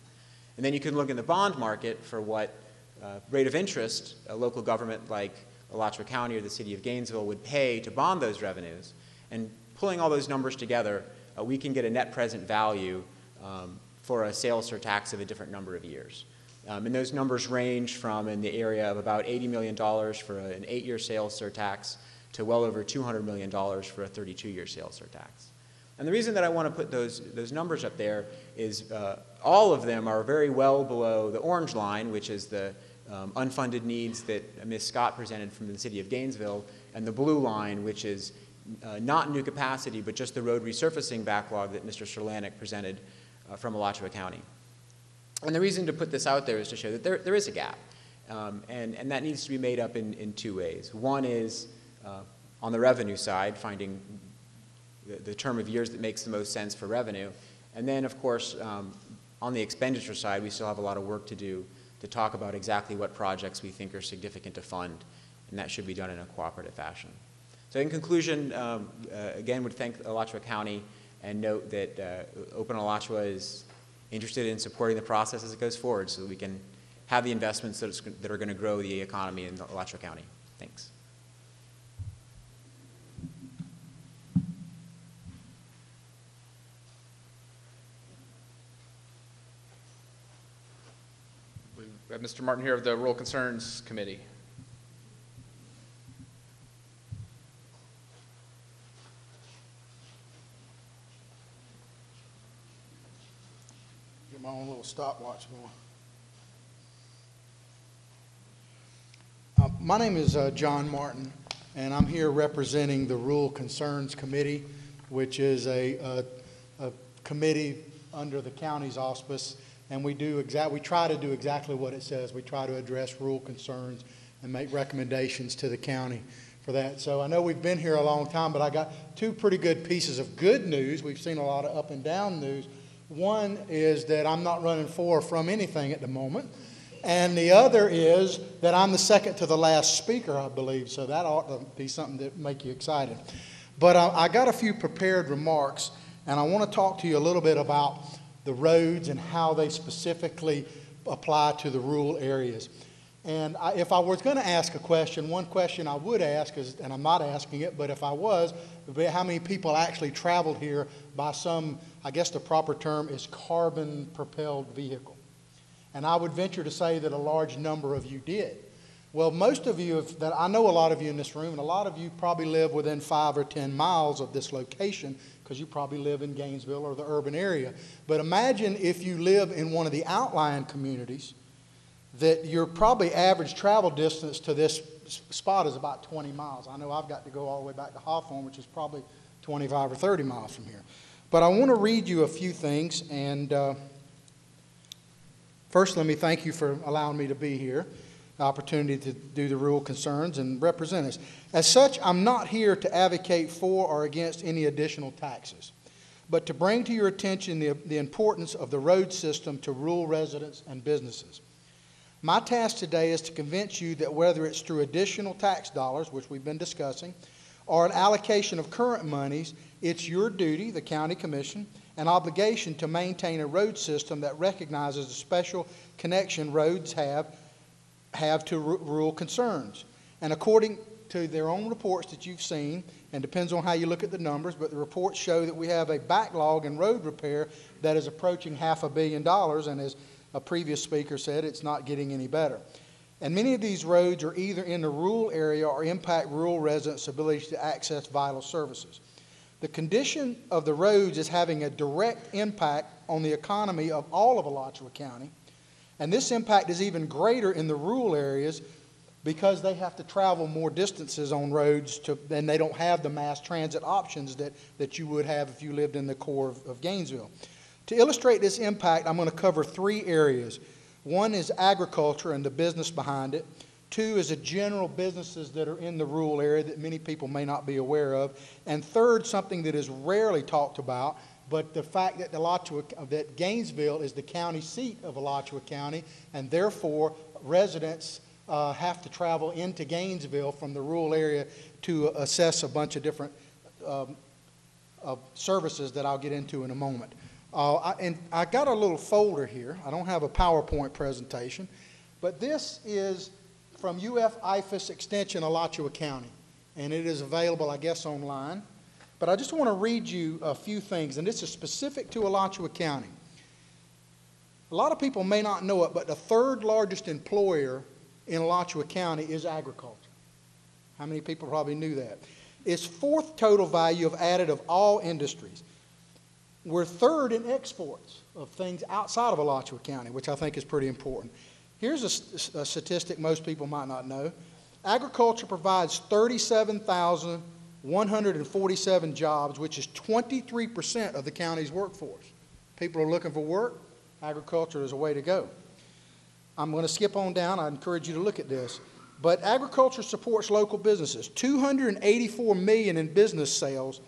And then you can look in the bond market for what uh, rate of interest a local government like Alachua County or the city of Gainesville would pay to bond those revenues. And pulling all those numbers together, uh, we can get a net present value um, for a sales surtax of a different number of years. Um, and those numbers range from in the area of about $80 million for an eight-year sales surtax to well over $200 million for a 32-year sales surtax. And the reason that I want to put those, those numbers up there is uh, all of them are very well below the orange line, which is the um, unfunded needs that Ms. Scott presented from the city of Gainesville, and the blue line, which is uh, not new capacity, but just the road resurfacing backlog that Mr. Cerlanek presented uh, from Alachua County. And the reason to put this out there is to show that there, there is a gap. Um, and, and that needs to be made up in, in two ways. One is uh, on the revenue side, finding the, the, term of years that makes the most sense for revenue. And then, of course, um, on the expenditure side, we still have a lot of work to do to talk about exactly what projects we think are significant to fund, and that should be done in a cooperative fashion. So in conclusion, um, uh, again, would thank Alachua County and note that uh, Open Alachua is interested in supporting the process as it goes forward so that we can have the investments that, that are going to grow the economy in Alachua County. Thanks.
Mr. Martin here of the Rural Concerns Committee.
Get my own little stopwatch going. Uh, my name is uh, John Martin, and I'm here representing the Rural Concerns Committee, which is a, a, a committee under the county's auspice, and we do exact, we try to do exactly what it says. We try to address rural concerns and make recommendations to the county for that. So I know we've been here a long time, but I got two pretty good pieces of good news. We've seen a lot of up and down news. One is that I'm not running for or from anything at the moment. And the other is that I'm the second to the last speaker, I believe, so that ought to be something that make you excited. But uh, I got a few prepared remarks, and I want to talk to you a little bit about the roads and how they specifically apply to the rural areas. And I, if I was going to ask a question, one question I would ask is, and I'm not asking it, but if I was, how many people actually traveled here by some, I guess the proper term is carbon propelled vehicle. And I would venture to say that a large number of you did. Well, most of you, have, that I know a lot of you in this room, and a lot of you probably live within five or ten miles of this location because you probably live in Gainesville or the urban area. But imagine if you live in one of the outlying communities that your probably average travel distance to this spot is about 20 miles. I know I've got to go all the way back to Hawthorne, which is probably 25 or 30 miles from here. But I want to read you a few things, and uh, First, let me thank you for allowing me to be here, opportunity to do the rural concerns and represent us. As such, I'm not here to advocate for or against any additional taxes, but to bring to your attention the, the importance of the road system to rural residents and businesses. My task today is to convince you that whether it's through additional tax dollars, which we've been discussing, or an allocation of current monies, it's your duty, the county commission, an obligation to maintain a road system that recognizes the special connection roads have, have to rural concerns. And according to their own reports that you've seen, and depends on how you look at the numbers, but the reports show that we have a backlog in road repair that is approaching half a billion dollars, and as a previous speaker said, it's not getting any better. And many of these roads are either in the rural area or impact rural residents' ability to access vital services. The condition of the roads is having a direct impact on the economy of all of Alachua County. And this impact is even greater in the rural areas because they have to travel more distances on roads to, and they don't have the mass transit options that, that you would have if you lived in the core of, of Gainesville. To illustrate this impact, I'm going to cover three areas. One is agriculture and the business behind it. Two is the general businesses that are in the rural area that many people may not be aware of. And third, something that is rarely talked about, but the fact that, Alachua, that Gainesville is the county seat of Alachua County, and therefore residents uh, have to travel into Gainesville from the rural area to assess a bunch of different um, uh, services that I'll get into in a moment. Uh, I, and I got a little folder here. I don't have a PowerPoint presentation, but this is from UF IFAS Extension, Alachua County, and it is available, I guess, online. But I just want to read you a few things, and this is specific to Alachua County. A lot of people may not know it, but the third largest employer in Alachua County is agriculture. How many people probably knew that? It's fourth total value of added of all industries. We're third in exports of things outside of Alachua County, which I think is pretty important. Here's a, a statistic most people might not know. Agriculture provides 37,147 jobs, which is 23% of the county's workforce. people are looking for work, agriculture is a way to go. I'm going to skip on down. I encourage you to look at this. But agriculture supports local businesses. 284 million in business sales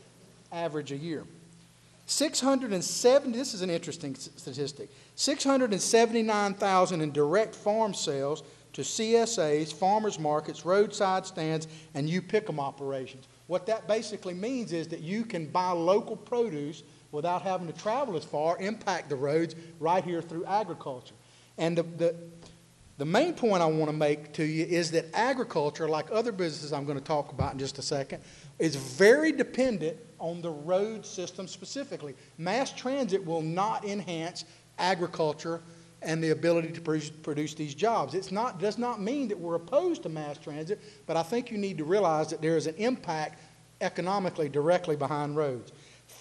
average a year. 670, this is an interesting statistic, 679,000 in direct farm sales to CSAs, farmers markets, roadside stands, and you pick 'em operations. What that basically means is that you can buy local produce without having to travel as far, impact the roads right here through agriculture. And the, the, the main point I want to make to you is that agriculture, like other businesses I'm going to talk about in just a second, is very dependent on the road system specifically. Mass transit will not enhance agriculture and the ability to produce, these jobs. Not, does not mean that we're opposed to mass transit, but I think you need to realize that there is an impact economically directly behind roads.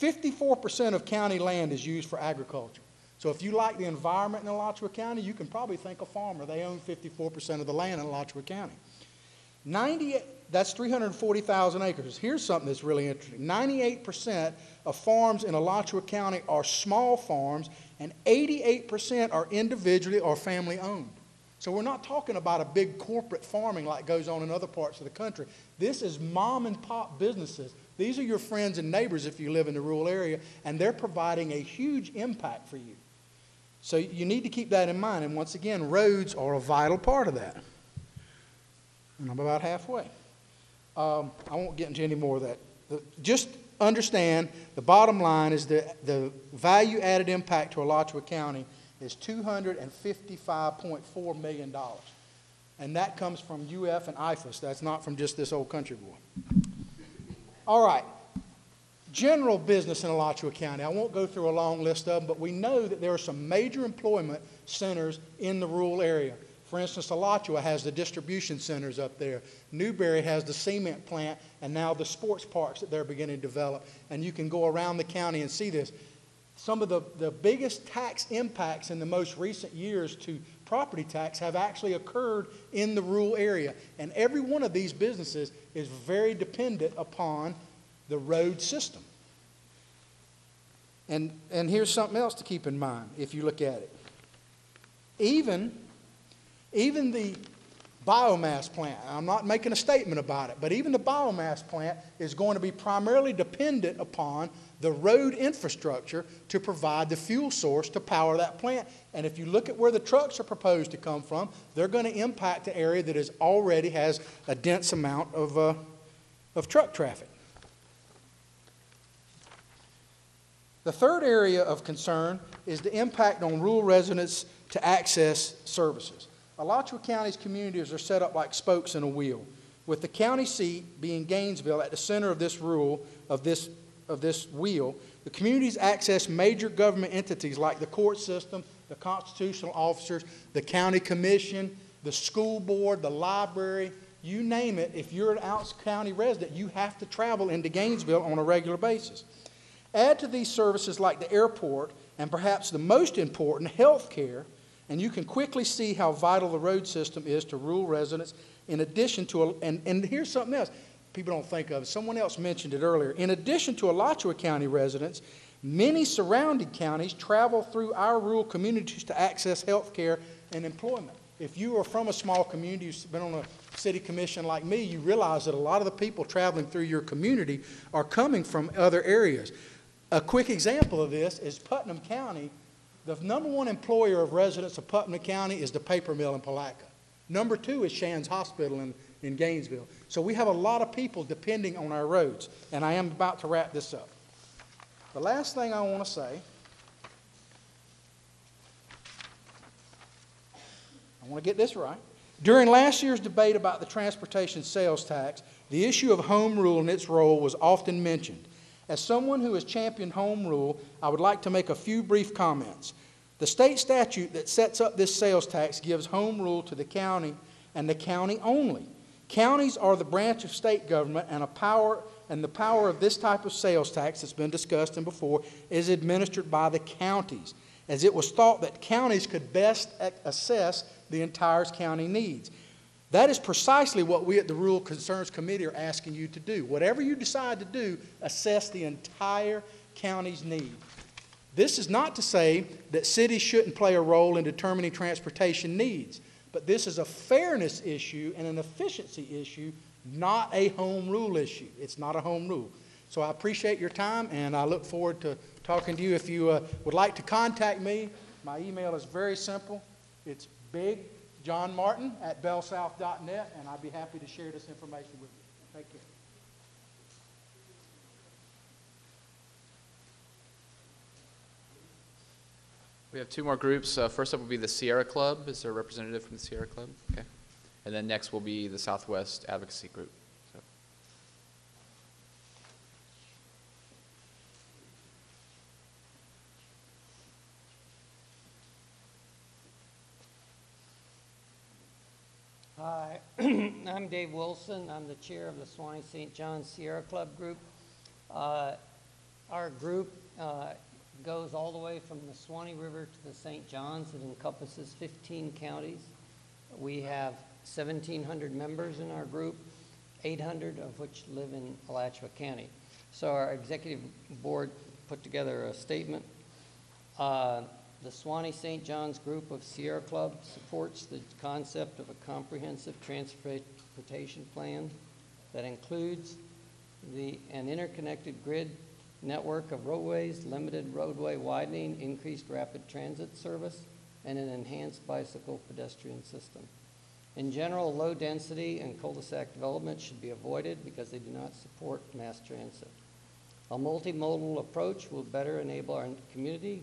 54% of county land is used for agriculture. So if you like the environment in Alachua County, you can probably think a farmer. They own 54% of the land in Alachua County. 98, that's 340,000 acres. Here's something that's really interesting. 98% of farms in Alachua County are small farms, and 88% are individually or family owned. So we're not talking about a big corporate farming like goes on in other parts of the country. This is mom and pop businesses. These are your friends and neighbors if you live in the rural area, and they're providing a huge impact for you. So you need to keep that in mind. And once again, roads are a vital part of that. And I'm about halfway. Um, I won't get into any more of that. The- Just understand the bottom line is that the value added impact to Alachua County is $255.4 million. And that comes from UF and IFAS. That's not from just this old country boy. All right. General business in Alachua County. I won't go through a long list of them, but we know that there are some major employment centers in the rural area. For instance, Alachua has the distribution centers up there. Newberry has the cement plant and now the sports parks that they're beginning to develop. And you can go around the county and see this. Some of the, the biggest tax impacts in the most recent years to property tax have actually occurred in the rural area. And every one of these businesses is very dependent upon the road system. And, and here's something else to keep in mind if you look at it. Even, even the biomass plant, I'm not making a statement about it, but even the biomass plant is going to be primarily dependent upon the road infrastructure to provide the fuel source to power that plant. And if you look at where the trucks are proposed to come from, they're going to impact the area that is already has a dense amount of, uh, of truck traffic. The third area of concern is the impact on rural residents to access services. Alachua County's communities are set up like spokes in a wheel, with the county seat being Gainesville at the center of this rule of this, of this wheel. The communities access major government entities like the court system, the constitutional officers, the county commission, the school board, the library, you name it. If you're an out county resident, you have to travel into Gainesville on a regular basis. Add to these services like the airport and perhaps the most important, health care, and you can quickly see how vital the road system is to rural residents in addition to, a, and, and here's something else people don't think of. Someone else mentioned it earlier. In addition to Alachua County residents, many surrounding counties travel through our rural communities to access health care and employment. If you are from a small community, you've been on a city commission like me, you realize that a lot of the people traveling through your community are coming from other areas. A quick example of this is Putnam County. The number one employer of residents of Putnam County is the paper mill in Palatka. Number two is Shands Hospital in, in Gainesville. So we have a lot of people depending on our roads. And I am about to wrap this up. The last thing I want to say I want to get this right. During last year's debate about the transportation sales tax, the issue of home rule and its role was often mentioned. As someone who has championed home rule, I would like to make a few brief comments. The state statute that sets up this sales tax gives home rule to the county and the county only. Counties are the branch of state government and a power and the power of this type of sales tax that's been discussed and before is administered by the counties as it was thought that counties could best assess the entire county needs. That is precisely what we at the Rural Concerns Committee are asking you to do. Whatever you decide to do, assess the entire county's need. This is not to say that cities shouldn't play a role in determining transportation needs, but this is a fairness issue and an efficiency issue, not a home rule issue. It's not a home rule. So I appreciate your time, and I look forward to talking to you. If you uh, would like to contact me, my email is very simple. It's bigjohnmartin at bellsouth.net, and I'd be happy to share this information with you. Thank you.
We have two more groups. Uh, first up will be the Sierra Club. Is there a representative from the Sierra Club? Okay. And then next will be the Southwest Advocacy Group.
Hi, I'm Dave Wilson. I'm the chair of the Suwannee St. John Sierra Club Group. Uh, our group uh, goes all the way from the Suwannee River to the St. Johns. It encompasses 15 counties. We have 1,700 members in our group, 800 of which live in Alachua County. So our executive board put together a statement. Uh, the Suwannee St. John's Group of Sierra Club supports the concept of a comprehensive transportation plan that includes the, an interconnected grid network of roadways, limited roadway widening, increased rapid transit service, and an enhanced bicycle pedestrian system. In general, low density and cul-de-sac development should be avoided because they do not support mass transit. A multimodal approach will better enable our community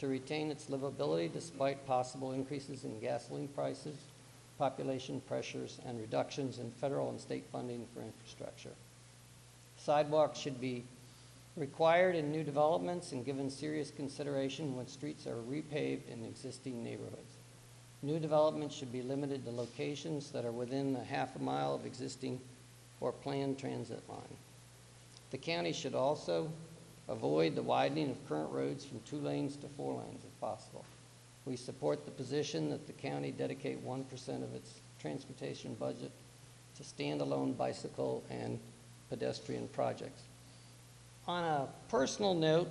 to retain its livability despite possible increases in gasoline prices, population pressures, and reductions in federal and state funding for infrastructure. Sidewalks should be required in new developments and given serious consideration when streets are repaved in existing neighborhoods. New developments should be limited to locations that are within a half a mile of existing or planned transit line. The county should also avoid the widening of current roads from two lanes to four lanes if possible. We support the position that the county dedicate 1% of its transportation budget to standalone bicycle and pedestrian projects. On a personal note,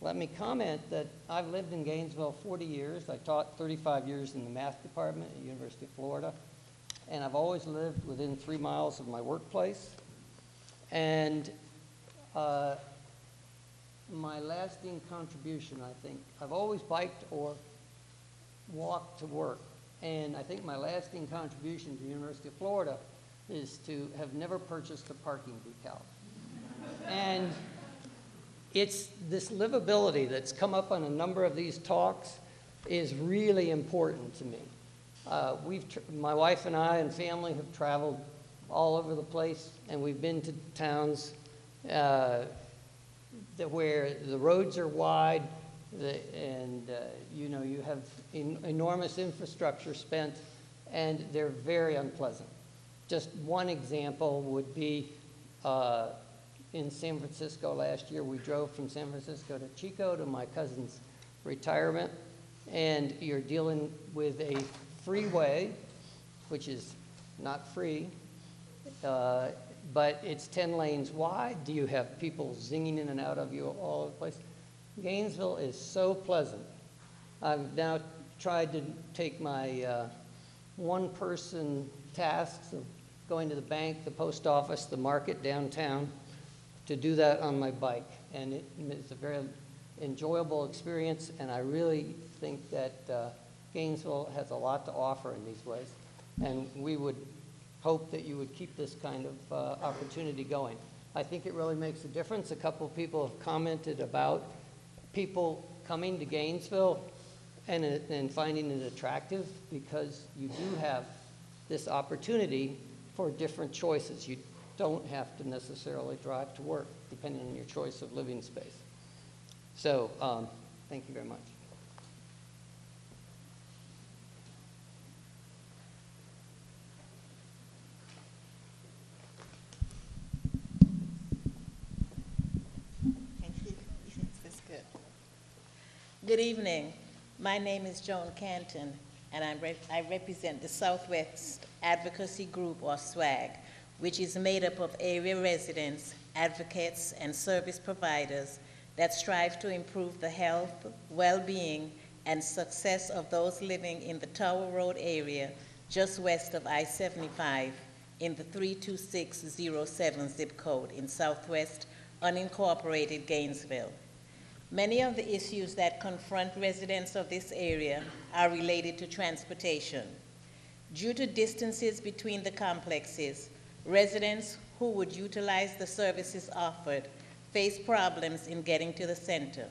let me comment that I've lived in Gainesville 40 years. I taught 35 years in the math department at University of Florida, and I've always lived within three miles of my workplace. And uh, my lasting contribution, I think, I've always biked or walked to work, and I think my lasting contribution to the University of Florida is to have never purchased a parking decal. and it's this livability that's come up on a number of these talks is really important to me. Uh, we've my wife and I and family have traveled all over the place, and we've been to towns uh, where the roads are wide, the, and uh, you know you have en enormous infrastructure spent, and they're very unpleasant. Just one example would be uh, in San Francisco last year. We drove from San Francisco to Chico to my cousin's retirement, and you're dealing with a freeway, which is not free, uh, but it's 10 lanes wide. Do you have people zinging in and out of you all over the place? Gainesville is so pleasant. I've now tried to take my uh, one person tasks of going to the bank, the post office, the market downtown, to do that on my bike. And it, it's a very enjoyable experience, and I really think that uh, Gainesville has a lot to offer in these ways. And we would hope that you would keep this kind of uh, opportunity going. I think it really makes a difference. A couple of people have commented about people coming to Gainesville and, and finding it attractive because you do have this opportunity for different choices. You don't have to necessarily drive to work, depending on your choice of living space. So, um, thank you very much.
Thank you. That's good. Good evening. My name is Joan Canton, and I, rep I represent the Southwest Advocacy Group, or SWAG, which is made up of area residents, advocates, and service providers that strive to improve the health, well-being, and success of those living in the Tower Road area just west of I-75 in the 32607 zip code in southwest unincorporated Gainesville. Many of the issues that confront residents of this area are related to transportation. Due to distances between the complexes, residents who would utilize the services offered face problems in getting to the center.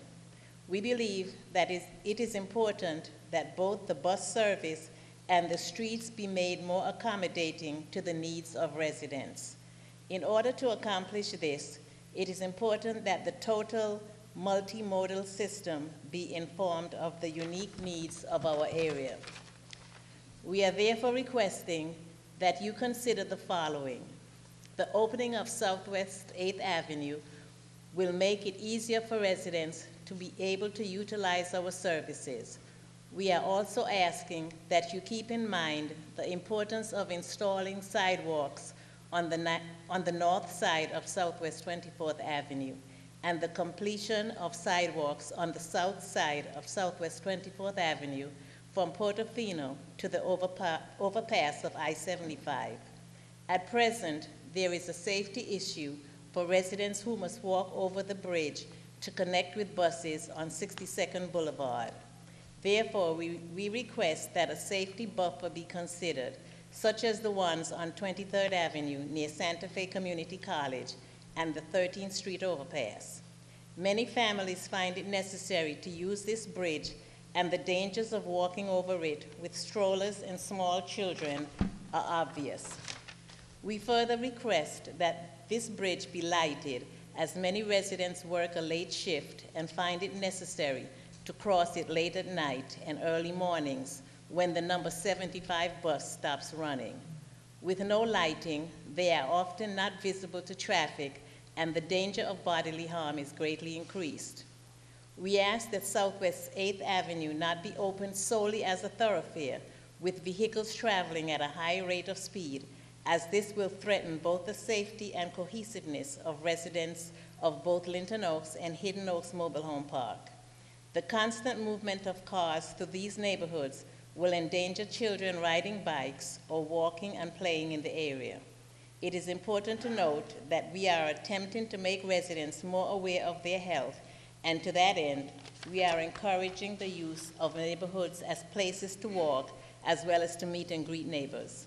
We believe that it is important that both the bus service and the streets be made more accommodating to the needs of residents. In order to accomplish this, it is important that the total multimodal system be informed of the unique needs of our area. We are therefore requesting that you consider the following. The opening of Southwest 8th Avenue will make it easier for residents to be able to utilize our services. We are also asking that you keep in mind the importance of installing sidewalks on the, on the north side of Southwest 24th Avenue and the completion of sidewalks on the south side of Southwest 24th Avenue from Portofino to the overpa- overpass of I-75. At present, there is a safety issue for residents who must walk over the bridge to connect with buses on 62nd Boulevard. Therefore, we, we request that a safety buffer be considered, such as the ones on 23rd Avenue near Santa Fe Community College and the 13th Street overpass. Many families find it necessary to use this bridge, and the dangers of walking over it with strollers and small children are obvious. We further request that this bridge be lighted as many residents work a late shift and find it necessary to cross it late at night and early mornings when the number 75 bus stops running. With no lighting, they are often not visible to traffic and the danger of bodily harm is greatly increased. We ask that Southwest 8th Avenue not be opened solely as a thoroughfare with vehicles traveling at a high rate of speed as this will threaten both the safety and cohesiveness of residents of both Linton Oaks and Hidden Oaks Mobile Home Park. The constant movement of cars through these neighborhoods will endanger children riding bikes or walking and playing in the area. It is important to note that we are attempting to make residents more aware of their health, and to that end, we are encouraging the use of neighborhoods as places to walk as well as to meet and greet neighbors.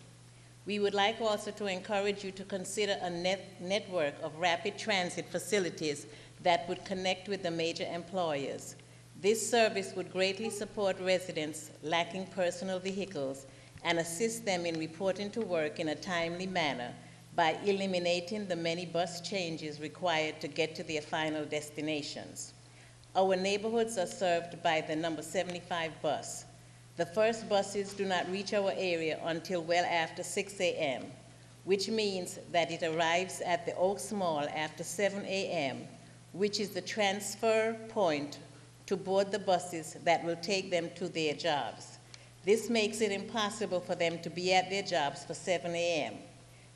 We would like also to encourage you to consider a net network of rapid transit facilities that would connect with the major employers. This service would greatly support residents lacking personal vehicles and assist them in reporting to work in a timely manner by eliminating the many bus changes required to get to their final destinations. Our neighborhoods are served by the number 75 bus. The first buses do not reach our area until well after 6 a.m., which means that it arrives at the Oaks Mall after 7 a.m., which is the transfer point to board the buses that will take them to their jobs. This makes it impossible for them to be at their jobs for 7 a.m.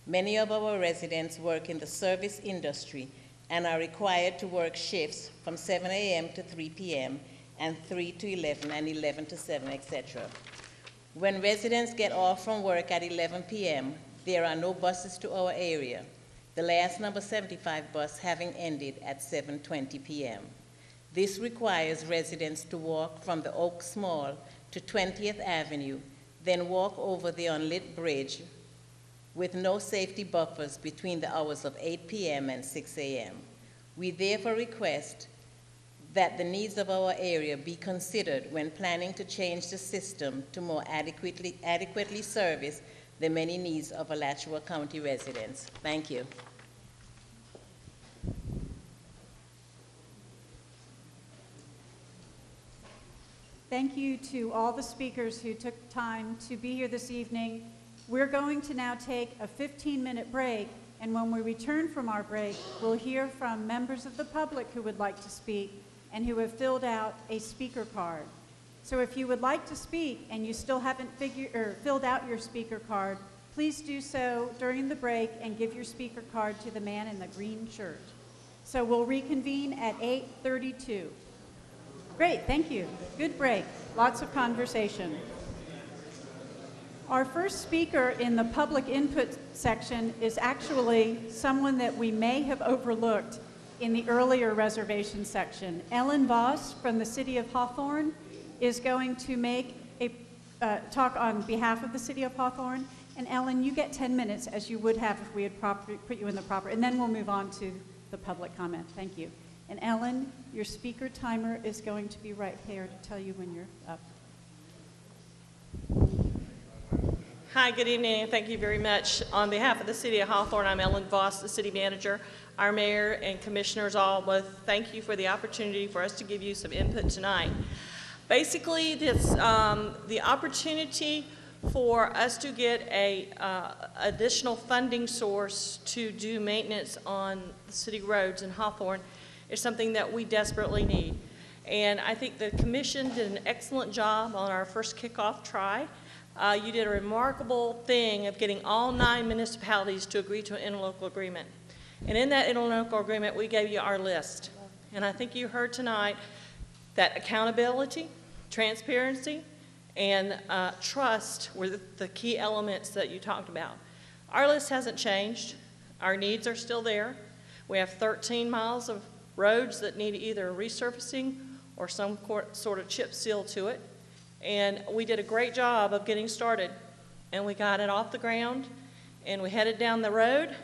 Many of our residents work in the service industry and are required to work shifts from 7 a.m. to 3 p.m. and 3 to 11 and 11 to 7, etc. When residents get off from work at 11 p.m., there are no buses to our area, the last number 75 bus having ended at 7:20 p.m. This requires residents to walk from the Oaks Mall to 20th Avenue, then walk over the unlit bridge with no safety buffers between the hours of 8 p.m. and 6 a.m. We therefore request that the needs of our area be considered when planning to change the system to more adequately, adequately service the many needs of Alachua County residents. Thank you.
Thank you to all the speakers who took time to be here this evening. We're going to now take a 15-minute break, and when we return from our break, we'll hear from members of the public who would like to speak and who have filled out a speaker card. So if you would like to speak and you still haven't or er, filled out your speaker card, please do so during the break and give your speaker card to the man in the green shirt. So we'll reconvene at 8:32. Great, thank you. Good break. Lots of conversation. Our first speaker in the public input section is actually someone that we may have overlooked in the earlier reservation section. Ellen Vause from the City of Hawthorne is going to make a uh, talk on behalf of the City of Hawthorne. And Ellen, you get 10 minutes as you would have if we had proper, put you in the proper, and then we'll move on to the public comment. Thank you. And Ellen, your speaker timer is going to be right here to tell you when you're up.
Hi, good evening, thank you very much. On behalf of the City of Hawthorne, I'm Ellen Vause, the City Manager. Our Mayor and Commissioners all both thank you for the opportunity for us to give you some input tonight. Basically, this, um, the opportunity for us to get a uh, additional funding source to do maintenance on the city roads in Hawthorne is something that we desperately need. And I think the commission did an excellent job on our first kickoff try. Uh, you did a remarkable thing of getting all nine municipalities to agree to an interlocal agreement. And in that interlocal agreement, we gave you our list. And I think you heard tonight that accountability, transparency, and uh, trust were the, the key elements that you talked about. Our list hasn't changed. Our needs are still there. We have 13 miles of roads that need either resurfacing or some sort of chip seal to it. And we did a great job of getting started. And we got it off the ground, and we headed down the road,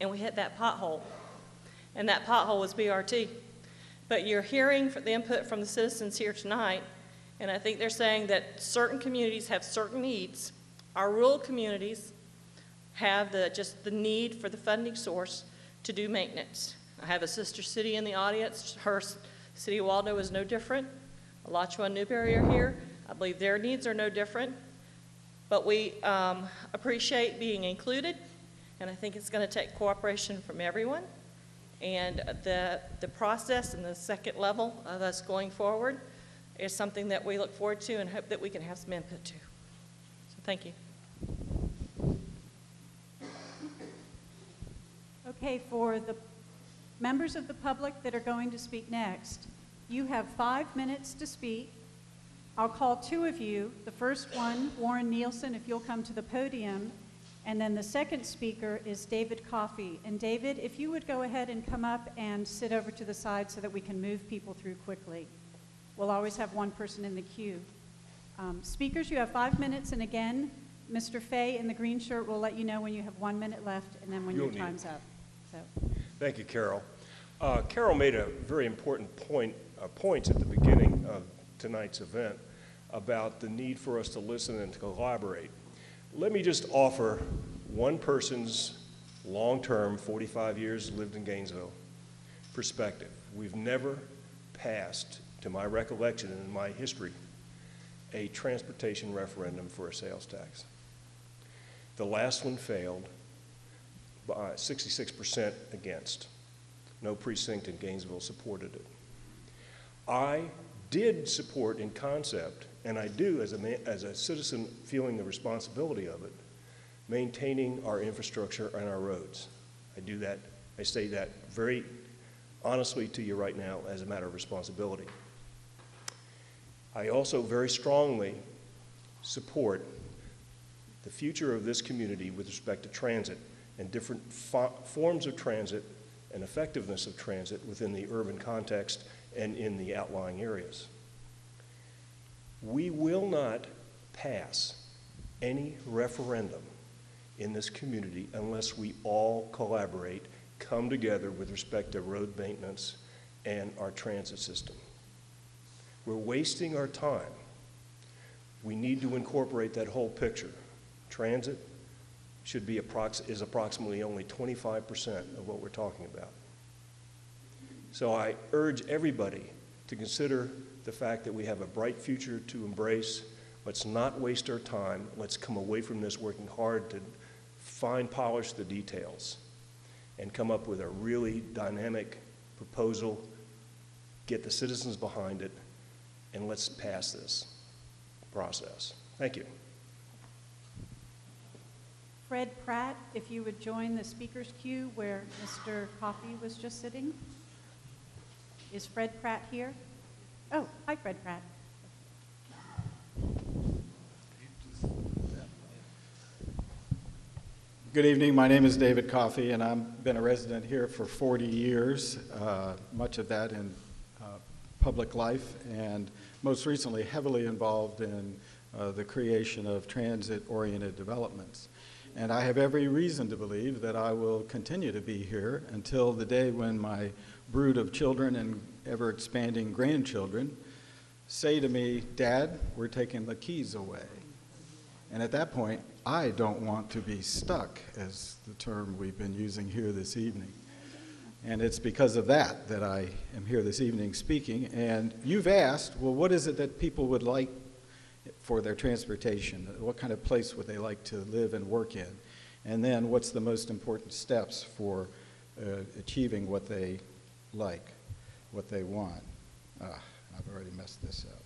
and we hit that pothole. And that pothole was BRT. But you're hearing the input from the citizens here tonight, and I think they're saying that certain communities have certain needs. Our rural communities have the, just the need for the funding source to do maintenance. I have a sister city in the audience. Her city of Waldo is no different. Alachua and Newberry are here. I believe their needs are no different. But we um, appreciate being included, and I think it's going to take cooperation from everyone. And the, the process and the second level of us going forward is something that we look forward to and hope that we can have some input to. So thank you.
Okay, for the members of the public that are going to speak next, you have five minutes to speak. I'll call two of you. The first one, Warren Nielsen, if you'll come to the podium. And then the second speaker is David Coffey. And David, if you would go ahead and come up and sit over to the side so that we can move people through quickly. We'll always have one person in the queue. Um, speakers, you have five minutes, and again, Mr. Fay in the green shirt will let you know when you have one minute left and then when
You'll
your time's up. So.
Thank you, Carol. Uh, Carol made a very important point, uh, points at the beginning of tonight's event about the need for us to listen and to collaborate. Let me just offer one person's long-term, 45 years lived in Gainesville, perspective. We've never passed to my recollection and in my history, a transportation referendum for a sales tax. The last one failed by 66% against. No precinct in Gainesville supported it. I did support in concept, and I do as a, man, as a citizen feeling the responsibility of it, maintaining our infrastructure and our roads. I do that, I say that very honestly to you right now as a matter of responsibility. I also very strongly support the future of this community with respect to transit and different fo forms of transit and effectiveness of transit within the urban context and in the outlying areas. We will not pass any referendum in this community unless we all collaborate, come together with respect to road maintenance and our transit system. We're wasting our time. We need to incorporate that whole picture. Transit should be approx- is approximately only 25% of what we're talking about. So I urge everybody to consider the fact that we have a bright future to embrace. Let's not waste our time. Let's come away from this working hard to fine polish the details and come up with a really dynamic proposal, get the citizens behind it, and let's pass this process. Thank you.
Fred Pratt, if you would join the speaker's queue where Mr. Coffey was just sitting. Is Fred Pratt here? Oh, hi, Fred Pratt.
Good evening. My name is David Coffey, and I've been a resident here for 40 years, uh, much of that in uh, public life, and most recently heavily involved in uh, the creation of transit-oriented developments. And I have every reason to believe that I will continue to be here until the day when my brood of children and ever-expanding grandchildren say to me, Dad, we're taking the keys away. And at that point, I don't want to be stuck, as the term we've been using here this evening. And it's because of that that I am here this evening speaking. And you've asked, well, what is it that people would like for their transportation? What kind of place would they like to live and work in? And then what's the most important steps for uh, achieving what they like, what they want? Ah, I've already messed this up.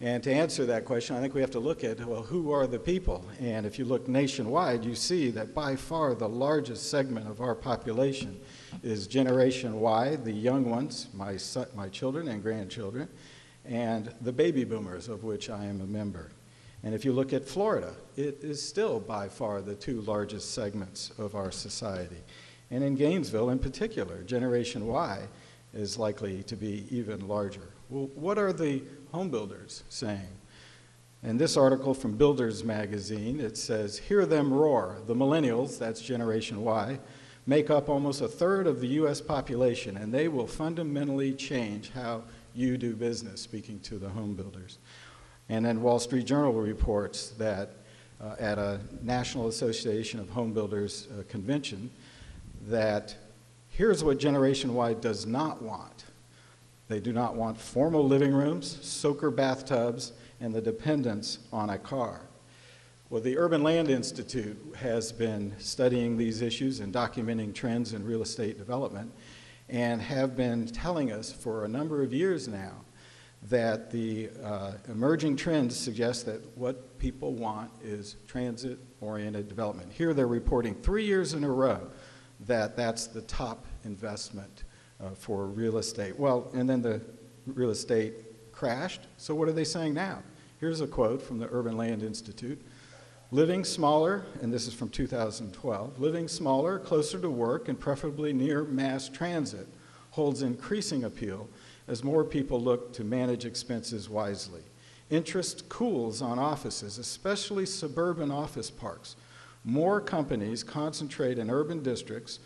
And to answer that question, I think we have to look at, well, who are the people? And if you look nationwide, you see that by far the largest segment of our population is Generation Y, the young ones, my, son, my children and grandchildren, and the baby boomers, of which I am a member. And if you look at Florida, it is still by far the two largest segments of our society. And in Gainesville, in particular, Generation Y is likely to be even larger. Well, what are the home builders saying? In this article from Builders Magazine, it says, Hear them roar. The millennials, that's Generation Y, make up almost a third of the U.S. population, and they will fundamentally change how you do business, speaking to the home builders. And then Wall Street Journal reports that uh, at a National Association of Home Builders uh, convention, that here's what Generation Y does not want. They do not want formal living rooms, soaker bathtubs, and the dependence on a car. Well, the Urban Land Institute has been studying these issues and documenting trends in real estate development and have been telling us for a number of years now that the uh, emerging trends suggest that what people want is transit oriented development. Here they're reporting three years in a row that that's the top investment uh, for real estate. Well, and then the real estate crashed. So what are they saying now? Here's a quote from the Urban Land Institute. Living smaller, and this is from 2012, living smaller, closer to work, and preferably near mass transit holds increasing appeal as more people look to manage expenses wisely. Interest cools on offices, especially suburban office parks. More companies concentrate in urban districts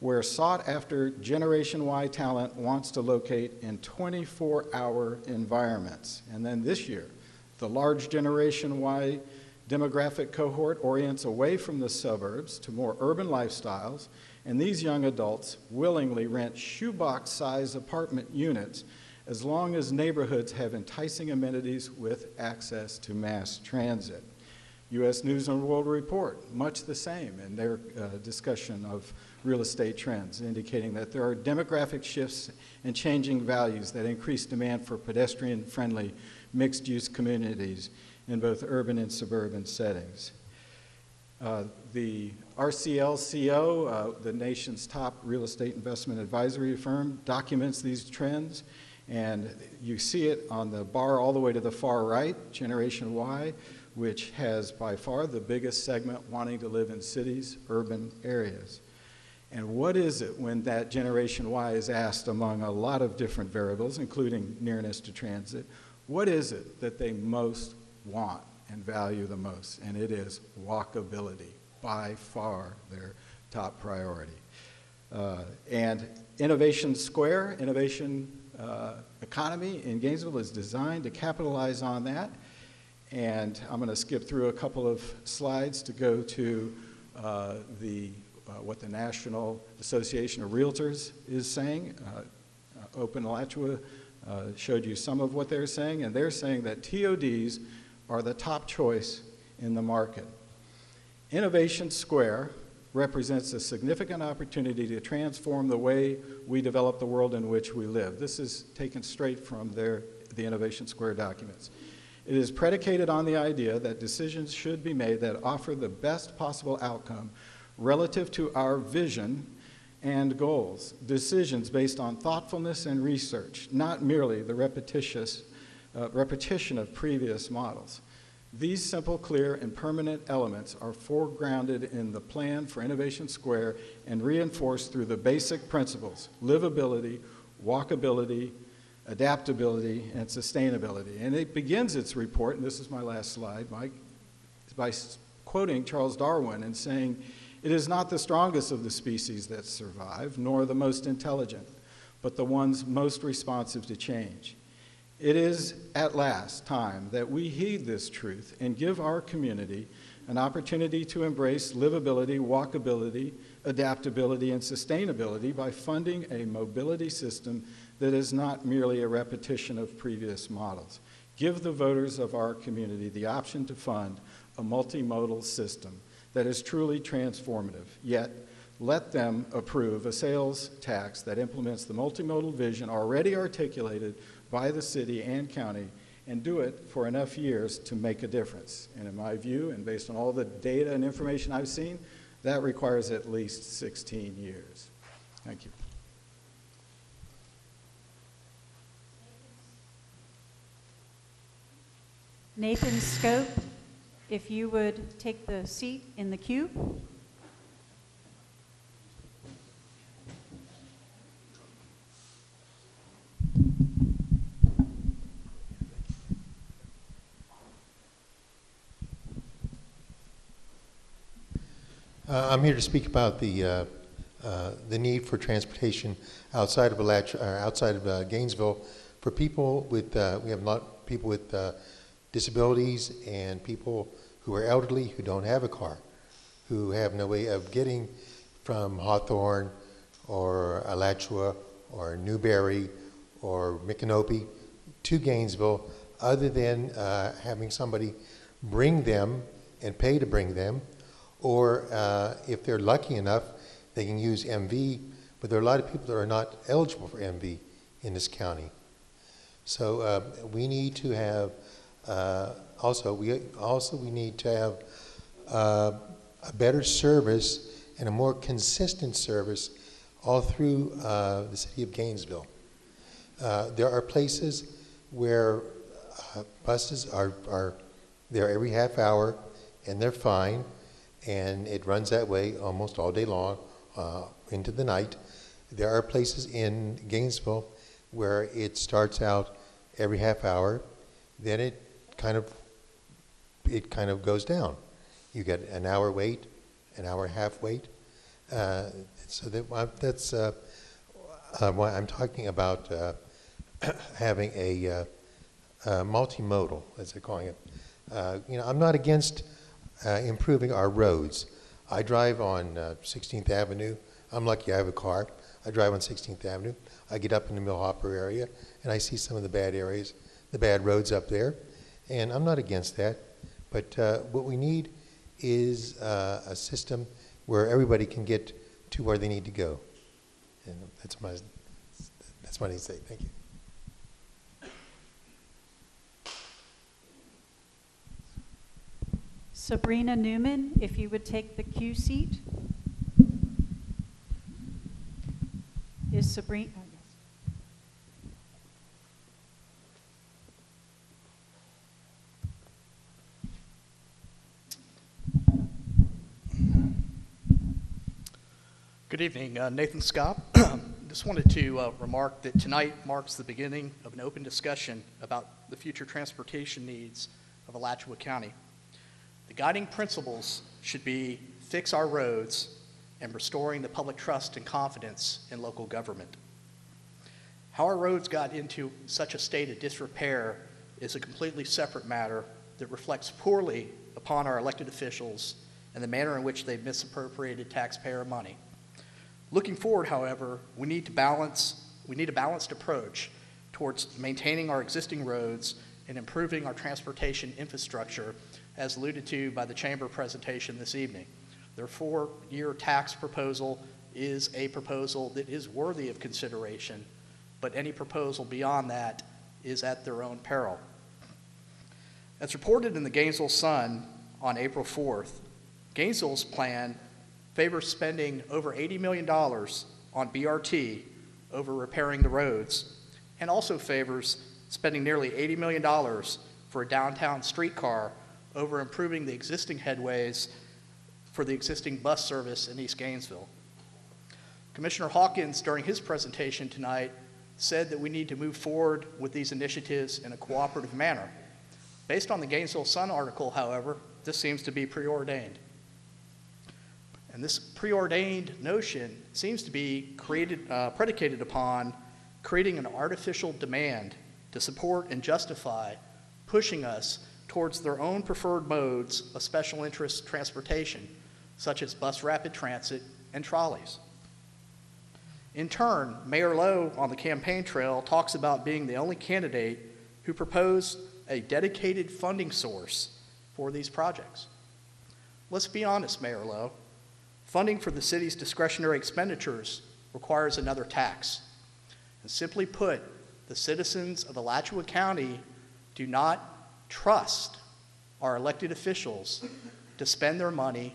where sought after Generation Y talent wants to locate in 24 hour environments. And then this year, the large Generation Y demographic cohort orients away from the suburbs to more urban lifestyles, and these young adults willingly rent shoebox sized apartment units as long as neighborhoods have enticing amenities with access to mass transit. U.S. News and World Report, much the same in their uh, discussion of real estate trends, indicating that there are demographic shifts and changing values that increase demand for pedestrian friendly mixed use communities in both urban and suburban settings. Uh, the RCLCO, uh, the nation's top real estate investment advisory firm, documents these trends, and you see it on the bar all the way to the far right, Generation Y, which has by far the biggest segment wanting to live in cities, urban areas. And what is it when that Generation Y is asked among a lot of different variables, including nearness to transit, what is it that they most want and value the most? And it is walkability, by far their top priority. Uh, and Innovation Square, Innovation uh, Economy in Gainesville is designed to capitalize on that. And I'm going to skip through a couple of slides to go to uh, the uh, what the National Association of Realtors is saying. Uh, uh, Open Alachua showed you some of what they're saying, and they're saying that TODs are the top choice in the market. Innovation Square represents a significant opportunity to transform the way we develop the world in which we live. This is taken straight from their, the Innovation Square documents. It is predicated on the idea that decisions should be made that offer the best possible outcome relative to our vision and goals, decisions based on thoughtfulness and research, not merely the repetitious, uh, repetition of previous models. These simple, clear, and permanent elements are foregrounded in the plan for Innovation Square and reinforced through the basic principles livability, walkability, adaptability, and sustainability. And it begins its report, and this is my last slide, by, by quoting Charles Darwin and saying, It is not the strongest of the species that survive, nor the most intelligent, but the ones most responsive to change. It is at last time that we heed this truth and give our community an opportunity to embrace livability, walkability, adaptability, and sustainability by funding a mobility system that is not merely a repetition of previous models. Give the voters of our community the option to fund a multimodal system that is truly transformative, yet let them approve a sales tax that implements the multimodal vision already articulated by the city and county and do it for enough years to make a difference. And in my view, and based on all the data and information I've seen, that requires at least 16 years. Thank you.
Nathan Scope, if you would take the seat in the queue.
Uh, I'm here to speak about the uh, uh, the need for transportation outside of Alachua, uh, outside of uh, Gainesville for people with uh, we have a lot of people with disabilities and people who are elderly who don't have a car, who have no way of getting from Hawthorne or Alachua or Newberry or Micanopy to Gainesville other than having somebody bring them and pay to bring them or uh, if they're lucky enough, they can use MV, but there are a lot of people that are not eligible for MV in this county. So uh, we need to have, uh, also, we also we need to have uh, a better service and a more consistent service all through uh, the city of Gainesville. Uh, there are places where buses are, are there every half hour and they're fine and it runs that way almost all day long uh, into the night. There are places in Gainesville where it starts out every half hour, then it kind of it kind of goes down. You get an hour wait, an hour and a half wait. Uh, so that, uh, that's uh, why I'm talking about uh, having a uh, multimodal, as they're calling it. you know, I'm not against uh, improving our roads. I drive on uh, 16th Avenue. I'm lucky I have a car. I drive on 16th Avenue. I get up in the Millhopper area and I see some of the bad areas, the bad roads up there. And I'm not against that. But uh, what we need is uh, a system where everybody can get to where they need to go. And that's my, that's what I say. Thank you.
Sabrina Newman, if you would take the queue seat. Is Sabrina? Oh,
Good evening, uh, Nathan Scott. Just wanted to uh, remark that tonight marks the beginning of an open discussion about the future transportation needs of Alachua County. The guiding principles should be fix our roads and restoring the public trust and confidence in local government. How our roads got into such a state of disrepair is a completely separate matter that reflects poorly upon our elected officials and the manner in which they've misappropriated taxpayer money. Looking forward, however, we need to balance we need a balanced approach towards maintaining our existing roads and improving our transportation infrastructure as alluded to by the Chamber presentation this evening. Their four year tax proposal is a proposal that is worthy of consideration, but any proposal beyond that is at their own peril. As reported in the Gainesville Sun on April 4th, Gainesville's plan favors spending over $80 million on BRT over repairing the roads, and also favors spending nearly $80 million for a downtown streetcar over improving the existing headways for the existing bus service in East Gainesville. Commissioner Hawkins, during his presentation tonight, said that we need to move forward with these initiatives in a cooperative manner. Based on the Gainesville Sun article, however, this seems to be preordained. And this preordained notion seems to be created, uh, predicated upon creating an artificial demand to support and justify pushing us towards their own preferred modes of special interest transportation, such as bus rapid transit and trolleys. In turn, Mayor Lowe on the campaign trail talks about being the only candidate who proposed a dedicated funding source for these projects. Let's be honest, Mayor Lowe. Funding for the city's discretionary expenditures requires another tax. And simply put, the citizens of Alachua County do not trust our elected officials to spend their money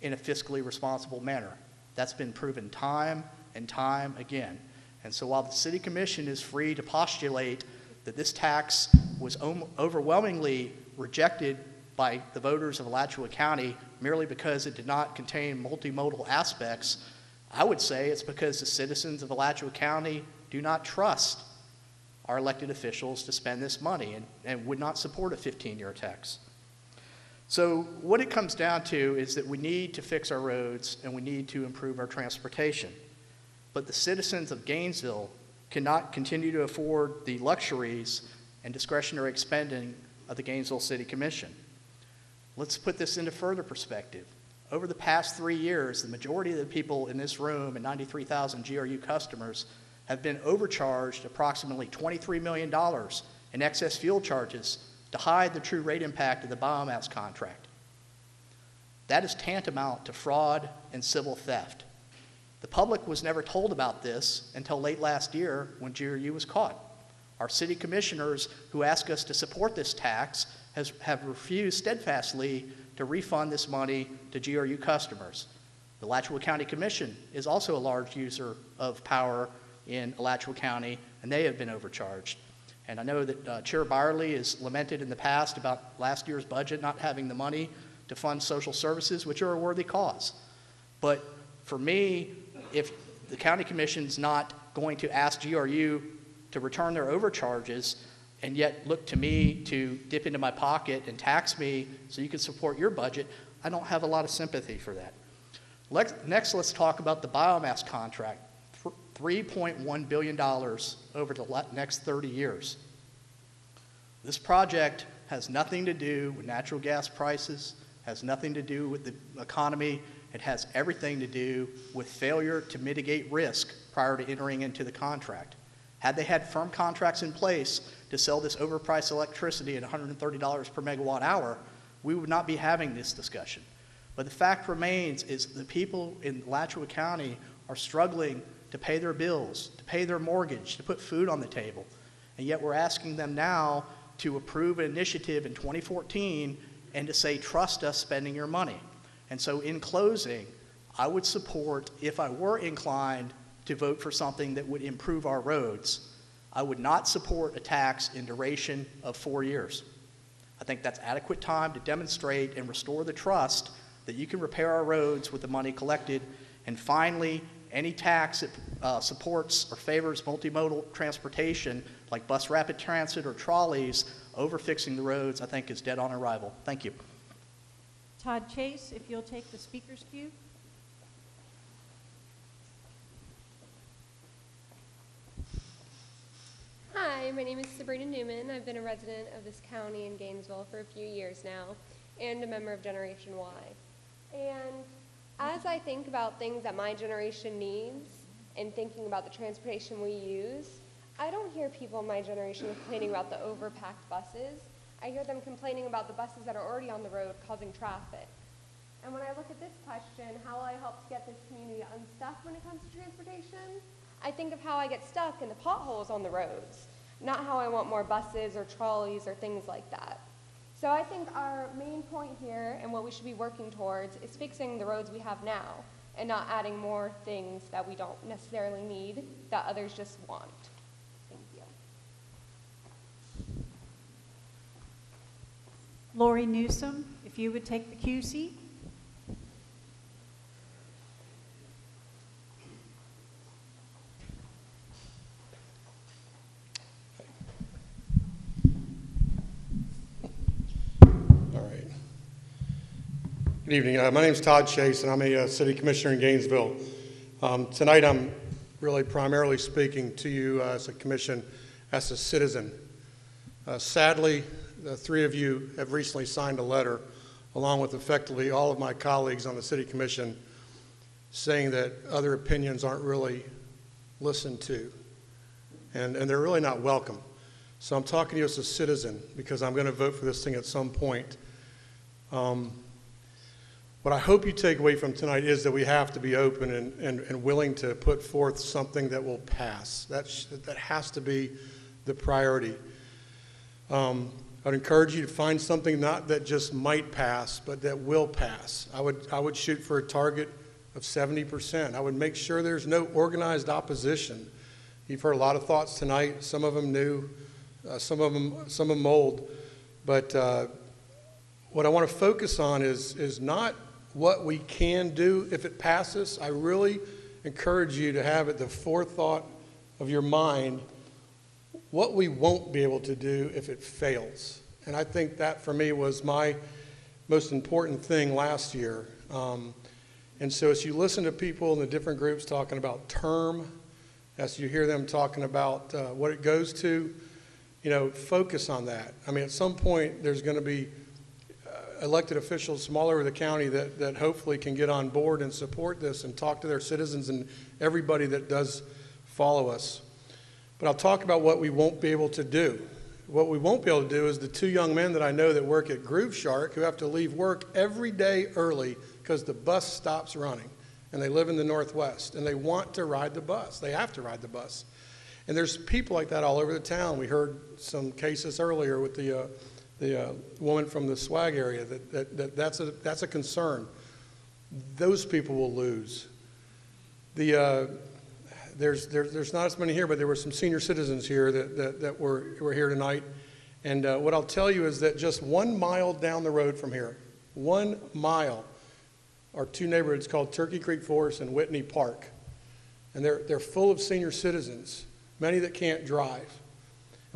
in a fiscally responsible manner. That's been proven time and time again. And so while the City Commission is free to postulate that this tax was overwhelmingly rejected by the voters of Alachua County merely because it did not contain multimodal aspects, I would say it's because the citizens of Alachua County do not trust our elected officials to spend this money and, and would not support a 15 year tax. So, what it comes down to is that we need to fix our roads and we need to improve our transportation. But the citizens of Gainesville cannot continue to afford the luxuries and discretionary spending of the Gainesville City Commission. Let's put this into further perspective. Over the past three years, the majority of the people in this room and 93,000 GRU customers have been overcharged approximately $23 million in excess fuel charges to hide the true rate impact of the biomass contract. That is tantamount to fraud and civil theft. The public was never told about this until late last year when GRU was caught. Our city commissioners who asked us to support this tax has, have refused steadfastly to refund this money to GRU customers. The Alachua County Commission is also a large user of power in Alachua County, and they have been overcharged. And I know that uh, Chair Byerly has lamented in the past about last year's budget not having the money to fund social services, which are a worthy cause. But for me, if the county commission's not going to ask GRU to return their overcharges and yet look to me to dip into my pocket and tax me so you can support your budget, I don't have a lot of sympathy for that. Next, let's talk about the biomass contract. $3.1 billion over the next 30 years. This project has nothing to do with natural gas prices, has nothing to do with the economy. It has everything to do with failure to mitigate risk prior to entering into the contract. Had they had firm contracts in place to sell this overpriced electricity at $130 per megawatt hour, we would not be having this discussion. But the fact remains is the people in Alachua County are struggling to pay their bills, to pay their mortgage, to put food on the table. And yet we're asking them now to approve an initiative in 2014 and to say, trust us spending your money. And so, in closing, I would support, if I were inclined to vote for something that would improve our roads, I would not support a tax in duration of four years. I think that's adequate time to demonstrate and restore the trust that you can repair our roads with the money collected. And finally, any tax that uh, supports or favors multimodal transportation, like bus rapid transit or trolleys, over fixing the roads, I think is dead on arrival. Thank you.
Todd Chase, if you'll take the speaker's queue.
Hi, my name is Sabrina Newman. I've been a resident of this county in Gainesville for a few years now and a member of Generation Y. And as I think about things that my generation needs and thinking about the transportation we use, I don't hear people in my generation complaining about the overpacked buses. I hear them complaining about the buses that are already on the road causing traffic. And when I look at this question, how will I help to get this community unstuck when it comes to transportation, I think of how I get stuck in the potholes on the roads, not how I want more buses or trolleys or things like that. So I think our main point here and what we should be working towards is fixing the roads we have now. and not adding more things that we don't necessarily need that others just want. Thank you.
Lori Newsom, if you would take the queue seat.
All right. Good evening. Uh, my name is Todd Chase, and I'm a uh, city commissioner in Gainesville. Um, tonight, I'm really primarily speaking to you uh, as a commission, as a citizen. Uh, sadly, the three of you have recently signed a letter, along with effectively all of my colleagues on the city commission, saying that other opinions aren't really listened to, and, and they're really not welcome. So I'm talking to you as a citizen because I'm going to vote for this thing at some point. Um, what I hope you take away from tonight is that we have to be open and, and, and willing to put forth something that will pass. That, sh- that has to be the priority. Um, I'd encourage you to find something not that just might pass, but that will pass. I would, I would shoot for a target of 70%. I would make sure there's no organized opposition. You've heard a lot of thoughts tonight, some of them new, uh, some of them, some of them old. But uh, what I want to focus on is, is not what we can do if it passes. I really encourage you to have at the forethought of your mind what we won't be able to do if it fails. And I think that for me was my most important thing last year. Um, and so as you listen to people in the different groups talking about term, as you hear them talking about uh, what it goes to, you know, focus on that. I mean, at some point, there's going to be elected officials all over the county that, that hopefully can get on board and support this and talk to their citizens and everybody that does follow us. But I'll talk about what we won't be able to do. What we won't be able to do is the two young men that I know that work at Grooveshark who have to leave work every day early because the bus stops running. And they live in the Northwest and they want to ride the bus. They have to ride the bus. And there's people like that all over the town. We heard some cases earlier with the, uh, the uh, woman from the swag area that, that, that that's, a, that's a concern. Those people will lose. The, uh, there's, there's, there's not as many here, but there were some senior citizens here that, that, that were, were here tonight. And uh, what I'll tell you is that just one mile down the road from here, one mile, are two neighborhoods called Turkey Creek Forest and Whitney Park. And they're, they're full of senior citizens, many that can't drive.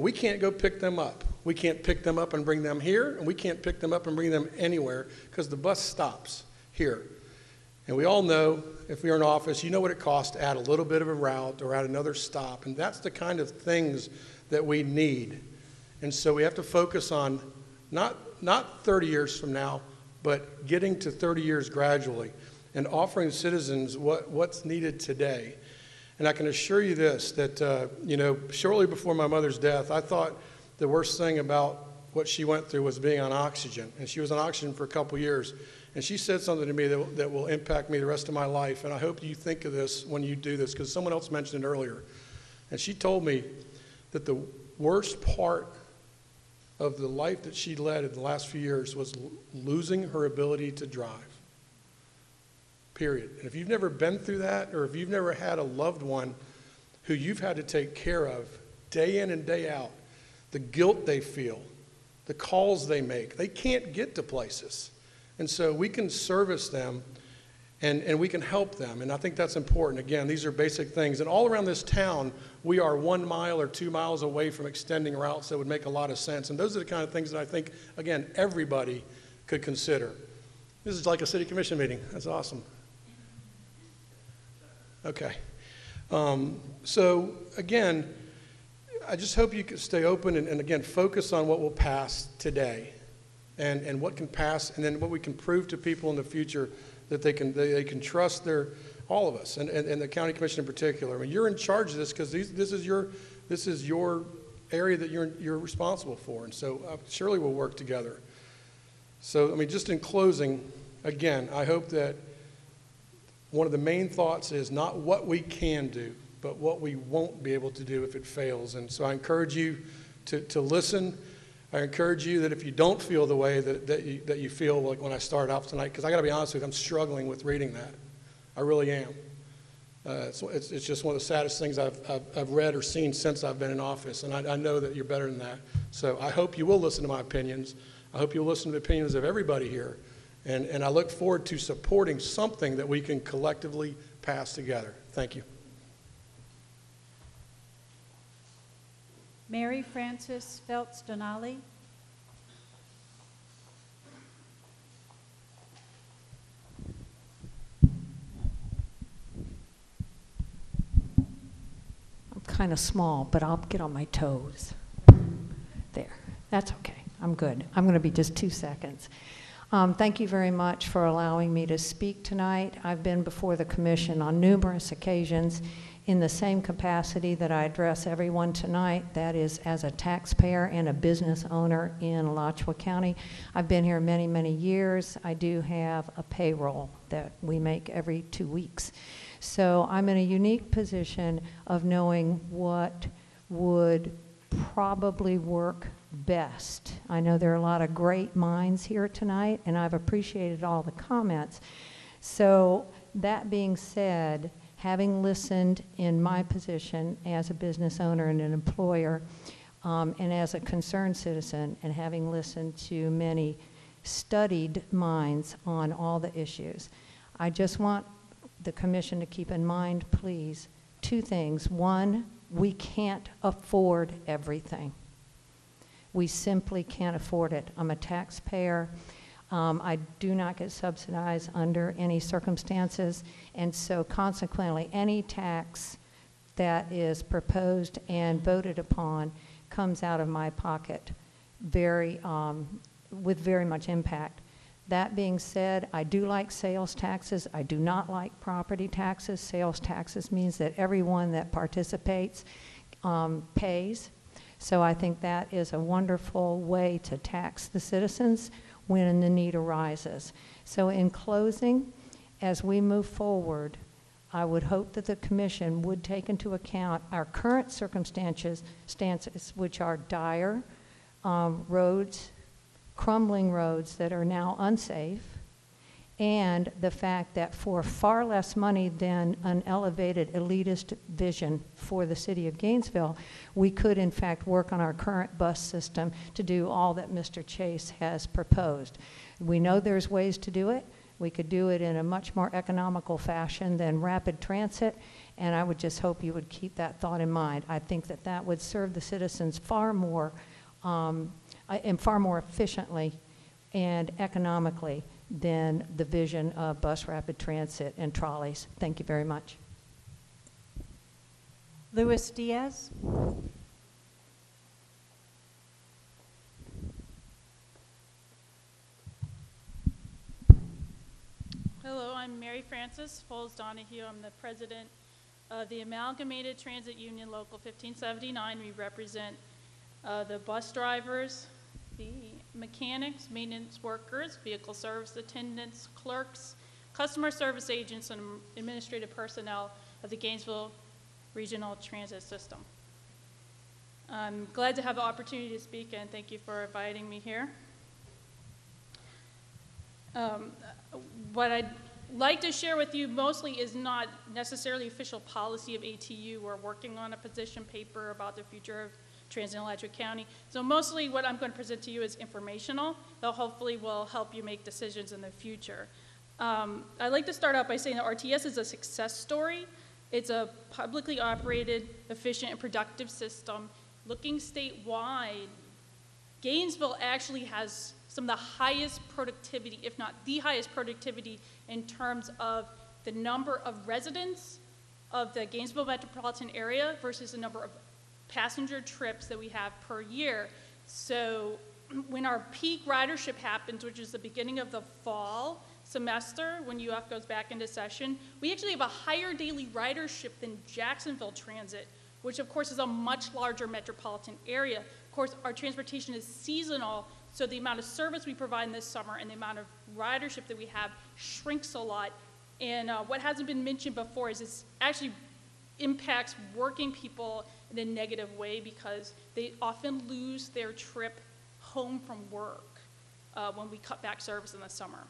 We can't go pick them up. We can't pick them up and bring them here, and we can't pick them up and bring them anywhere because the bus stops here. And we all know, if are in office, you know what it costs to add a little bit of a route or add another stop. And that's the kind of things that we need. And so we have to focus on not, not 30 years from now, but getting to 30 years gradually and offering citizens what, what's needed today. And I can assure you this that, uh, you know, shortly before my mother's death, I thought the worst thing about what she went through was being on oxygen. And she was on oxygen for a couple years. And she said something to me that, that will impact me the rest of my life. And I hope you think of this when you do this, because someone else mentioned it earlier. And she told me that the worst part of the life that she led in the last few years was losing her ability to drive. Period. And if you've never been through that, or if you've never had a loved one who you've had to take care of day in and day out, the guilt they feel, the calls they make, they can't get to places. And so we can service them and, and we can help them. And I think that's important. Again, these are basic things. And all around this town, we are one mile or two miles away from extending routes that would make a lot of sense. And those are the kind of things that I think, again, everybody could consider. This is like a city commission meeting. That's awesome. Okay. Um, so, again, I just hope you can stay open and, and, again, focus on what will pass today and, and what can pass and then what we can prove to people in the future that they can, they, they can trust their, all of us and, and, and the county commission in particular. I mean, you're in charge of this because this is your, this is your area that you're, you're responsible for. And so uh, surely we'll work together. So, I mean, just in closing, again, I hope that one of the main thoughts is not what we can do, but what we won't be able to do if it fails. And so I encourage you to, to listen. I encourage you that if you don't feel the way that, that, you, that you feel like when I started off tonight, because I got to be honest with you, I'm struggling with reading that. I really am. Uh, it's, it's, it's just one of the saddest things I've, I've, I've read or seen since I've been in office, and I, I know that you're better than that. So I hope you will listen to my opinions. I hope you'll listen to the opinions of everybody here. And, and I look forward to supporting something that we can collectively pass together. Thank you.
Mary Frances Phelps Donali.
I'm kind of small, but I'll get on my toes. There, that's okay. I'm good. I'm going to be just two seconds. Um, thank you very much for allowing me to speak tonight. I've been before the commission on numerous occasions in the same capacity that I address everyone tonight, that is as a taxpayer and a business owner in Alachua County. I've been here many, many years. I do have a payroll that we make every two weeks. So I'm in a unique position of knowing what would probably work best. I know there are a lot of great minds here tonight, and I've appreciated all the comments. So, that being said, having listened in my position as a business owner and an employer, um, and as a concerned citizen, and having listened to many studied minds on all the issues, I just want the commission to keep in mind, please, two things. One, we can't afford everything. We simply can't afford it. I'm a taxpayer. Um, I do not get subsidized under any circumstances, and so consequently, any tax that is proposed and voted upon comes out of my pocket very, um, with very much impact. That being said, I do like sales taxes. I do not like property taxes. Sales taxes means that everyone that participates um, pays. So I think that is a wonderful way to tax the citizens when the need arises. So in closing, as we move forward, I would hope that the commission would take into account our current circumstances, stances, which are dire um, roads, crumbling roads that are now unsafe, and the fact that for far less money than an elevated elitist vision for the city of Gainesville, we could in fact work on our current bus system to do all that Mr. Chase has proposed. We know there's ways to do it. We could do it in a much more economical fashion than rapid transit, and I would just hope you would keep that thought in mind. I think that that would serve the citizens far more um, and far more efficiently and economically than the vision of bus rapid transit and trolleys. Thank you very much.
Luis Diaz.
Hello, I'm Mary Frances Foles Donahue. I'm the president of the Amalgamated Transit Union Local 1579. We represent uh, the bus drivers, the mechanics, maintenance workers, vehicle service attendants, clerks, customer service agents, and administrative personnel of the Gainesville Regional Transit System. I'm glad to have the opportunity to speak and thank you for inviting me here. Um, what I'd like to share with you mostly is not necessarily official policy of ATU. We're working on a position paper about the future of Alachua County. So mostly what I'm going to present to you is informational that hopefully will help you make decisions in the future. Um, I'd like to start out by saying that RTS is a success story. It's a publicly operated, efficient, and productive system. Looking statewide, Gainesville actually has some of the highest productivity, if not the highest productivity, in terms of the number of residents of the Gainesville metropolitan area versus the number of passenger trips that we have per year. So when our peak ridership happens, which is the beginning of the fall semester, when UF goes back into session, we actually have a higher daily ridership than Jacksonville Transit, which of course is a much larger metropolitan area. Of course, our transportation is seasonal, so the amount of service we provide in this summer and the amount of ridership that we have shrinks a lot. And uh, what hasn't been mentioned before is this actually impacts working people in a negative way because they often lose their trip home from work uh, when we cut back service in the summer.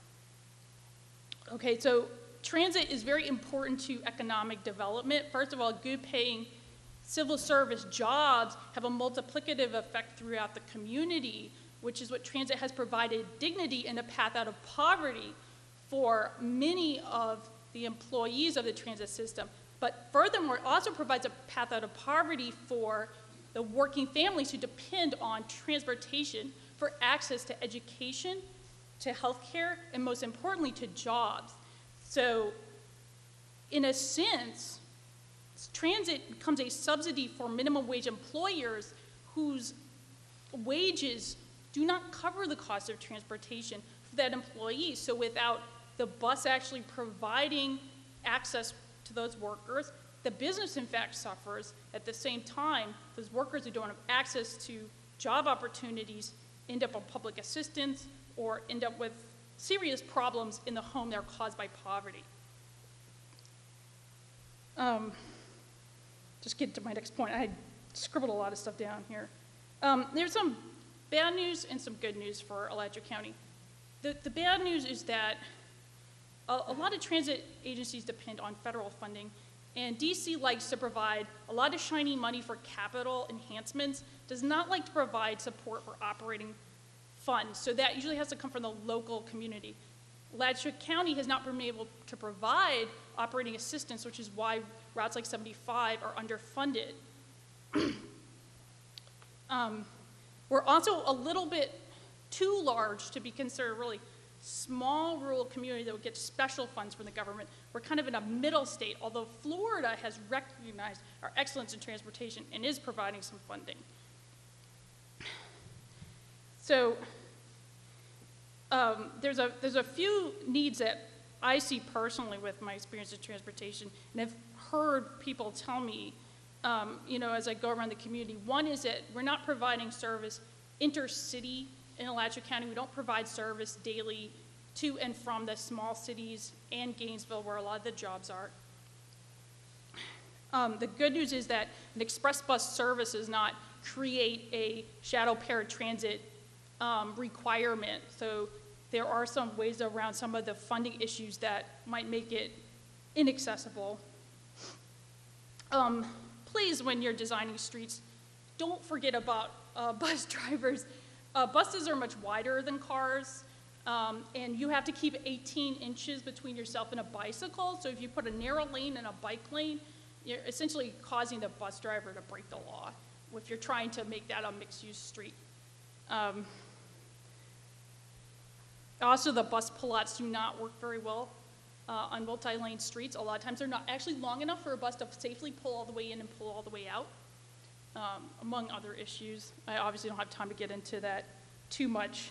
Okay, so transit is very important to economic development. First of all, good paying civil service jobs have a multiplicative effect throughout the community, which is what transit has provided dignity and a path out of poverty for many of the employees of the transit system. But furthermore, it also provides a path out of poverty for the working families who depend on transportation for access to education, to healthcare, and most importantly, to jobs. So, in a sense, transit becomes a subsidy for minimum wage employers whose wages do not cover the cost of transportation for that employee. So, without the bus actually providing access to those workers, the business, in fact, suffers. At the same time, those workers who don't have access to job opportunities end up on public assistance or end up with serious problems in the home that are caused by poverty. Um, just get to my next point. I scribbled a lot of stuff down here. Um, there's some bad news and some good news for Alachua County. The, the bad news is that a, a lot of transit agencies depend on federal funding, and DC likes to provide a lot of shiny money for capital enhancements, does not like to provide support for operating funds. So that usually has to come from the local community. Alachua County has not been able to provide operating assistance, which is why routes like 75 are underfunded. um, we're also a little bit too large to be considered really small rural community that would get special funds from the government. We're kind of in a middle state, although Florida has recognized our excellence in transportation and is providing some funding. So um, there's, a, there's a few needs that I see personally with my experience in transportation, and I've heard people tell me, um, you know, as I go around the community. One is that we're not providing service intercity in Alachua County. We don't provide service daily to and from the small cities and Gainesville, where a lot of the jobs are. Um, the good news is that an express bus service does not create a shadow paratransit um, requirement. So there are some ways around some of the funding issues that might make it inaccessible. Um, please, when you're designing streets, don't forget about uh, bus drivers. Uh, buses are much wider than cars, um, and you have to keep 18 inches between yourself and a bicycle. So if you put a narrow lane and a bike lane, you're essentially causing the bus driver to break the law if you're trying to make that a mixed-use street. Um, also, the bus pullouts do not work very well uh, on multi-lane streets. A lot of times they're not actually long enough for a bus to safely pull all the way in and pull all the way out, um, among other issues. I obviously don't have time to get into that too much.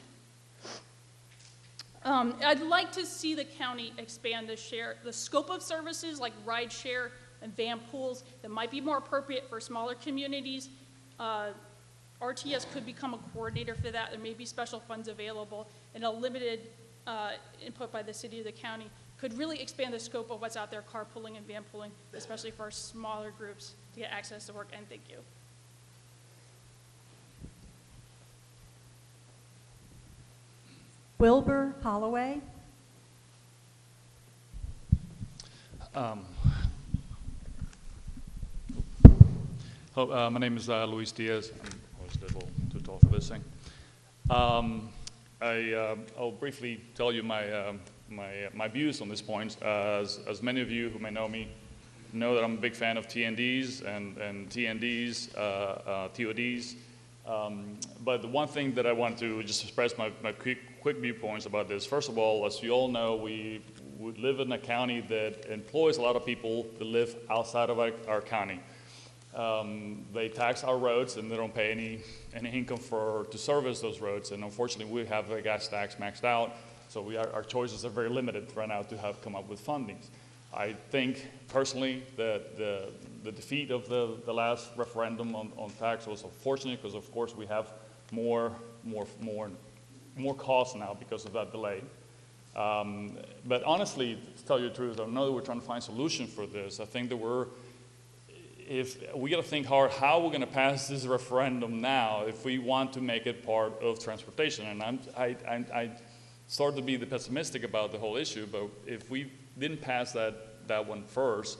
Um, I'd like to see the county expand the share, the scope of services like ride share and van pools that might be more appropriate for smaller communities. Uh, RTS could become a coordinator for that. There may be special funds available, and a limited uh, input by the city or the county could really expand the scope of what's out there, carpooling and van pooling, especially for smaller groups to get access to work. And thank you.
Wilbur Holloway.
Um, hello, uh, my name is uh, Luis Diaz. I'm always a little too tall for this thing. Um, I, uh, I'll briefly tell you my, um, my, my views on this point. as, as many of you who may know me know that I'm a big fan of TNDs and, and TNDs, uh, uh, TODs. Um, but the one thing that I want to just express my, my quick, quick viewpoints about this. First of all, as you all know, we, live in a county that employs a lot of people that live outside of our, our county. Um, they tax our roads and they don't pay any, any income for, to service those roads. And unfortunately, we have the gas tax maxed out, so we are, our choices are very limited right now to have come up with fundings. I think personally that the, the defeat of the, the last referendum on, on tax was unfortunate because, of course, we have more, more, more, more costs now because of that delay. Um, but honestly, to tell you the truth, I know that we're trying to find a solution for this. I think that we're if we got to think hard how we're going to pass this referendum now if we want to make it part of transportation. And I'm, I, I, I start to be the pessimistic about the whole issue, but if we didn't pass that, that one first.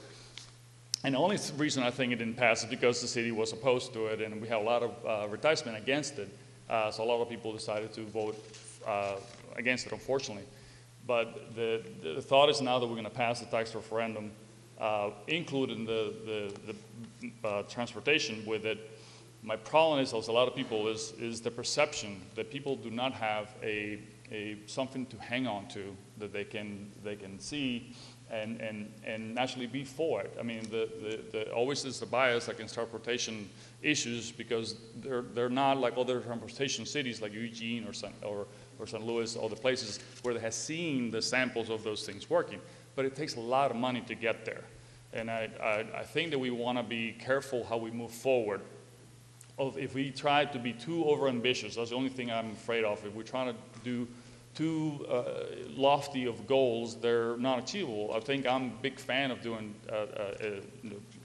And the only reason I think it didn't pass is because the city was opposed to it, and we had a lot of uh, advertisement against it. Uh, so a lot of people decided to vote uh, against it, unfortunately. But the, the thought is now that we're going to pass the tax referendum, uh, including the, the, the uh, transportation with it. My problem is, as a lot of people, is, is the perception that people do not have a, a something to hang on to that they can, they can see and, and, and actually be for it. I mean, the, the, the, always is the bias against transportation issues because they're, they're not like other transportation cities like Eugene or, San, or, or St. Louis, other places where they have seen the samples of those things working. But it takes a lot of money to get there. And I, I, I think that we want to be careful how we move forward. Of if we try to be too overambitious, that's the only thing I'm afraid of. If we're trying to do too uh, lofty of goals, they're not achievable. I think I'm a big fan of doing uh, uh, uh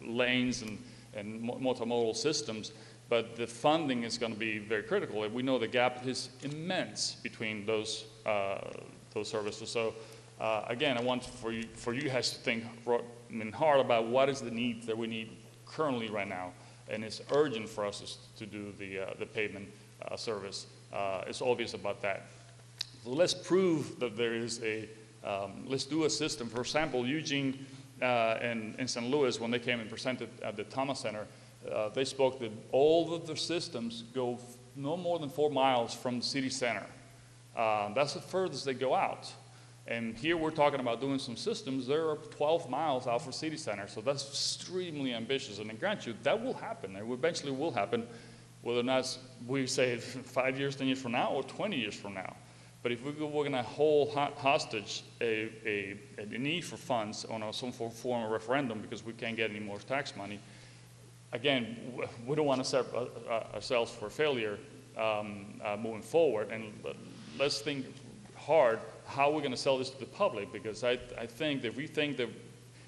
lanes and, and multimodal systems, but the funding is going to be very critical. We know the gap is immense between those, uh, those services. So uh, again, I want for you, for you guys to think hard about what is the need that we need currently right now. And it's urgent for us to do the, the pavement service. it's obvious about that. So let's prove that there is a, um, let's do a system. For example, Eugene uh, and, and St. Louis, when they came and presented at the Thomas Center, uh, they spoke that all of their systems go no more than four miles from the city center. Uh, that's the furthest they go out. And here we're talking about doing some systems that are 12 miles out from city center. So that's extremely ambitious. And I grant you, that will happen. It eventually will happen, whether or not we say five years, 10 years from now, or 20 years from now. But if we are going to hold hostage a, a, a, need for funds on a, some form of referendum because we can't get any more tax money, again, we don't want to set uh, uh, ourselves for failure um, uh, moving forward. And let's think hard how we're going to sell this to the public because I, I think that if we think that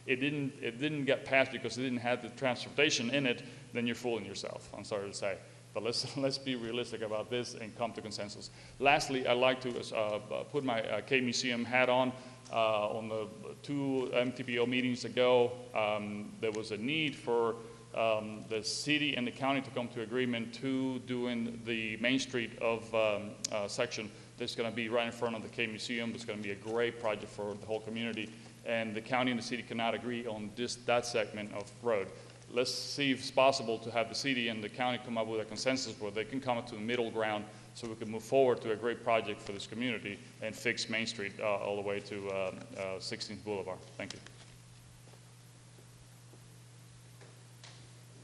it didn't, it didn't get passed because it didn't have the transportation in it, then you're fooling yourself, I'm sorry to say. But let's, let's be realistic about this and come to consensus. Lastly, I'd like to uh, put my uh, Cade Museum hat on. Uh, on the two MTPO meetings ago, um, there was a need for um, the city and the county to come to agreement to doing the Main Street of um, uh, section that's going to be right in front of the Cade Museum. It's going to be a great project for the whole community. And the county and the city cannot agree on this, that segment of road let's see if it's possible to have the city and the county come up with a consensus where they can come up to the middle ground so we can move forward to a great project for this community and fix Main Street uh, all the way to uh, uh, 16th Boulevard. Thank you.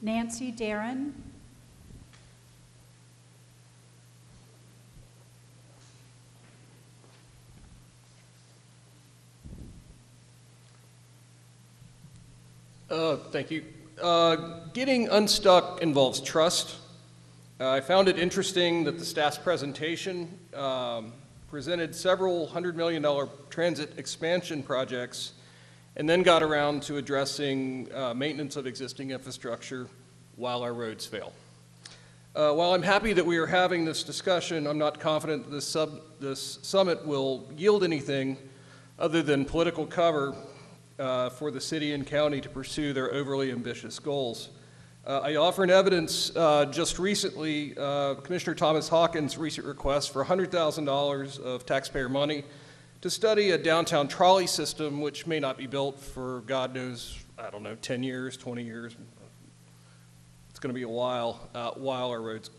Nancy Darren.
Uh, thank you. Uh, getting unstuck involves trust. Uh, I found it interesting that the staff's presentation um, presented several hundred million dollar transit expansion projects and then got around to addressing uh, maintenance of existing infrastructure while our roads fail. Uh, while I'm happy that we are having this discussion, I'm not confident that this, sub, this summit will yield anything other than political cover uh, for the city and county to pursue their overly ambitious goals. Uh, I offer in evidence uh, just recently uh, Commissioner Thomas Hawkins' recent request for $100,000 of taxpayer money to study a downtown trolley system which may not be built for God knows, I don't know, 10 years, 20 years. It's going to be a while uh, while our roads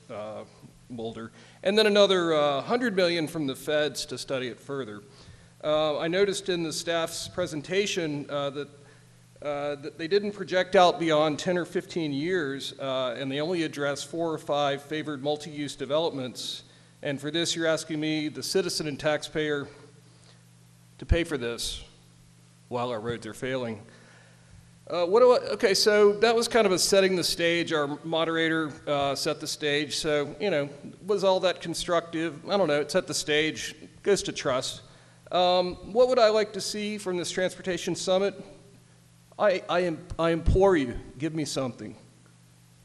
molder. And then another 100 million from the feds to study it further. Uh, I noticed in the staff's presentation uh, that, uh, that they didn't project out beyond 10 or 15 years, uh, and they only address four or five favored multi-use developments. And for this, you're asking me, the citizen and taxpayer, to pay for this while our roads are failing. Uh, what do I, okay, so that was kind of a setting the stage. Our moderator uh, set the stage. So, you know, was all that constructive? I don't know. It set the stage. Goes to trust. Um, what would I like to see from this transportation summit? I, I, I implore you, give me something.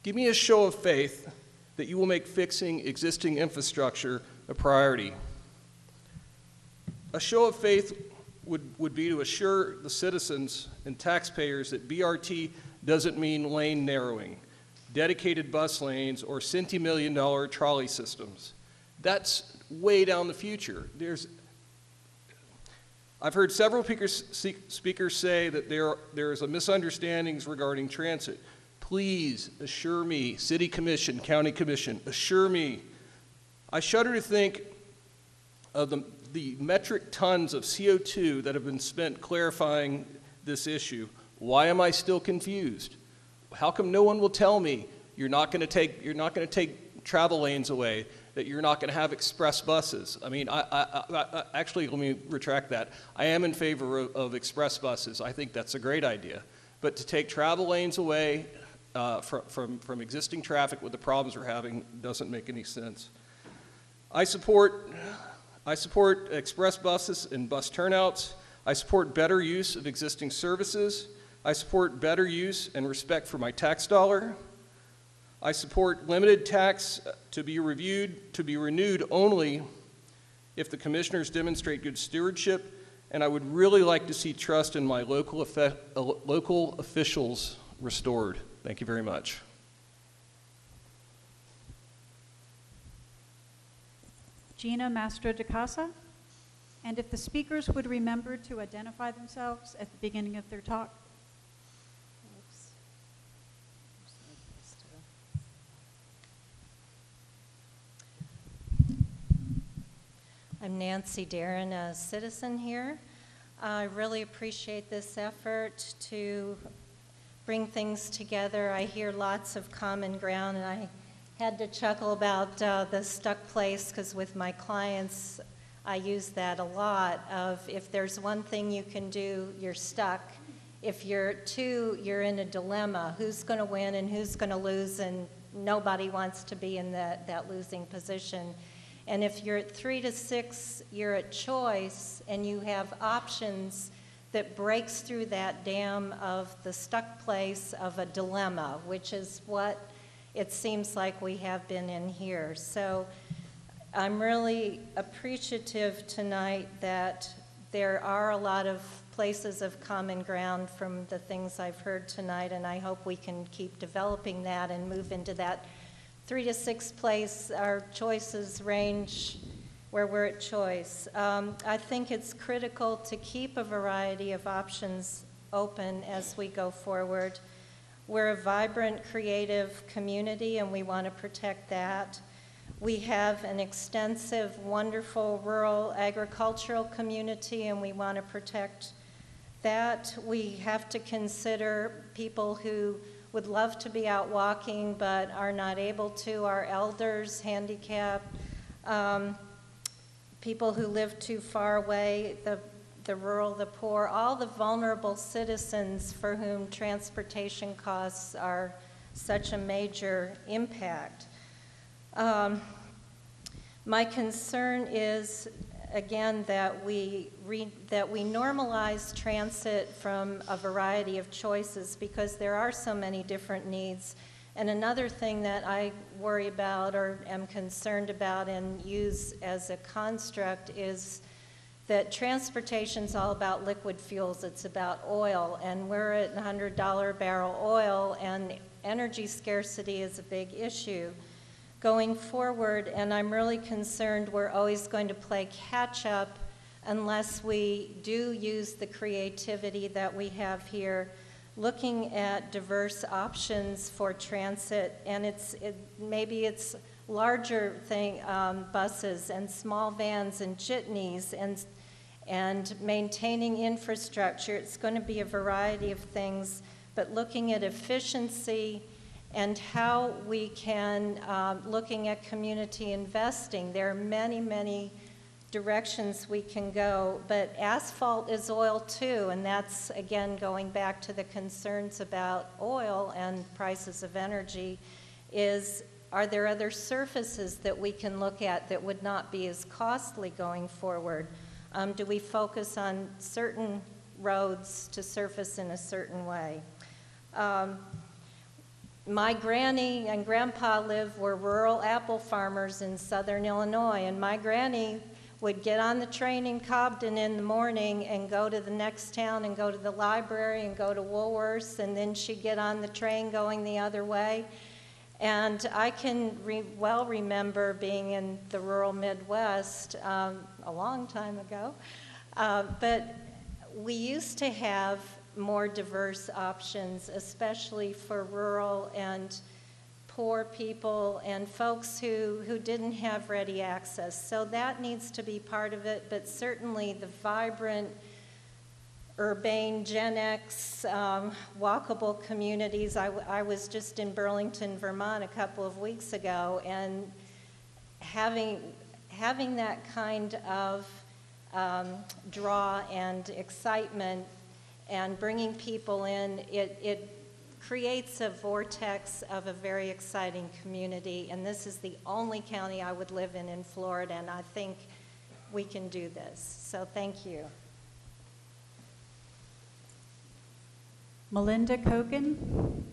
Give me a show of faith that you will make fixing existing infrastructure a priority. A show of faith would, would be to assure the citizens and taxpayers that BRT doesn't mean lane narrowing, dedicated bus lanes, or centimillion dollar trolley systems. That's way down the future. There's, I've heard several speakers, say that there, there is a misunderstandings regarding transit. Please assure me, City Commission, County Commission, assure me. I shudder to think of the, the metric tons of CO2 that have been spent clarifying this issue. Why am I still confused? How come no one will tell me you're not going to take, you're not going to take travel lanes away, that you're not going to have express buses? I mean, I, I, I, actually, let me retract that. I am in favor of, of express buses. I think that's a great idea. But to take travel lanes away uh, from, from, from existing traffic with the problems we're having doesn't make any sense. I support, I support express buses and bus turnouts. I support better use of existing services. I support better use and respect for my tax dollar. I support limited tax to be reviewed, to be renewed only if the commissioners demonstrate good stewardship, and I would really like to see trust in my local, uh, local officials restored. Thank you very much.
Gina Mastro de Casa. And if the speakers would remember to identify themselves at the beginning of their talk.
I'm Nancy Darren, a citizen here. I really appreciate this effort to bring things together. I hear lots of common ground, and I had to chuckle about uh, the stuck place because with my clients, I use that a lot of if there's one thing you can do, you're stuck. If you're two, you're in a dilemma. Who's going to win and who's going to lose? And nobody wants to be in that, that losing position. And if you're at three to six, you're at choice and you have options that breaks through that dam of the stuck place of a dilemma, which is what it seems like we have been in here. So I'm really appreciative tonight that there are a lot of places of common ground from the things I've heard tonight, and I hope we can keep developing that and move into that three to six place. Our choices range where we're at choice. Um, I think it's critical to keep a variety of options open as we go forward. We're a vibrant, creative community, and we want to protect that. We have an extensive, wonderful rural agricultural community, and we want to protect that. We have to consider people who would love to be out walking but are not able to, our elders, handicapped. Um, people who live too far away, the, the rural, the poor, all the vulnerable citizens for whom transportation costs are such a major impact. Um, my concern is, again, that we, re, that we normalize transit from a variety of choices because there are so many different needs and another thing that I worry about or am concerned about and use as a construct is that transportation is all about liquid fuels. It's about oil, and we're at $100 barrel oil, and energy scarcity is a big issue going forward. And I'm really concerned we're always going to play catch up unless we do use the creativity that we have here looking at diverse options for transit, and it's it, maybe it's larger thing um, buses and small vans and jitneys and and maintaining infrastructure. It's going to be a variety of things, but looking at efficiency and how we can, uh, looking at community investing. There are many, many directions we can go, but asphalt is oil too, and that's again going back to the concerns about oil and prices of energy. Is are there other surfaces that we can look at that would not be as costly going forward? Um, do we focus on certain roads to surface in a certain way? Um, my granny and grandpa lived were rural apple farmers in southern Illinois, and my granny would get on the train in Cobden in the morning and go to the next town and go to the library and go to Woolworths, and then she'd get on the train going the other way. And I can re- well remember being in the rural Midwest um, a long time ago, uh, but we used to have more diverse options, especially for rural and poor people and folks who, who didn't have ready access. So that needs to be part of it, but certainly the vibrant, urbane Gen X um, walkable communities. I, I was just in Burlington, Vermont a couple of weeks ago, and having, having that kind of um, draw and excitement and bringing people in, it, it creates a vortex of a very exciting community. And this is the only county I would live in in Florida, and I think we can do this. So thank you.
Melinda Kogan.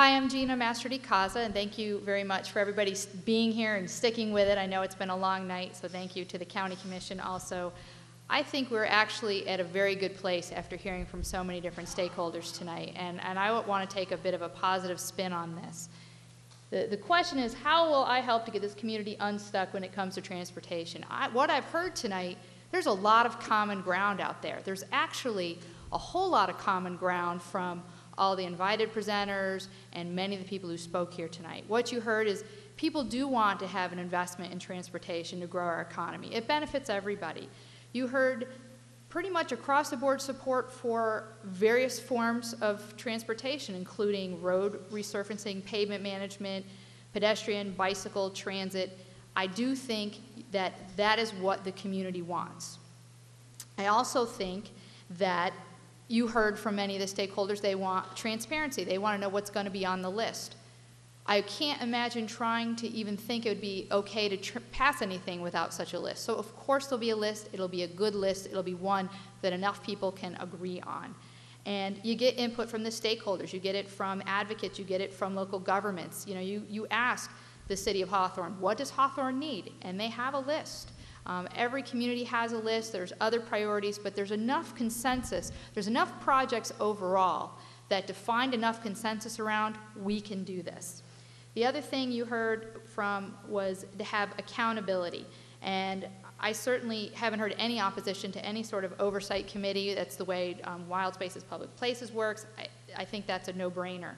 Hi, I'm Gina Mastrodicasa, and thank you very much for everybody being here and sticking with it. I know it's been a long night, so thank you to the County Commission also. I think we're actually at a very good place after hearing from so many different stakeholders tonight, and, and I want to take a bit of a positive spin on this. The, the question is, how will I help to get this community unstuck when it comes to transportation? I, what I've heard tonight, there's a lot of common ground out there. There's actually a whole lot of common ground from all the invited presenters and many of the people who spoke here tonight. What you heard is people do want to have an investment in transportation to grow our economy. It benefits everybody. You heard pretty much across the board support for various forms of transportation, including road resurfacing, pavement management, pedestrian, bicycle, transit. I do think that that is what the community wants. I also think that you heard from many of the stakeholders they want transparency. They want to know what's going to be on the list. I can't imagine trying to even think it would be okay to pass anything without such a list. So, of course, there'll be a list. It'll be a good list. It'll be one that enough people can agree on. And you get input from the stakeholders. You get it from advocates. You get it from local governments. You know, you, you ask the city of Hawthorne, what does Hawthorne need? And they have a list. Um, every community has a list. There's other priorities, but there's enough consensus. There's enough projects overall that to find enough consensus around, we can do this. The other thing you heard from was to have accountability. And I certainly haven't heard any opposition to any sort of oversight committee. That's the way um, Wild Spaces Public Places works. I, I think that's a no-brainer.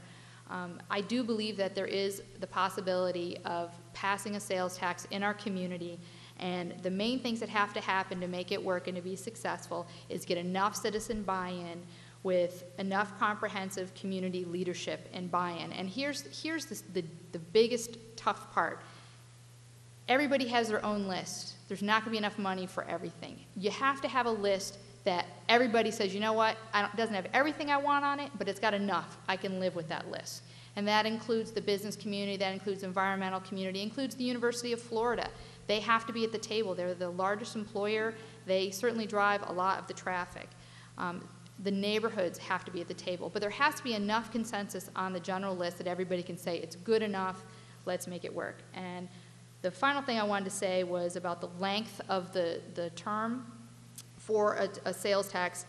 Um, I do believe that there is the possibility of passing a sales tax in our community and the main things that have to happen to make it work and to be successful is get enough citizen buy-in with enough comprehensive community leadership and buy-in. And here's, here's the, the, the biggest tough part. Everybody has their own list. There's not going to be enough money for everything. You have to have a list that everybody says, you know what, I don't, doesn't have everything I want on it, but it's got enough. I can live with that list. And that includes the business community, that includes environmental community, includes the University of Florida. They have to be at the table. They're the largest employer. They certainly drive a lot of the traffic. Um, the neighborhoods have to be at the table. But there has to be enough consensus on the general list that everybody can say it's good enough, let's make it work. And the final thing I wanted to say was about the length of the, the term for a, a sales tax.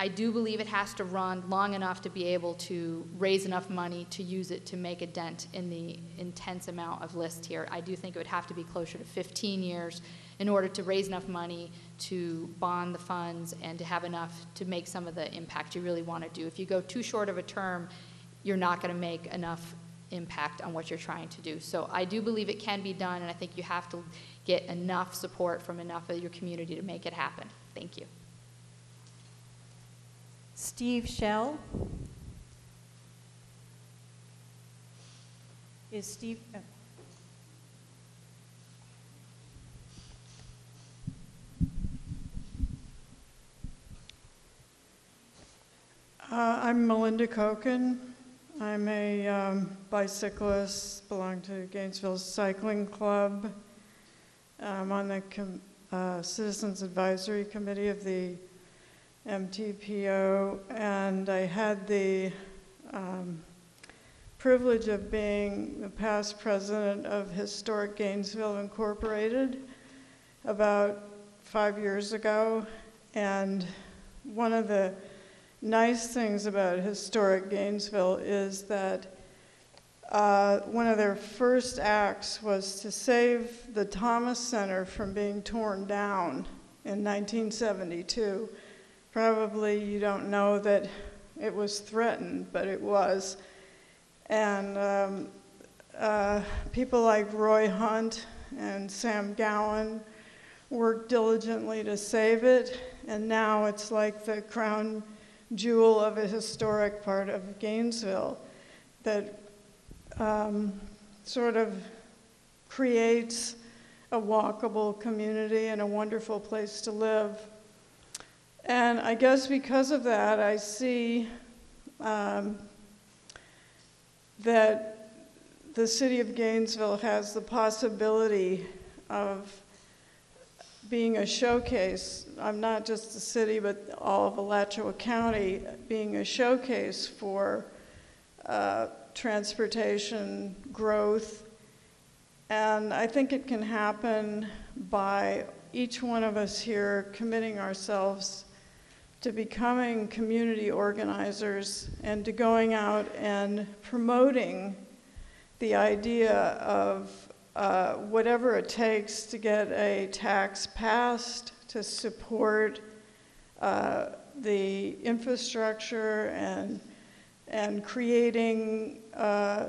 I do believe it has to run long enough to be able to raise enough money to use it to make a dent in the intense amount of list here. I do think it would have to be closer to 15 years in order to raise enough money to bond the funds and to have enough to make some of the impact you really want to do. If you go too short of a term, you're not going to make enough impact on what you're trying to do. So I do believe it can be done, and I think you have to get enough support from enough of your community to make it happen. Thank you.
Steve Shell. Is Steve, oh.
Uh, I'm Melinda Koken. I'm a um, bicyclist, belong to Gainesville Cycling Club. I'm on the uh, Citizens Advisory Committee of the MTPO, and I had the um, privilege of being the past president of Historic Gainesville Incorporated about five years ago. And one of the nice things about Historic Gainesville is that uh, one of their first acts was to save the Thomas Center from being torn down in 1972. Probably you don't know that it was threatened, but it was. And um, uh, people like Roy Hunt and Sam Gowan worked diligently to save it, and now it's like the crown jewel of a historic part of Gainesville that um, sort of creates a walkable community and a wonderful place to live. And I guess because of that, I see um, that the city of Gainesville has the possibility of being a showcase. I'm not just the city, but all of Alachua County being a showcase for uh, transportation growth. And I think it can happen by each one of us here committing ourselves to becoming community organizers and to going out and promoting the idea of uh, whatever it takes to get a tax passed to support uh, the infrastructure and and creating uh,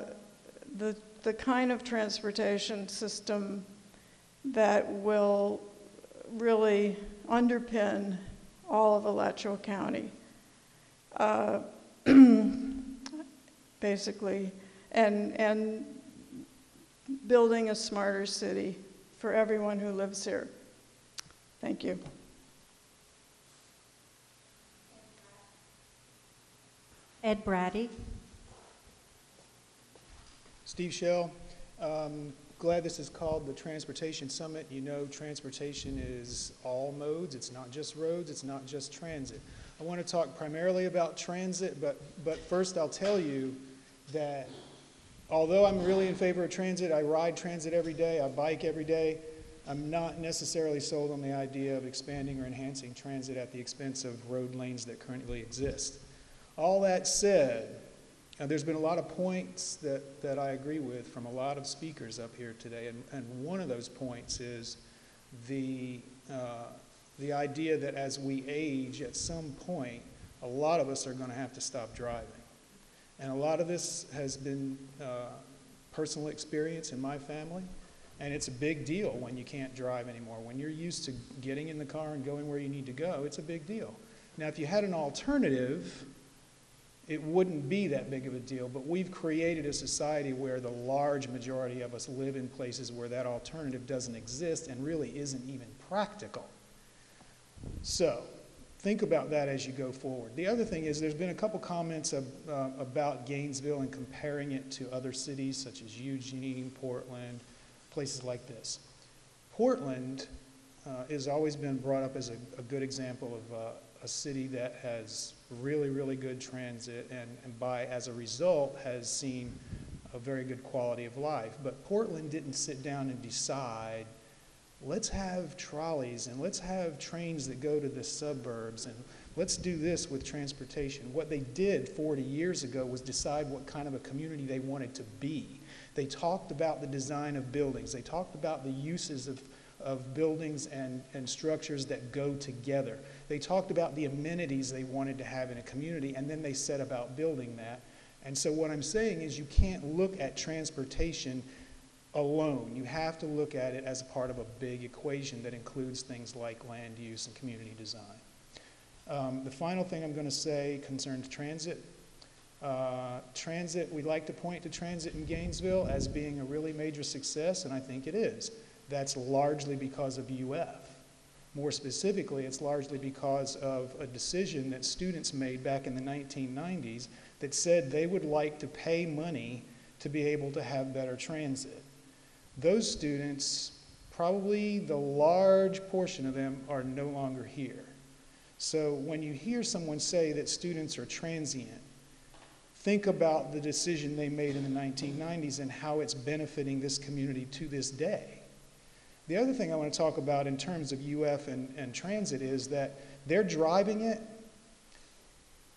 the, the kind of transportation system that will really underpin all of Alachua County. Uh, basically, and, and building a smarter city for everyone who lives here. Thank you.
Ed Brady.
Steve Shell. Um, glad this is called the Transportation Summit. You know, transportation is all modes. It's not just roads. It's not just transit. I want to talk primarily about transit, but, but first I'll tell you that although I'm really in favor of transit, I ride transit every day, I bike every day, I'm not necessarily sold on the idea of expanding or enhancing transit at the expense of road lanes that currently exist. All that said, uh, there's been a lot of points that, that I agree with from a lot of speakers up here today, and, and one of those points is the, uh, the idea that as we age, at some point, a lot of us are going to have to stop driving. And a lot of this has been uh, personal experience in my family, and it's a big deal when you can't drive anymore. When you're used to getting in the car and going where you need to go, it's a big deal. Now, if you had an alternative, it wouldn't be that big of a deal. But we've created a society where the large majority of us live in places where that alternative doesn't exist and really isn't even practical. So, think about that as you go forward. The other thing is there's been a couple comments of, uh, about Gainesville and comparing it to other cities such as Eugene, Portland, places like this. Portland uh, has always been brought up as a, a good example of uh, a city that has really, really good transit and, and by, as a result, has seen a very good quality of life. But Portland didn't sit down and decide, let's have trolleys and let's have trains that go to the suburbs and let's do this with transportation. What they did 40 years ago was decide what kind of a community they wanted to be. They talked about the design of buildings. They talked about the uses of, of buildings and, and structures that go together. They talked about the amenities they wanted to have in a community, and then they set about building that. And so, what I'm saying is, you can't look at transportation alone. You have to look at it as a part of a big equation that includes things like land use and community design. Um, the final thing I'm going to say concerns transit. Uh, transit, we like to point to transit in Gainesville as being a really major success, and I think it is. That's largely because of UF. More specifically, it's largely because of a decision that students made back in the 1990s that said they would like to pay money to be able to have better transit. Those students, probably the large portion of them, are no longer here. So when you hear someone say that students are transient, think about the decision they made in the 1990s and how it's benefiting this community to this day. The other thing I want to talk about in terms of UF and, and transit is that they're driving it.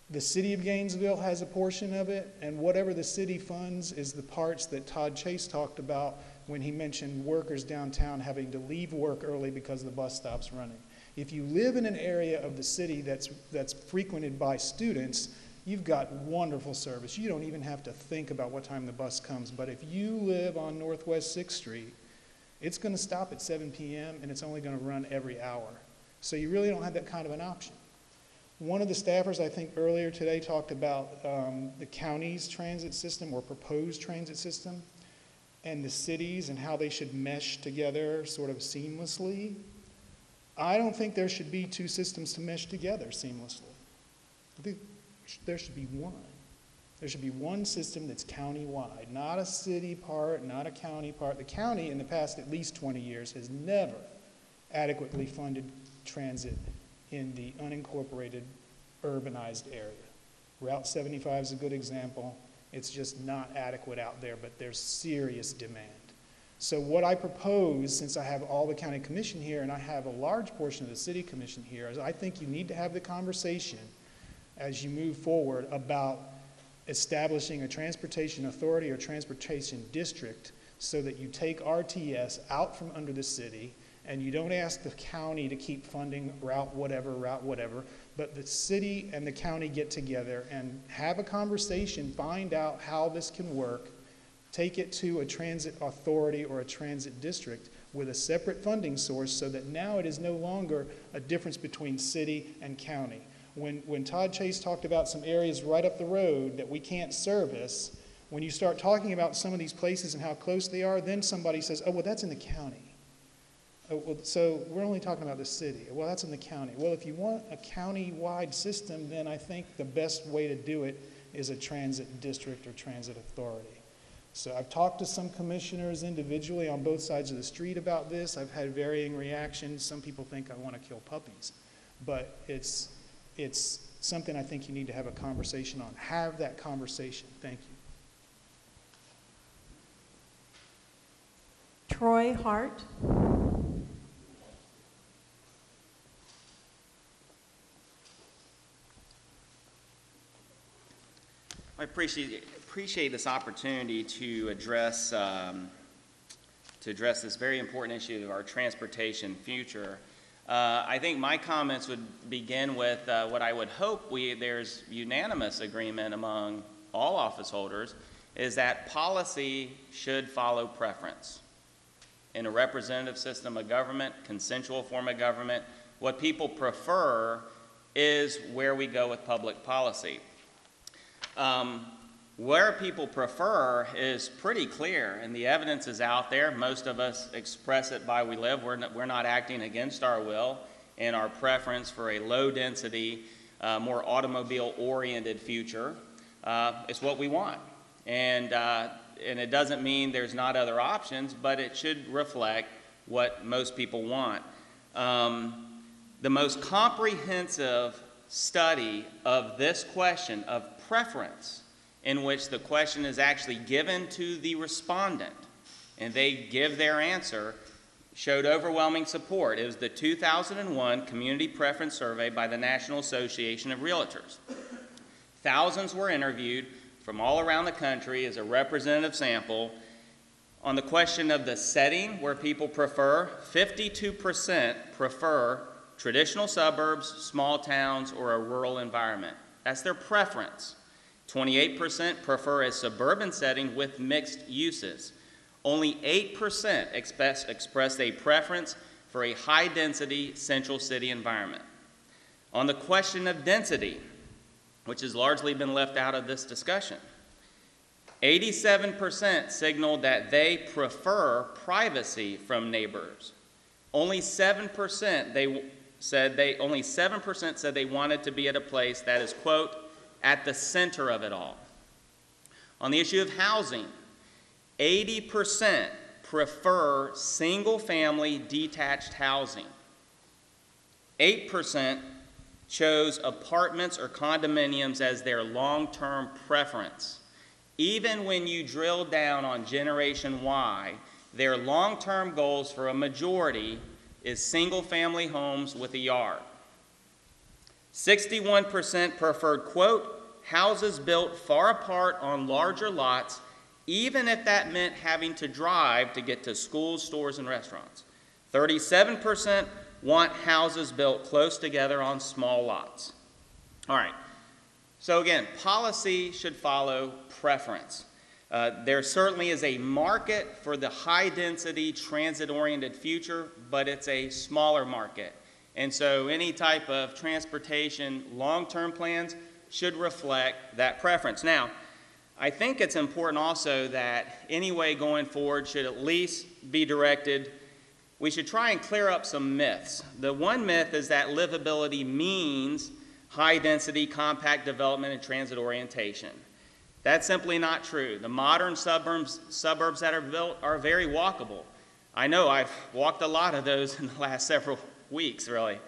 The city of Gainesville has a portion of it, and whatever the city funds is the parts that Todd Chase talked about when he mentioned workers downtown having to leave work early because the bus stops running. If you live in an area of the city that's, that's frequented by students, you've got wonderful service. You don't even have to think about what time the bus comes. But if you live on Northwest 6th Street, it's going to stop at 7 p.m. and it's only going to run every hour. So you really don't have that kind of an option. One of the staffers, I think earlier today, talked about um, the county's transit system or proposed transit system and the cities and how they should mesh together sort of seamlessly. I don't think there should be two systems to mesh together seamlessly. I think there should be one. There should be one system that's county-wide, not a city part, not a county part. The county, in the past at least 20 years, has never adequately funded transit in the unincorporated urbanized area. Route 75 is a good example. It's just not adequate out there, but there's serious demand. So what I propose, since I have all the county commission here and I have a large portion of the city commission here, is I think you need to have the conversation as you move forward about establishing a transportation authority or transportation district so that you take RTS out from under the city and you don't ask the county to keep funding route whatever, route whatever, but the city and the county get together and have a conversation, find out how this can work, take it to a transit authority or a transit district with a separate funding source so that now it is no longer a difference between city and county. When, when Todd Chase talked about some areas right up the road that we can't service, when you start talking about some of these places and how close they are, then somebody says, oh, well, that's in the county. Oh, well, so we're only talking about the city. Well, that's in the county. Well, if you want a county-wide system, then I think the best way to do it is a transit district or transit authority. So I've talked to some commissioners individually on both sides of the street about this. I've had varying reactions. Some people think I want to kill puppies. But it's, it's something I think you need to have a conversation on. Have that conversation. Thank you.
Troy Hart.
I appreciate, appreciate this opportunity to address, um, to address this very important issue of our transportation future. Uh, I think my comments would begin with uh, what I would hope we, there's unanimous agreement among all office holders is that policy should follow preference. In a representative system of government, consensual form of government, what people prefer is where we go with public policy. Um, where people prefer is pretty clear, and the evidence is out there. Most of us express it by we live. We're not, we're not acting against our will in our preference for a low density, uh, more automobile oriented future. Uh, it's what we want. And, uh, and it doesn't mean there's not other options, but it should reflect what most people want. Um, the most comprehensive study of this question of preference, in which the question is actually given to the respondent and they give their answer, showed overwhelming support. It was the 2001 Community Preference Survey by the National Association of Realtors. Thousands were interviewed from all around the country as a representative sample on the question of the setting where people prefer, 52% prefer traditional suburbs, small towns, or a rural environment. That's their preference. 28% prefer a suburban setting with mixed uses. Only 8% express, expressed a preference for a high density central city environment. On the question of density, which has largely been left out of this discussion, 87% signaled that they prefer privacy from neighbors. Only 7% they said they only 7% said they wanted to be at a place that is quote at the center of it all. On the issue of housing, 80% prefer single family detached housing. 8% chose apartments or condominiums as their long-term preference. Even when you drill down on Generation Y, their long-term goals for a majority is single-family homes with a yard. 61% preferred, quote, houses built far apart on larger lots, even if that meant having to drive to get to schools, stores, and restaurants. 37% want houses built close together on small lots. All right. So again, policy should follow preference. Uh, there certainly is a market for the high density transit oriented future, but it's a smaller market. And so any type of transportation long term plans should reflect that preference. Now, I think it's important also that any way going forward should at least be directed. We should try and clear up some myths. The one myth is that livability means high density, compact development, and transit orientation. That's simply not true. The modern suburbs, suburbs that are built are very walkable. I know I've walked a lot of those in the last several weeks, really.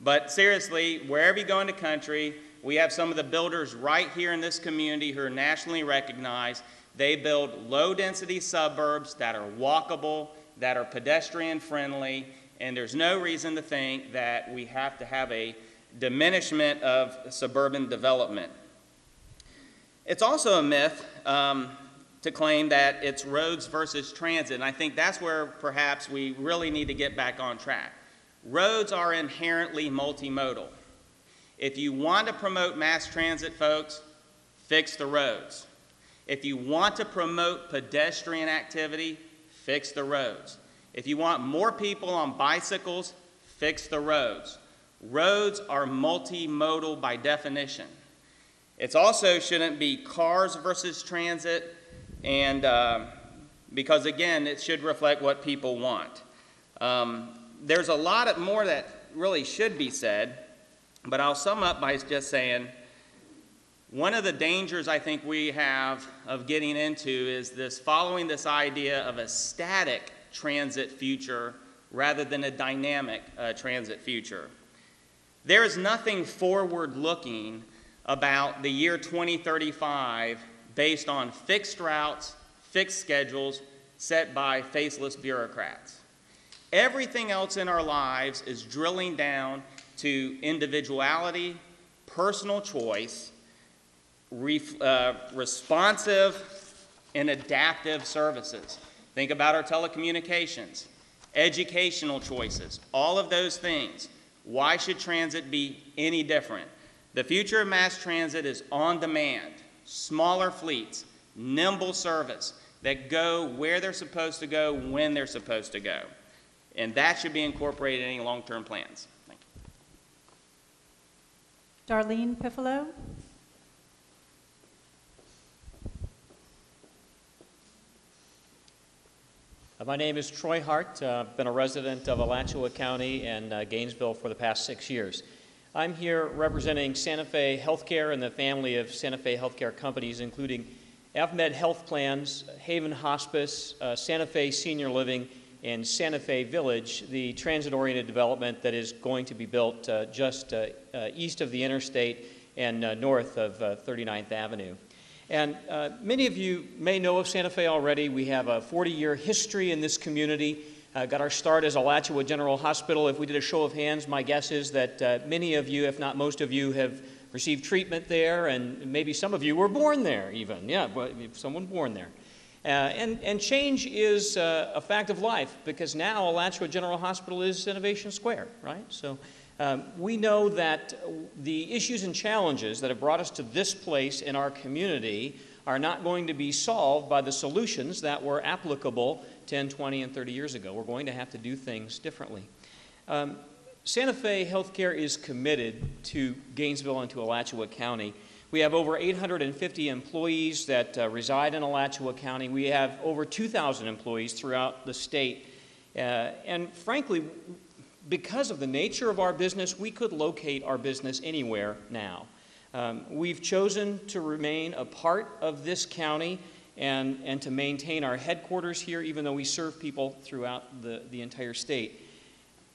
But seriously, wherever you go in the country, we have some of the builders right here in this community who are nationally recognized. They build low density suburbs that are walkable, that are pedestrian friendly, and there's no reason to think that we have to have a diminishment of suburban development. It's also a myth um, to claim that it's roads versus transit, and I think that's where perhaps we really need to get back on track. Roads are inherently multimodal. If you want to promote mass transit, folks, fix the roads. If you want to promote pedestrian activity, fix the roads. If you want more people on bicycles, fix the roads. Roads are multimodal by definition. It also shouldn't be cars versus transit, and uh, because again, it should reflect what people want. Um, there's a lot more that really should be said, but I'll sum up by just saying one of the dangers I think we have of getting into is this following this idea of a static transit future rather than a dynamic uh, transit future. There is nothing forward looking about the year 2035 based on fixed routes, fixed schedules set by faceless bureaucrats. Everything else in our lives is drilling down to individuality, personal choice, ref, uh, responsive and adaptive services. Think about our telecommunications, educational choices, all of those things. Why should transit be any different? The future of mass transit is on demand, smaller fleets, nimble service that go where they're supposed to go when they're supposed to go. And that should be incorporated in any long term plans. Thank you.
Darlene Pifalo.
Uh, my name is Troy Hart. Uh, I've been a resident of Alachua County and uh, Gainesville for the past six years. I'm here representing Santa Fe Healthcare and the family of Santa Fe Healthcare companies, including AvMed Health Plans, Haven Hospice, uh, Santa Fe Senior Living, and Santa Fe Village, the transit-oriented development that is going to be built uh, just uh, uh, east of the interstate and uh, north of 39th uh, Avenue. And uh, many of you may know of Santa Fe already. We have a 40-year history in this community. got our start as Alachua General Hospital. If we did a show of hands, my guess is that many of you, if not most of you, have received treatment there, and maybe some of you were born there even. Yeah, someone born there. Uh, and, and change is uh, a fact of life because now Alachua General Hospital is Innovation Square, right? So um, we know that the issues and challenges that have brought us to this place in our community are not going to be solved by the solutions that were applicable 10, 20, and 30 years ago. We're going to have to do things differently. Um, Santa Fe Healthcare is committed to Gainesville and to Alachua County we have over 850 employees that uh, reside in Alachua County. We have over 2,000 employees throughout the state. Uh, and frankly, because of the nature of our business, we could locate our business anywhere now. Um, we've chosen to remain a part of this county and, and to maintain our headquarters here, even though we serve people throughout the, the entire state.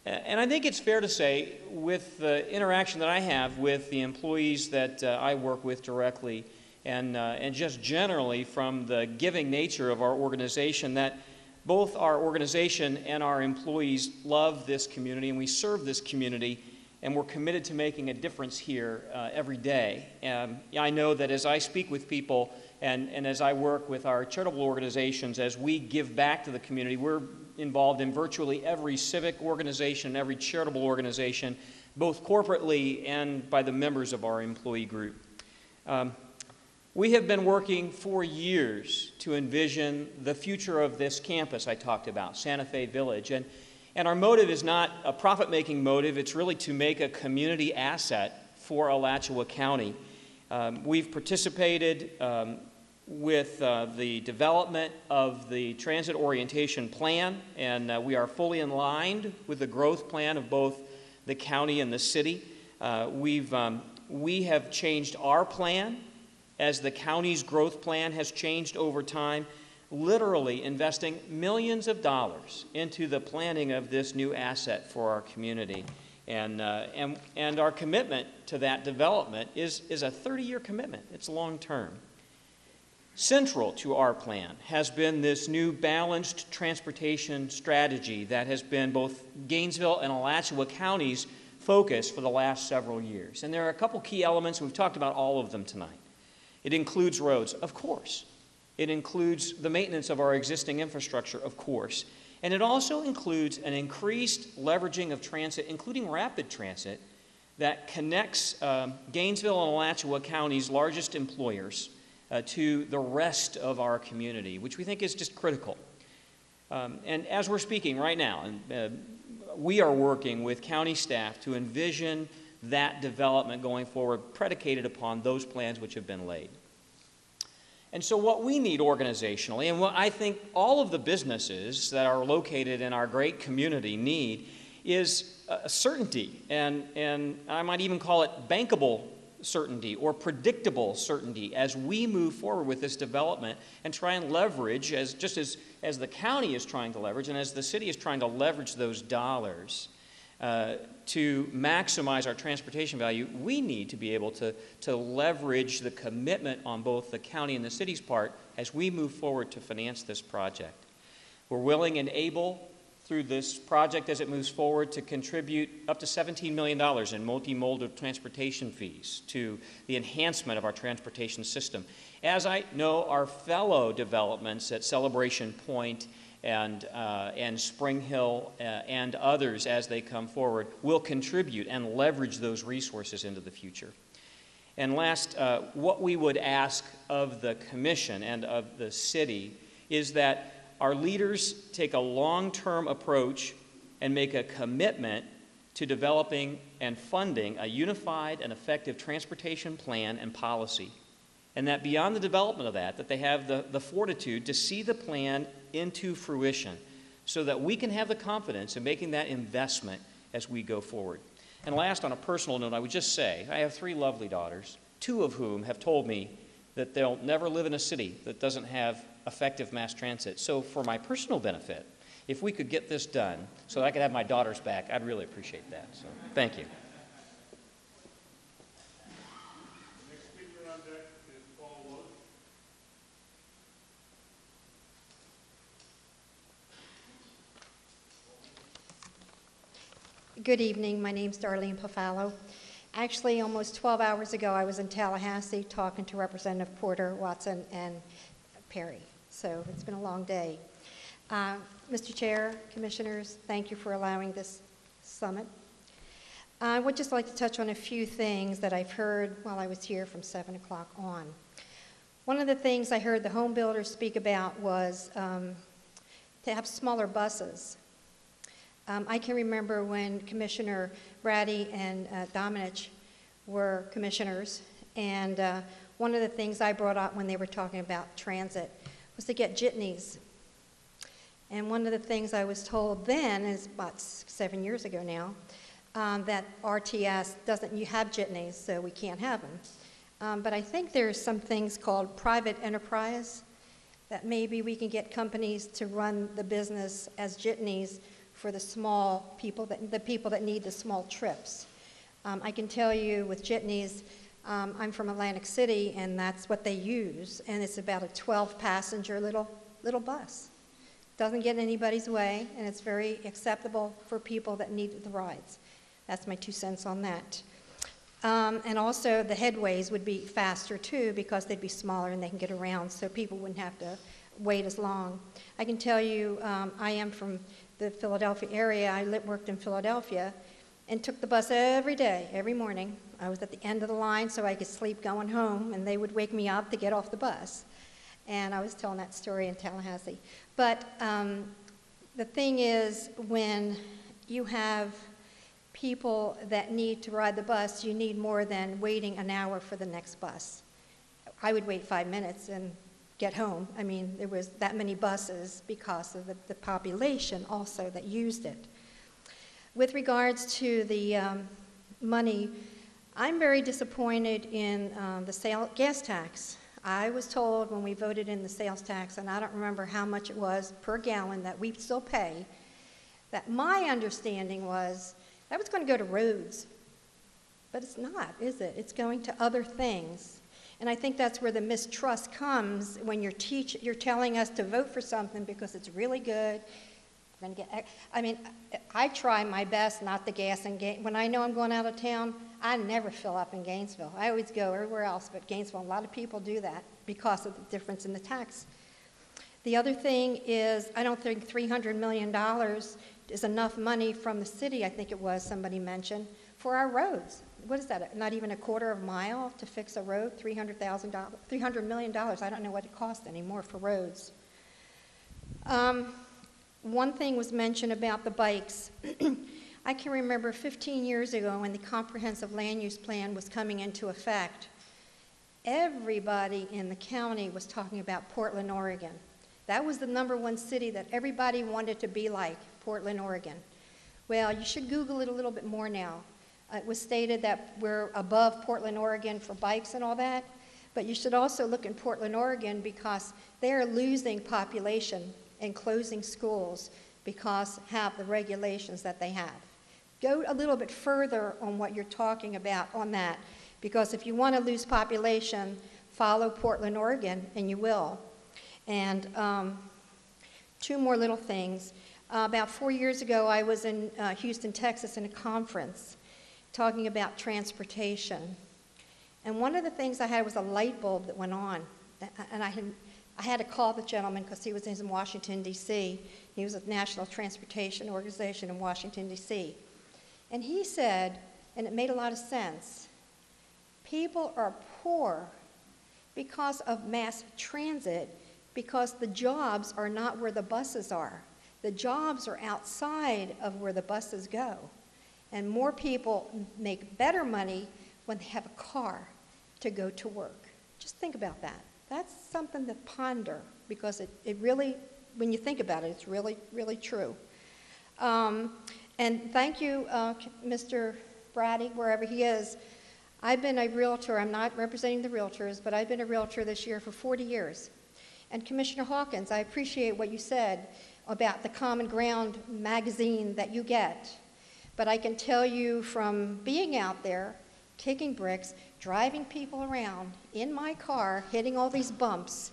And I think it's fair to say, with the interaction that I have with the employees that uh, I work with directly, and, uh, and just generally from the giving nature of our organization, that both our organization and our employees love this community and we serve this community, and we're committed to making a difference here uh, every day. Um, I know that as I speak with people and, and as I work with our charitable organizations, as we give back to the community, we're involved in virtually every civic organization, every charitable organization, both corporately and by the members of our employee group. Um, we have been working for years to envision the future of this campus I talked about, Santa Fe Village. And, and our motive is not a profit making motive, it's really to make a community asset for Alachua County. Um, we've participated um, with uh, the development of the transit orientation plan, and uh, we are fully in line with the growth plan of both the county and the city. Uh, we've, um, we have changed our plan as the county's growth plan has changed over time, literally investing millions of dollars into the planning of this new asset for our community. And, uh, and, and our commitment to that development is, is a 30 year commitment, it's long term. Central to our plan has been this new balanced transportation strategy that has been both Gainesville and Alachua counties' focus for the last several years. And there are a couple key elements, we've talked about all of them tonight. It includes roads, of course. It includes the maintenance of our existing infrastructure, of course. And it also includes an increased leveraging of transit, including rapid transit, that connects um, Gainesville and Alachua counties' largest employers uh, to the rest of our community, which we think is just critical. Um, and as we're speaking right now, and, uh, we are working with county staff to envision that development going forward, predicated upon those plans which have been laid. And so, what we need organizationally, and what I think all of the businesses that are located in our great community need, is a certainty, and, and I might even call it bankable certainty or predictable certainty as we move forward with this development and try and leverage, as, just as, as the county is trying to leverage and as the city is trying to leverage those dollars uh, to maximize our transportation value, we need to be able to, to leverage the commitment on both the county and the city's part as we move forward to finance this project. We're willing and able through this project as it moves forward to contribute up to $17 million in multimodal transportation fees to the enhancement of our transportation system. As I know our fellow developments at Celebration Point and, uh, and Spring Hill uh, and others as they come forward will contribute and leverage those resources into the future. And last, uh, what we would ask of the commission and of the city is that our leaders take a long term approach and make a commitment to developing and funding a unified and effective transportation plan and policy. And that beyond the development of that, that they have the, the fortitude to see the plan into fruition so that we can have the confidence in making that investment as we go forward. And last, on a personal note, I would just say I have three lovely daughters, two of whom have told me that they'll never live in a city that doesn't have effective mass transit. So, for my personal benefit, if we could get this done so I could have my daughters back, I'd really appreciate that. So, thank you.
Good evening. My name's Darlene Pifalo. Actually, almost 12 hours ago, I was in Tallahassee talking to Representative Porter, Watson, and Perry. So it's been a long day. Uh, Mr. Chair, Commissioners, thank you for allowing this summit. I would just like to touch on a few things that I've heard while I was here from 7 o'clock on. One of the things I heard the home builders speak about was um, to have smaller buses. Um, I can remember when Commissioner Brady and uh, were commissioners, and uh, one of the things I brought up when they were talking about transit was to get jitneys. And one of the things I was told then, is about seven years ago now, um, that RTS doesn't you have jitneys, so we can't have them. Um, but I think there's some things called private enterprise that maybe we can get companies to run the business as jitneys for the small people, that, the people that need the small trips. Um, I can tell you with jitneys, um, I'm from Atlantic City, and that's what they use, and it's about a 12-passenger little, little bus. Doesn't get in anybody's way, and it's very acceptable for people that need the rides. That's my two cents on that. Um, and also, the headways would be faster too because they'd be smaller and they can get around, so people wouldn't have to wait as long. I can tell you, um, I am from the Philadelphia area. I worked in Philadelphia and took the bus every day, every morning. I was at the end of the line so I could sleep going home, and they would wake me up to get off the bus. And I was telling that story in Tallahassee. But um, the thing is, when you have people that need to ride the bus, you need more than waiting an hour for the next bus. I would wait five minutes and get home. I mean, there was that many buses because of the, the population also that used it. With regards to the um, money, I'm very disappointed in um, the sale, gas tax. I was told when we voted in the sales tax, and I don't remember how much it was per gallon that we still pay, that my understanding was that was going to go to roads. But it's not, is it? It's going to other things. And I think that's where the mistrust comes when you're teach, you're telling us to vote for something because it's really good. Going to get, I mean, I try my best not to gas and gain. When I know I'm going out of town, I never fill up in Gainesville. I always go everywhere else but Gainesville. A lot of people do that because of the difference in the tax. The other thing is, I don't think $300 million is enough money from the city, I think it was, somebody mentioned, for our roads. What is that, not even a quarter of a mile to fix a road? $300,000, $300 million. I don't know what it costs anymore for roads. Um, one thing was mentioned about the bikes. I can remember 15 years ago when the comprehensive land use plan was coming into effect, everybody in the county was talking about Portland, Oregon. That was the number one city that everybody wanted to be like. Portland, Oregon. Well, you should Google it a little bit more now. It was stated that we're above Portland, Oregon for bikes and all that, but you should also look in Portland, Oregon because they're losing population and closing schools because have the regulations that they have. Go a little bit further on what you're talking about on that because if you want to lose population, follow Portland, Oregon, and you will. And um, two more little things. Uh, about four years ago, I was in uh, Houston, Texas, in a conference talking about transportation. And one of the things I had was a light bulb that went on. And I had, I had to call the gentleman because he was in Washington, D.C. He was a National Transportation Organization in Washington, D.C. And he said, and it made a lot of sense people are poor because of mass transit because the jobs are not where the buses are. The jobs are outside of where the buses go. And more people make better money when they have a car to go to work. Just think about that. That's something to ponder because it, it really, when you think about it, it's really, really true. Um, and thank you, uh, Mr. Brady, wherever he is. I've been a realtor. I'm not representing the realtors, but I've been a realtor this year for 40 years. And Commissioner Hawkins, I appreciate what you said about the Common Ground magazine that you get. But I can tell you from being out there, kicking bricks, driving people around in my car, hitting all these bumps,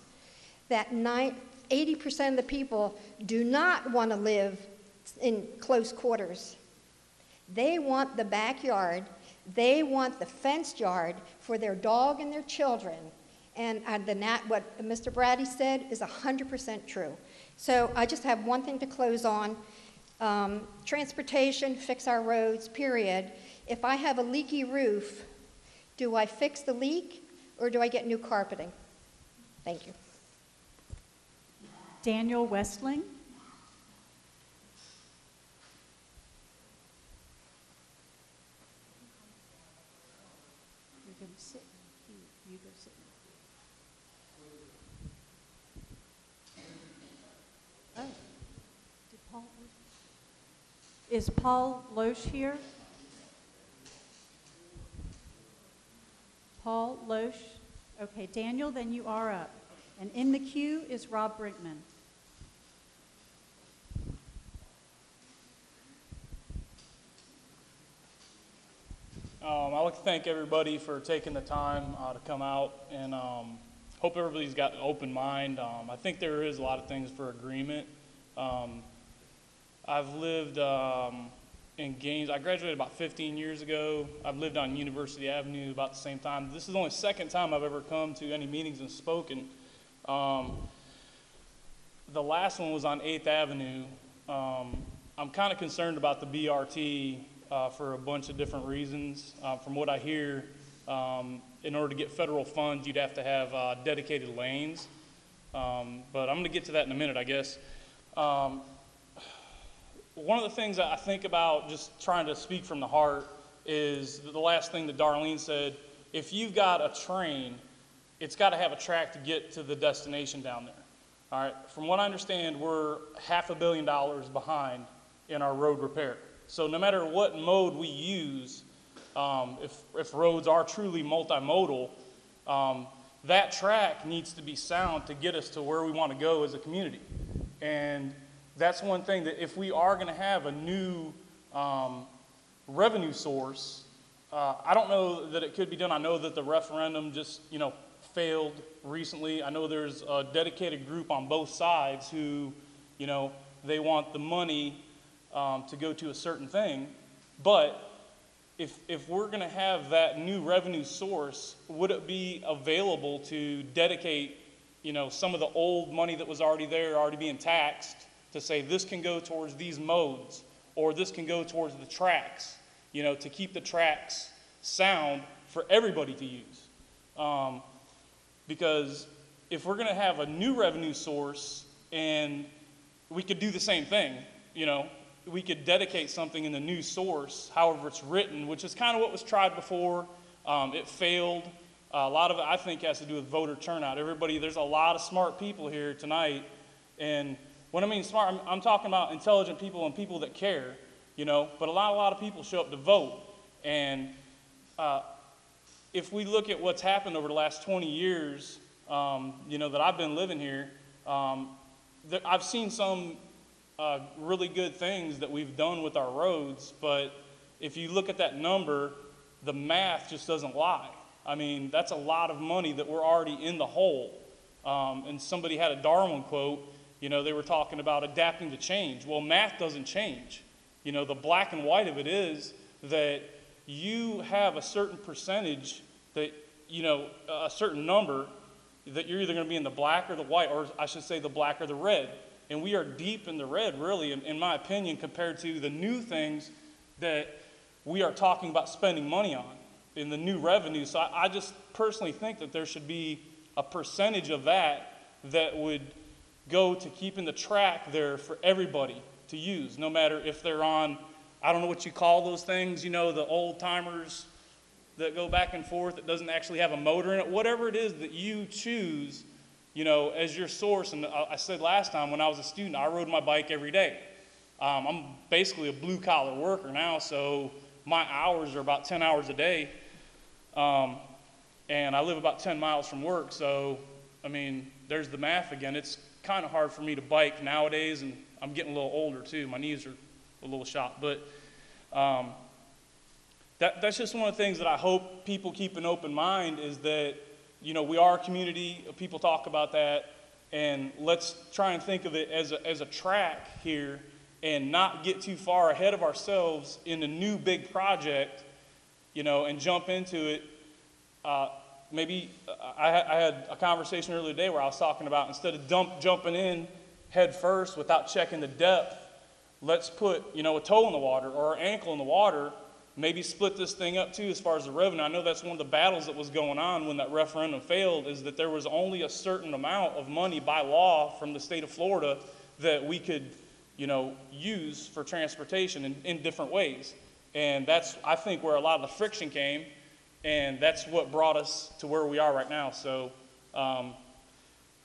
that 80% of the people do not want to live in close quarters. They want the backyard, they want the fenced yard for their dog and their children. And the nat- what Mr. Brady said is 100% true. So I just have one thing to close on. Um, transportation, fix our roads, period. If I have a leaky roof, do I fix the leak or do I get new carpeting? Thank you.
Daniel Westling. You're going to sit. You, you go sit. Oh. Did Paul? Is Paul Loesch here? Paul Loesch. Okay, Daniel, then you are up. And in the queue is Rob Brinkman.
Um, I'd like to thank everybody for taking the time uh, to come out, and um, hope everybody's got an open mind. Um, I think there is a lot of things for agreement. Um, I've lived um, in Gaines. I graduated about 15 years ago. I've lived on University Avenue about the same time. This is the only second time I've ever come to any meetings and spoken. Um, the last one was on 8th Avenue. Um, I'm kind of concerned about the BRT uh, for a bunch of different reasons. Uh, from what I hear, um, in order to get federal funds, you'd have to have uh, dedicated lanes. Um, but I'm going to get to that in a minute, I guess. One of the things I think about, just trying to speak from the heart, is the last thing that Darlene said. If you've got a train, it's got to have a track to get to the destination down there. All right. From what I understand, we're half a billion dollars behind in our road repair. So no matter what mode we use, um, if, if roads are truly multimodal, um, that track needs to be sound to get us to where we want to go as a community. And that's one thing that if we are going to have a new um, revenue source, uh, I don't know that it could be done. I know that the referendum just, you know, failed recently. I know there's a dedicated group on both sides who, you know, they want the money um, to go to a certain thing. But if, if we're going to have that new revenue source, would it be available to dedicate, you know, some of the old money that was already there, already being taxed, to say this can go towards these modes, or this can go towards the tracks, you know, to keep the tracks sound for everybody to use. Um, because if we're going to have a new revenue source and we could do the same thing, you know, we could dedicate something in the new source, however it's written, which is kind of what was tried before. Um, it failed. Uh, a lot of it, I think, has to do with voter turnout. Everybody, there's a lot of smart people here tonight. And when I mean smart, I'm, I'm talking about intelligent people and people that care, you know. But a lot, a lot of people show up to vote. And uh, if we look at what's happened over the last 20 years, um, you know, that I've been living here, um, I've seen some uh, really good things that we've done with our roads, but if you look at that number, the math just doesn't lie. I mean, that's a lot of money that we're already in the hole. Um, and somebody had a Darwin quote, you know, they were talking about adapting to change. Well, math doesn't change. You know, the black and white of it is that you have a certain percentage that, you know, a certain number that you're either going to be in the black or the white, or I should say the black or the red. And we are deep in the red, really, in, in my opinion, compared to the new things that we are talking about spending money on in the new revenue. So I, I just personally think that there should be a percentage of that that would go to keeping the track there for everybody to use, no matter if they're on, I don't know what you call those things, you know, the old timers that go back and forth that doesn't actually have a motor in it, whatever it is that you choose you know, as your source. And I said last time when I was a student, I rode my bike every day. Um, I'm basically a blue collar worker now, so my hours are about 10 hours a day. Um, and I live about 10 miles from work, so I mean, there's the math again. It's kind of hard for me to bike nowadays, and I'm getting a little older too. My knees are a little shot, but um, that, that's just one of the things that I hope people keep an open mind is that you know, we are a community, people talk about that, and let's try and think of it as a, as a track here and not get too far ahead of ourselves in a new big project, you know, and jump into it. Uh, maybe uh, I, I, had a conversation earlier today where I was talking about instead of dump, jumping in head first without checking the depth, let's put, you know, a toe in the water or an ankle in the water maybe split this thing up too as far as the revenue. I know that's one of the battles that was going on when that referendum failed is that there was only a certain amount of money by law from the state of Florida that we could, you know, use for transportation in, in different ways. And that's, I think, where a lot of the friction came, and that's what brought us to where we are right now. So um,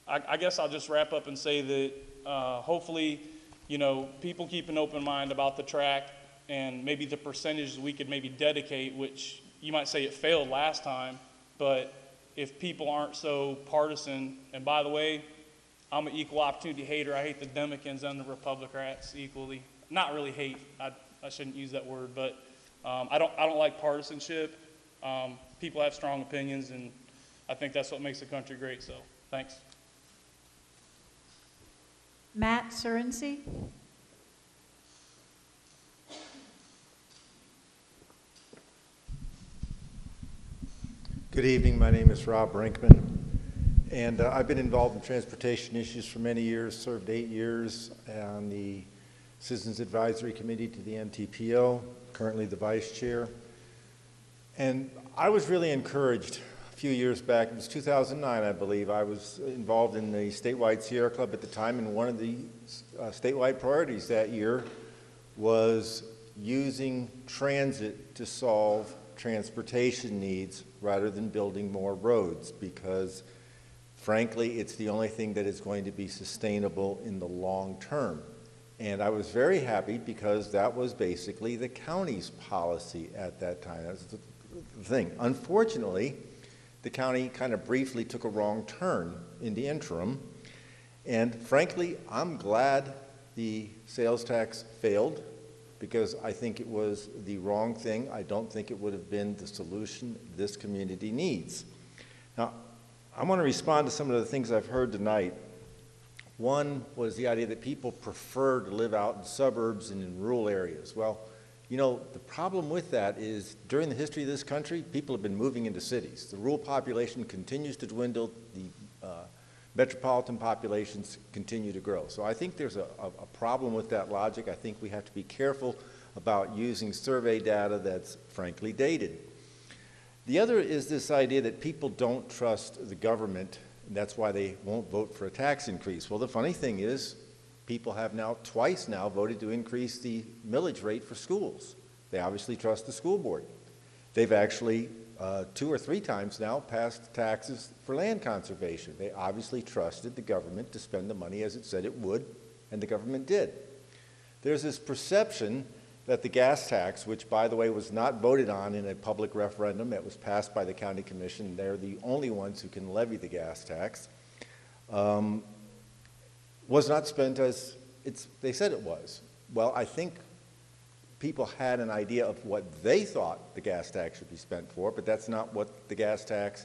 I, I, guess I'll just wrap up and say that uh, hopefully, you know, people keep an open mind about the track and maybe the percentages we could maybe dedicate, which you might say it failed last time, but if people aren't so partisan, and by the way, I'm an equal opportunity hater. I hate the Democrats and the Republicans equally. Not really hate, I, I shouldn't use that word, but Um, I don't, I don't like partisanship. Um, people have strong opinions, and I think that's what makes the country great. So, thanks.
Matt Surrency?
Good evening. My name is Rob Brinkman, and uh, I've been involved in transportation issues for many years, served eight years on the Citizens Advisory Committee to the MTPO, currently the vice chair. And I was really encouraged a few years back, it was 2009, I believe, I was involved in the statewide Sierra Club at the time, and one of the uh, statewide priorities that year was using transit to solve transportation needs rather than building more roads because frankly it's the only thing that is going to be sustainable in the long term. And I was very happy because that was basically the county's policy at that time. That was the thing. Unfortunately, the county kind of briefly took a wrong turn in the interim. And frankly, I'm glad the sales tax failed because I think it was the wrong thing. I don't think it would have been the solution this community needs. Now, I want to respond to some of the things I've heard tonight. One was the idea that people prefer to live out in suburbs and in rural areas. Well, you know, the problem with that is during the history of this country, people have been moving into cities. The rural population continues to dwindle. The uh, metropolitan populations continue to grow. So I think there's a, a, problem with that logic. I think we have to be careful about using survey data that's frankly dated. The other is this idea that people don't trust the government, and that's why they won't vote for a tax increase. Well, the funny thing is, people have now twice now voted to increase the millage rate for schools. They obviously trust the school board. They've actually uh, two or three times now passed taxes for land conservation. They obviously trusted the government to spend the money as it said it would, and the government did. There's this perception that the gas tax, which by the way was not voted on in a public referendum, it was passed by the county commission, they're the only ones who can levy the gas tax, um, was not spent as it's they said it was. Well, I think people had an idea of what they thought the gas tax should be spent for, but that's not what the gas tax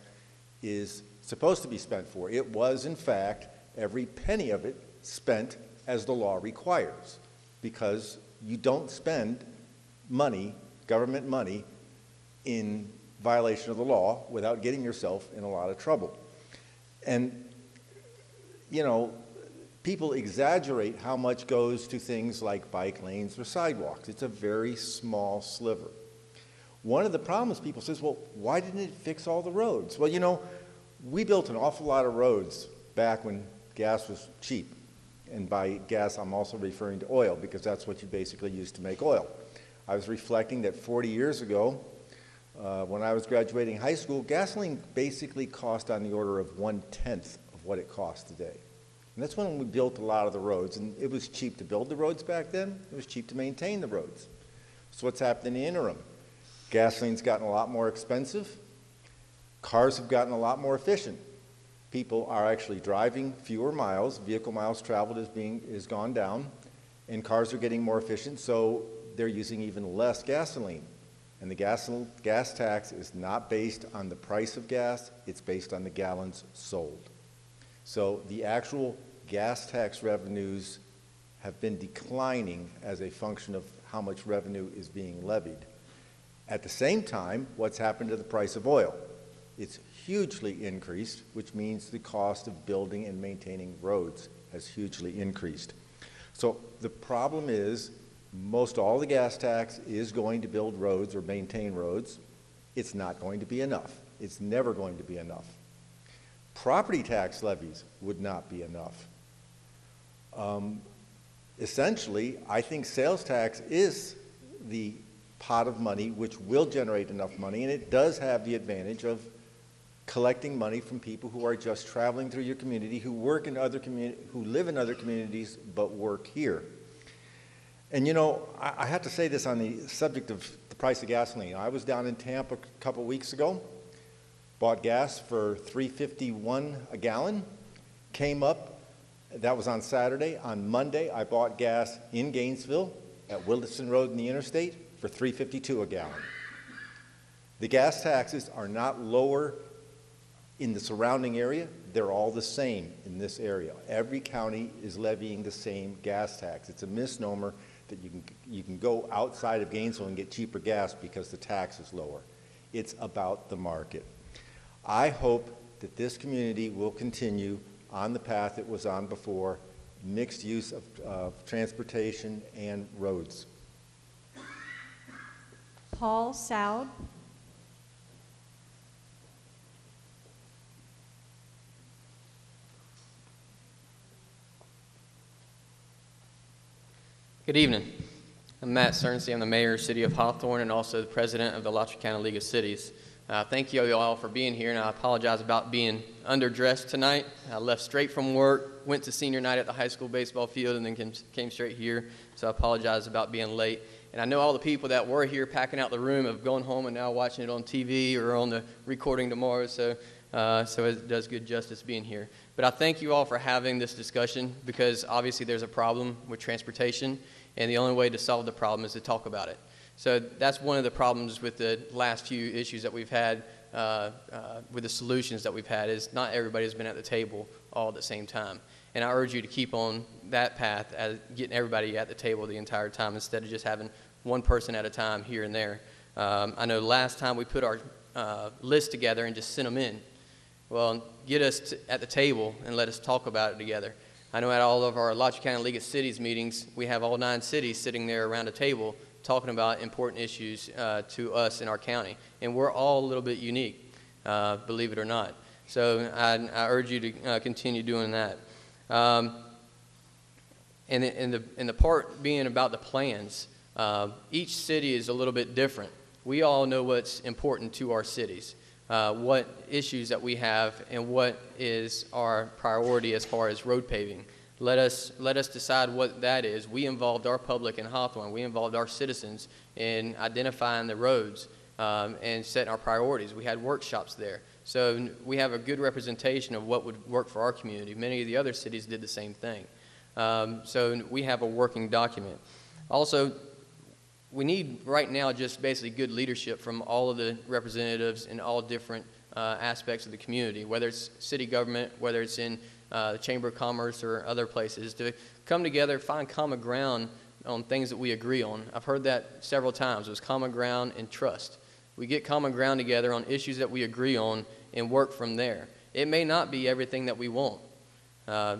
is supposed to be spent for. It was, in fact, every penny of it spent as the law requires, because you don't spend money, government money, in violation of the law without getting yourself in a lot of trouble. And, you know, people exaggerate how much goes to things like bike lanes or sidewalks. It's a very small sliver. One of the problems people says, well, why didn't it fix all the roads? Well, you know, we built an awful lot of roads back when gas was cheap. And by gas, I'm also referring to oil because that's what you basically use to make oil. I was reflecting that 40 years ago, uh, when I was graduating high school, gasoline basically cost on the order of one tenth of what it costs today. And that's when we built a lot of the roads. And it was cheap to build the roads back then. It was cheap to maintain the roads. So what's happened in the interim? Gasoline's gotten a lot more expensive. Cars have gotten a lot more efficient. People are actually driving fewer miles. Vehicle miles traveled is being is gone down, and cars are getting more efficient. So they're using even less gasoline. And the gas, gas tax is not based on the price of gas, it's based on the gallons sold. So the actual gas tax revenues have been declining as a function of how much revenue is being levied. At the same time, what's happened to the price of oil? It's hugely increased, which means the cost of building and maintaining roads has hugely increased. So the problem is most all the gas tax is going to build roads or maintain roads. It's not going to be enough. It's never going to be enough. Property tax levies would not be enough. Um, essentially, I think sales tax is the pot of money which will generate enough money, and it does have the advantage of collecting money from people who are just traveling through your community, who work in other community, who live in other communities but work here. And you know, I, I have to say this on the subject of the price of gasoline. I was down in Tampa a couple weeks ago, bought gas for 351 a gallon, came up that was on Saturday. On Monday, I bought gas in Gainesville at Williston Road and the interstate. for 352 a gallon. The gas taxes are not lower in the surrounding area, they're all the same in this area. Every county is levying the same gas tax. It's a misnomer that you can, you can go outside of Gainesville and get cheaper gas because the tax is lower. It's about the market. I hope that this community will continue on the path it was on before, mixed use of, of transportation and roads.
Paul Soud.
Good evening. I'm Matt Surrency. I'm the mayor of the city of Hawthorne and also the president of the Alachua County League of Cities. Uh, thank you all for being here, and I apologize about being underdressed tonight. I left straight from work, went to senior night at the high school baseball field, and then came, came straight here. So I apologize about being late. And I know all the people that were here packing out the room have gone home and now watching it on TV or on the recording tomorrow. So, uh, so it does good justice being here. But I thank you all for having this discussion because obviously there's a problem with transportation and the only way to solve the problem is to talk about it. So that's one of the problems with the last few issues that we've had uh, uh, with the solutions that we've had is not everybody has been at the table all at the same time. And I urge you to keep on that path as getting everybody at the table the entire time instead of just having one person at a time here and there. Um, I know last time we put our uh, list together and just sent them in. Well, get us at the table and let us talk about it together. I know at all of our Alachua County League of Cities meetings, we have all nine cities sitting there around a table talking about important issues uh, to us in our county. And we're all a little bit unique, uh, believe it or not. So I, I urge you to uh, continue doing that. Um, and, and, the, and the part being about the plans, uh, each city is a little bit different. We all know what's important to our cities. Uh, what issues that we have and what is our priority as far as road paving. Let us, let us decide what that is. We involved our public in Hawthorne. We involved our citizens in identifying the roads um, and setting our priorities. We had workshops there. So we have a good representation of what would work for our community. Many of the other cities did the same thing. Um, so we have a working document. Also, we need right now just basically good leadership from all of the representatives in all different uh, aspects of the community, whether it's city government, whether it's in uh, the Chamber of Commerce or other places, to come together, find common ground on things that we agree on. I've heard that several times. It was common ground and trust. We get common ground together on issues that we agree on and work from there. It may not be everything that we want. Uh,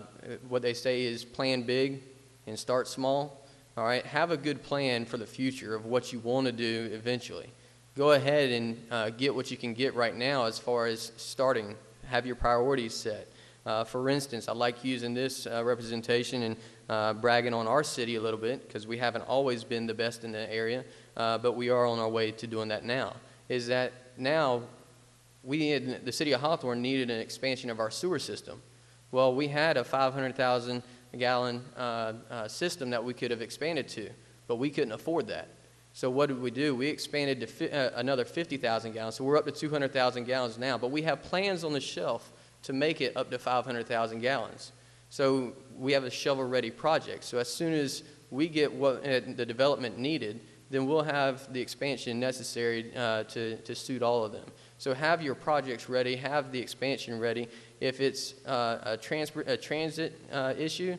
what they say is plan big and start small. All right, have a good plan for the future of what you want to do eventually. Go ahead and uh, get what you can get right now as far as starting. Have your priorities set. Uh, for instance, I like using this uh, representation and uh, bragging on our city a little bit because we haven't always been the best in the area, uh, but we are on our way to doing that now. Is that now we in the city of Hawthorne needed an expansion of our sewer system. Well, we had a 500,000 gallon uh, uh, system that we could have expanded to, but we couldn't afford that. So what did we do? We expanded to fi- another 50,000 gallons. So we're up to 200,000 gallons now, but we have plans on the shelf to make it up to 500,000 gallons. So we have a shovel-ready project. So as soon as we get what uh, the development needed, then we'll have the expansion necessary uh, to, to suit all of them. So have your projects ready, have the expansion ready. If it's uh, a, transport, a transit uh, issue,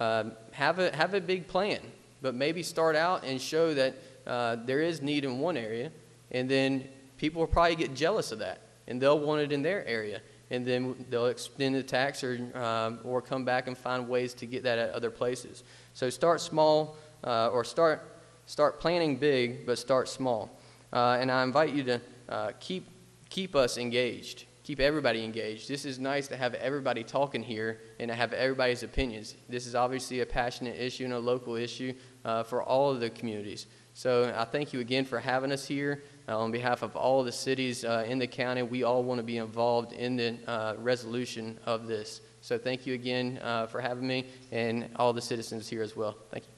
um, have, a, have a big plan, but maybe start out and show that uh, there is need in one area, and then people will probably get jealous of that, and they'll want it in their area, and then they'll extend the tax or, um, or come back and find ways to get that at other places. So start small uh, or start, start planning big, but start small. Uh, and I invite you to uh, keep, keep us engaged keep everybody engaged. This is nice to have everybody talking here and to have everybody's opinions. This is obviously a passionate issue and a local issue uh, for all of the communities. So I thank you again for having us here. Uh, on behalf of all the cities uh, in the county, we all want to be involved in the uh, resolution of this. So thank you again uh, for having me and all the citizens here as well. Thank you.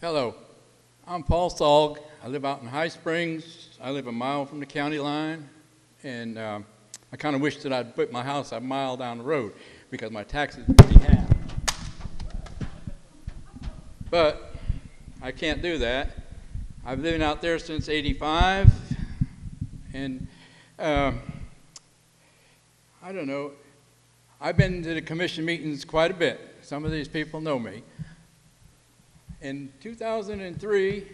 Hello, I'm Paul Salg. I live out in High Springs. I live a mile from the county line, and um, I kind of wish that I'd put my house a mile down the road because my taxes would be half. But I can't do that. I've been out there since '85, and um, I don't know. I've been to the commission meetings quite a bit. Some of these people know me. In 2003,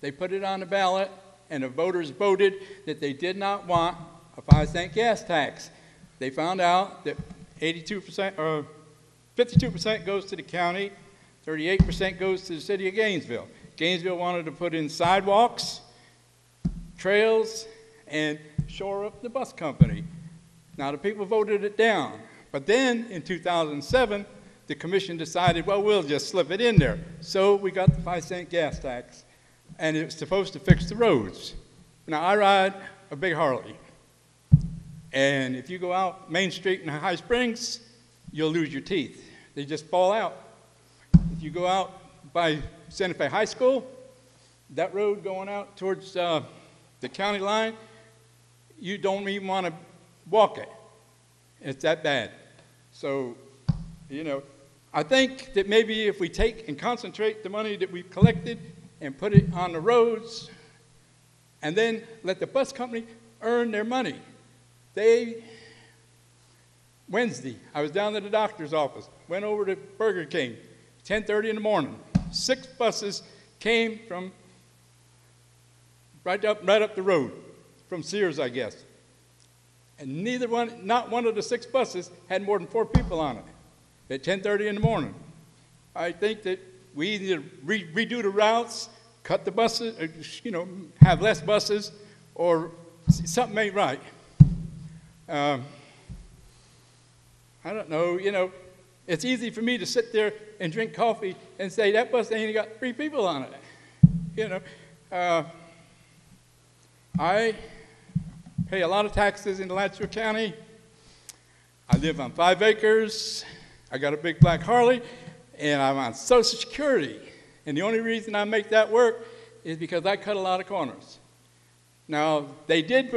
they put it on the ballot, and the voters voted that they did not want a five cent gas tax. They found out that 82% or 52% goes to the county, 38% goes to the city of Gainesville. Gainesville wanted to put in sidewalks, trails, and shore up the bus company. Now, the people voted it down. But then in 2007, the commission decided, well, we'll just slip it in there. So we got the five cent gas tax, and it's supposed to fix the roads. Now, I ride a big Harley. And if you go out Main Street in High Springs, you'll lose your teeth. They just fall out. If you go out by Santa Fe High School, that road going out towards uh, the county line, you don't even want to walk it. It's that bad. So, you know, I think that maybe if we take and concentrate the money that we've collected and put it on the roads, and then let the bus company earn their money. They, Wednesday, I was down at the doctor's office, went over to Burger King, 10:30 in the morning. Six buses came from right up, right up the road, from Sears, I guess. And neither one, not one of the six buses had more than four people on it at 10:30 in the morning. I think that we either re- redo the routes, cut the buses, uh, you know, have less buses, or something ain't right. Um, I don't know, you know, it's easy for me to sit there and drink coffee and say that bus ain't got three people on it. You know, uh, I pay a lot of taxes in Alachua County. I live on five acres. I got a big black Harley, and I'm on Social Security. And the only reason I make that work is because I cut a lot of corners. Now, they did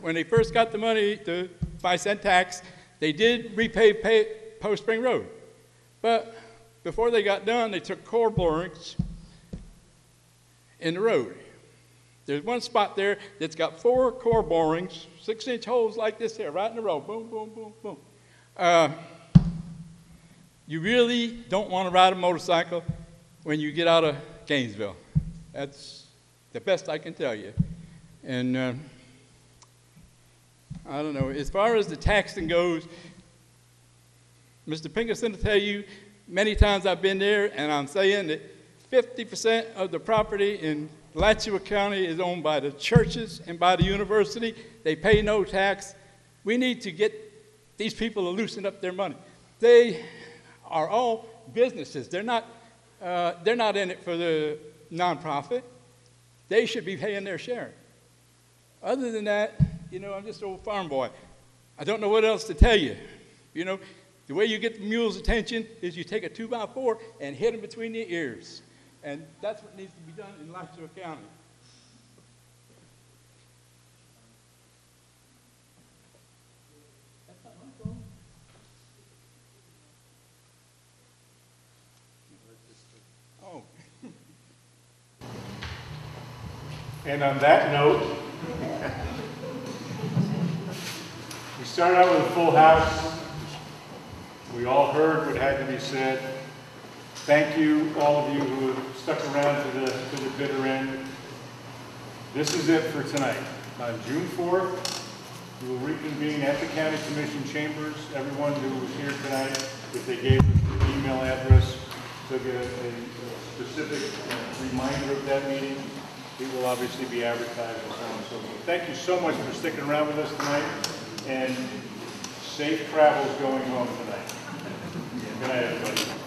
when they first got the money, the five cent tax, they did repay pay, Poe Springs Road. But before they got done, they took core borings in the road. There's one spot there that's got four core borings, six inch holes like this here, right in the road. Boom, boom, boom, boom. Uh, you really don't want to ride a motorcycle when you get out of Gainesville. That's the best I can tell you. And uh, I don't know, as far as the taxing goes, Mr. Pinkerton will tell you many times I've been there, and I'm saying that 50% of the property in Alachua County is owned by the churches and by the university. They pay no tax. We need to get these people to loosen up their money. They are all businesses. They're not, uh, they're not in it for the nonprofit. They should be paying their share. Other than that, you know, I'm just an old farm boy. I don't know what else to tell you. You know, the way you get the mule's attention is you take a two by four and hit him between the ears. And that's what needs to be done in Alachua County. Oh.
And on that note, we start out with a full house. We all heard what had to be said. Thank you, all of you who have stuck around to the, to the bitter end. This is it for tonight. On June 4th, we will reconvene at the County Commission chambers. Everyone who was here tonight, if they gave us their email address, to get a, a specific reminder of that meeting it will obviously be advertised and so on and so forth. Thank you so much for sticking around with us tonight, and safe travels going home tonight. Good night, everybody.